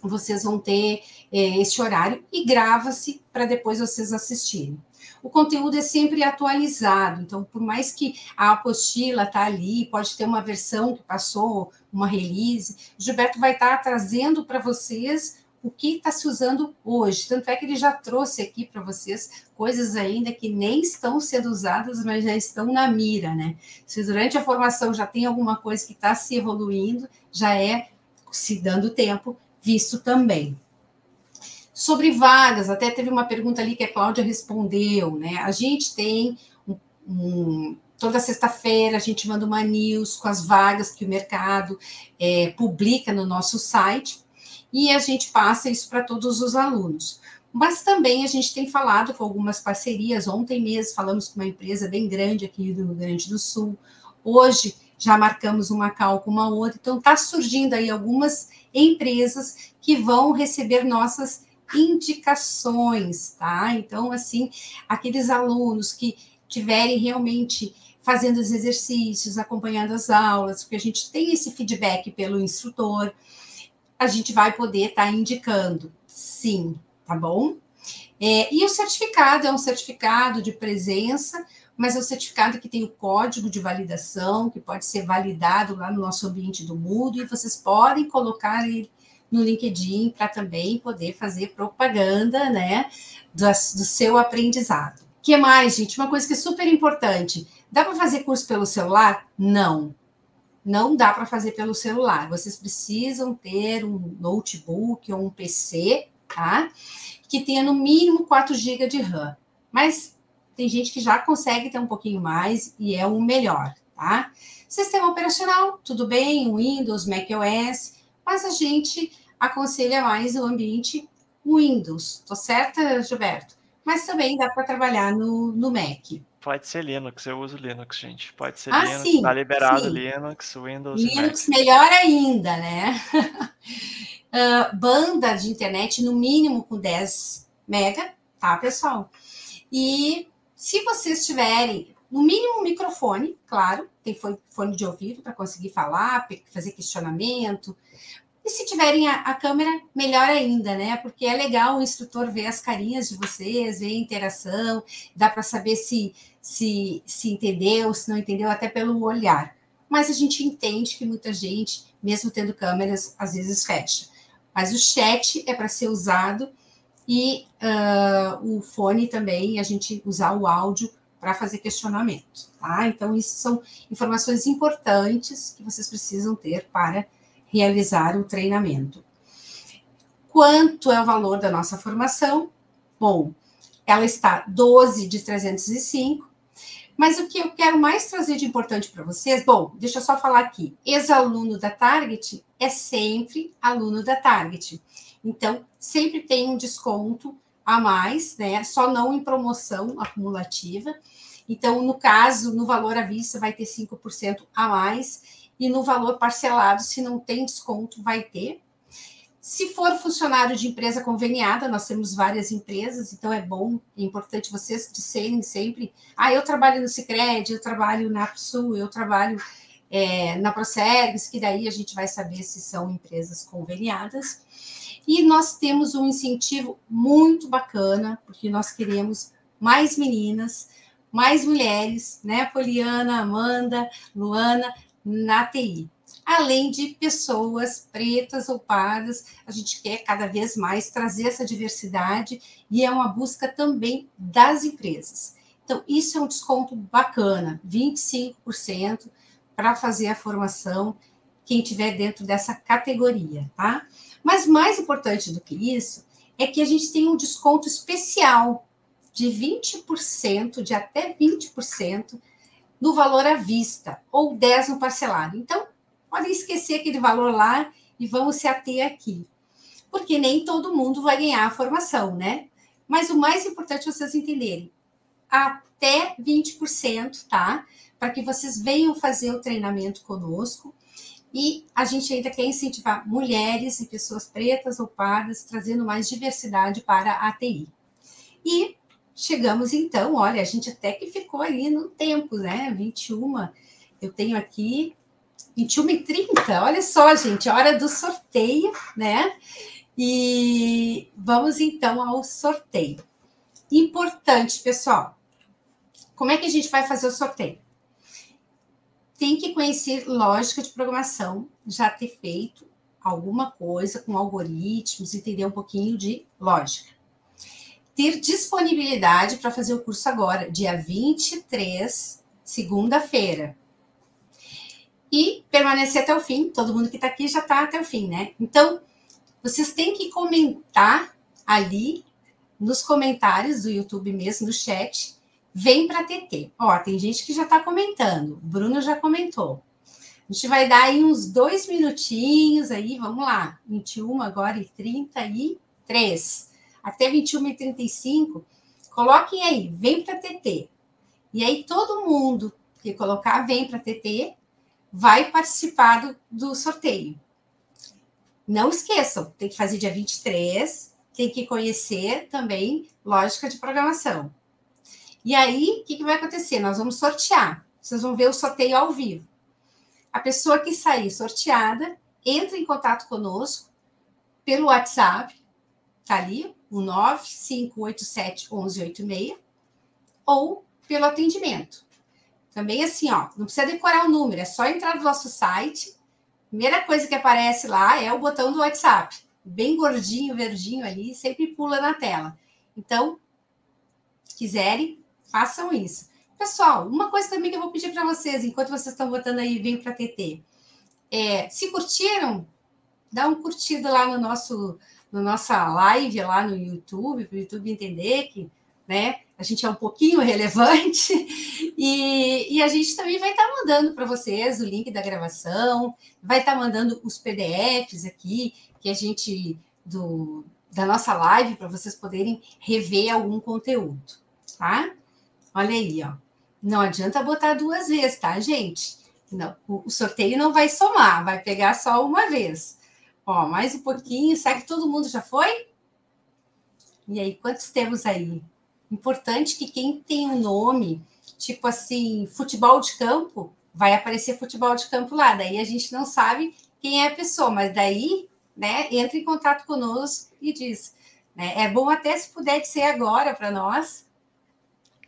vocês vão ter é, esse horário e grava-se para depois vocês assistirem o conteúdo é sempre atualizado. Então, por mais que a apostila está ali, pode ter uma versão que passou, uma release, Gilberto vai estar tá trazendo para vocês o que está se usando hoje. Tanto é que ele já trouxe aqui para vocês coisas ainda que nem estão sendo usadas, mas já estão na mira, né? Se durante a formação já tem alguma coisa que está se evoluindo, já é se dando tempo visto também. Sobre vagas, até teve uma pergunta ali que a Cláudia respondeu, né? A gente tem um, um, toda sexta-feira a gente manda uma news com as vagas que o mercado é, publica no nosso site e a gente passa isso para todos os alunos. Mas também a gente tem falado com algumas parcerias. Ontem mesmo falamos com uma empresa bem grande aqui do Rio Grande do Sul. Hoje já marcamos uma cal com uma outra. Então está surgindo aí algumas empresas que vão receber nossas indicações, tá? Então, assim, aqueles alunos que tiverem realmente fazendo os exercícios, acompanhando as aulas, porque a gente tem esse feedback pelo instrutor, a gente vai poder estar tá indicando, sim, tá bom? É, e o certificado é um certificado de presença, mas é um certificado que tem o código de validação, que pode ser validado lá no nosso ambiente do Moodle, e vocês podem colocar ele no LinkedIn para também poder fazer propaganda, né, do, do seu aprendizado. Que mais, gente? Uma coisa que é super importante. Dá para fazer curso pelo celular? Não. Não dá para fazer pelo celular. Vocês precisam ter um notebook ou um PC, tá? Que tenha no mínimo 4 GB de RAM. Mas tem gente que já consegue ter um pouquinho mais e é o melhor, tá? Sistema operacional, tudo bem, Windows, macOS, mas a gente aconselha mais o ambiente Windows. Tô certa, Gilberto? Mas também dá para trabalhar no, no Mac. Pode ser Linux, eu uso Linux, gente. Pode ser ah, Linux, sim, tá liberado sim. Linux, Windows. Linux melhor ainda, né? uh, banda de internet, no mínimo com 10 mega, tá, pessoal? E se vocês tiverem, no mínimo, um microfone, claro, tem fone de ouvido para conseguir falar, fazer questionamento. E se tiverem a, a, câmera, melhor ainda, né? Porque é legal o instrutor ver as carinhas de vocês, ver a interação, dá para saber se, se, se entendeu, se não entendeu, até pelo olhar. Mas a gente entende que muita gente, mesmo tendo câmeras, às vezes fecha. Mas o chat é para ser usado e uh, o fone também, a gente usar o áudio para fazer questionamento, tá? Então, isso são informações importantes que vocês precisam ter para realizar o treinamento. Quanto é o valor da nossa formação? Bom, ela está 12 de 305, mas o que eu quero mais trazer de importante para vocês, bom, deixa eu só falar aqui. Ex-aluno da Target é sempre aluno da Target. Então, sempre tem um desconto a mais, né? Só não em promoção acumulativa. Então, no caso, no valor à vista, vai ter 5% a mais, e no valor parcelado, se não tem desconto, vai ter. Se for funcionário de empresa conveniada, nós temos várias empresas, então é bom, é importante vocês disserem sempre: ah, eu trabalho no Cicred, eu trabalho na AppSul, eu trabalho é, na Procergs, que daí a gente vai saber se são empresas conveniadas. E nós temos um incentivo muito bacana, porque nós queremos mais meninas, mais mulheres, né? Poliana, Amanda, Luana, na TI além de pessoas pretas ou pardas. A gente quer cada vez mais trazer essa diversidade e é uma busca também das empresas. Então, isso é um desconto bacana, 25% para fazer a formação, quem tiver dentro dessa categoria, tá? Mas mais importante do que isso é que a gente tem um desconto especial de 20%, de até 20% no valor à vista, ou 10 no parcelado. Então, podem esquecer aquele valor lá e vamos se ater aqui. Porque nem todo mundo vai ganhar a formação, né? Mas o mais importante é vocês entenderem, até 20%, tá? Para que vocês venham fazer o treinamento conosco. E a gente ainda quer incentivar mulheres e pessoas pretas ou pardas, trazendo mais diversidade para a ATI. E chegamos então, olha, a gente até que ficou ali no tempo, né? 21. Eu tenho aqui 21h30, olha só, gente, hora do sorteio, né? E vamos então ao sorteio. Importante, pessoal. Como é que a gente vai fazer o sorteio? Tem que conhecer lógica de programação, já ter feito alguma coisa com algoritmos, entender um pouquinho de lógica. Ter disponibilidade para fazer o curso agora, dia 23, segunda-feira e permanecer até o fim. Todo mundo que está aqui já está até o fim, né? Então, vocês têm que comentar ali nos comentários do YouTube mesmo, no chat, vem para TT. Ó, tem gente que já está comentando. Bruno já comentou. A gente vai dar aí uns dois minutinhos aí, vamos lá. 21 agora e 33. Até 21 e 35. Coloquem aí, vem para TT. E aí todo mundo que colocar vem para TT, vai participar do, do sorteio. Não esqueçam, tem que fazer dia 23, tem que conhecer também lógica de programação. E aí, o que, que vai acontecer? Nós vamos sortear. Vocês vão ver o sorteio ao vivo. A pessoa que sair sorteada entra em contato conosco pelo WhatsApp, tá ali, o 9587 1186, ou pelo atendimento. Também assim, ó, não precisa decorar o número, é só entrar no nosso site. Primeira coisa que aparece lá é o botão do WhatsApp, bem gordinho, verdinho ali, sempre pula na tela. Então, se quiserem, façam isso. Pessoal, uma coisa também que eu vou pedir para vocês, enquanto vocês estão botando aí, vem para TT. É, se curtiram, dá um curtido lá no nosso, no nossa live lá no YouTube, para o YouTube entender que, né, a gente é um pouquinho relevante, e, e a gente também vai estar tá mandando para vocês o link da gravação, vai estar tá mandando os PDFs aqui, que a gente, do, da nossa live, para vocês poderem rever algum conteúdo, tá? Olha aí, ó. Não adianta botar duas vezes, tá, gente? Não, o sorteio não vai somar, vai pegar só uma vez. Ó, mais um pouquinho. Será que todo mundo já foi? E aí, quantos temos aí? Importante que quem tem um nome, tipo assim, futebol de campo, vai aparecer futebol de campo lá. Daí a gente não sabe quem é a pessoa, mas daí, né, entra em contato conosco e diz. Né, é bom até se puder ser agora para nós.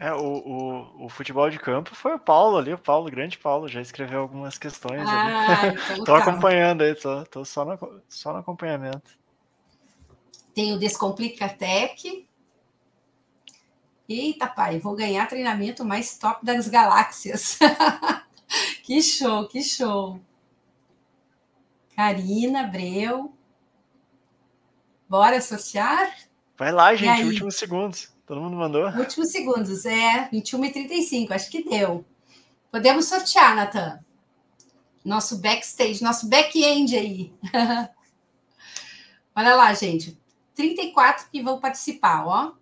É, o, o, o, futebol de campo foi o Paulo ali, o Paulo, o grande Paulo, já escreveu algumas questões ah, ali. Então tô tá. acompanhando aí, tô, tô só, no, só no acompanhamento. Tem o Descomplica Tech, Eita, pai, vou ganhar treinamento mais top das galáxias. que show, que show. Karina, Breu. Bora associar? Vai lá, gente, últimos segundos. Todo mundo mandou? Últimos segundos, é, 21 e 35, acho que deu. Podemos sortear, Natan. Nosso backstage, nosso back-end aí. Olha lá, gente. 34 que vão participar, ó.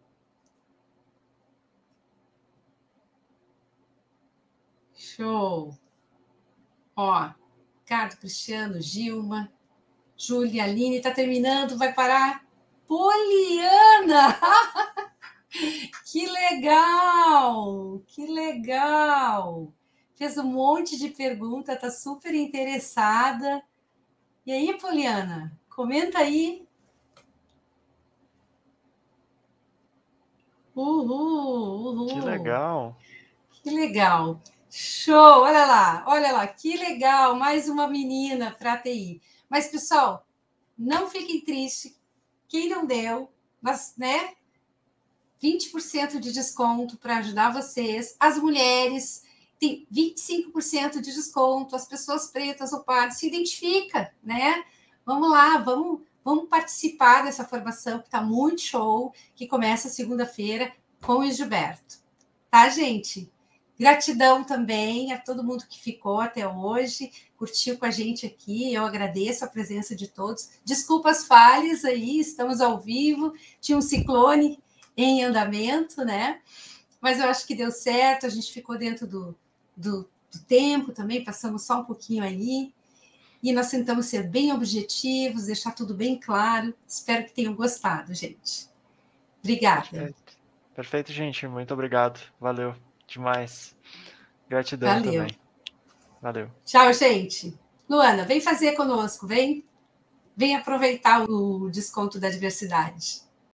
Show! Ó, Ricardo, Cristiano, Gilma, Júlia, Aline, está terminando, vai parar. Poliana! que legal! Que legal! Fez um monte de pergunta, tá super interessada. E aí, Poliana, comenta aí. Uhul, uhul. Que legal! Que legal! Show! Olha lá, olha lá, que legal! Mais uma menina para TI. Mas, pessoal, não fiquem tristes. Quem não deu, mas, né? 20% de desconto para ajudar vocês. As mulheres tem 25% de desconto, as pessoas pretas ou pardas, se identifica, né? Vamos lá, vamos, vamos participar dessa formação que está muito show, que começa segunda-feira com o Gilberto. Tá, gente? Gratidão também a todo mundo que ficou até hoje, curtiu com a gente aqui. Eu agradeço a presença de todos. Desculpa as falhas aí, estamos ao vivo. Tinha um ciclone em andamento, né? Mas eu acho que deu certo, a gente ficou dentro do, do, do tempo também, passamos só um pouquinho aí. E nós tentamos ser bem objetivos, deixar tudo bem claro. Espero que tenham gostado, gente. Obrigada. Perfeito, Perfeito gente. Muito obrigado. Valeu demais. Gratidão Valeu. também. Valeu. Tchau, gente. Luana, vem fazer conosco, vem. Vem aproveitar o desconto da diversidade.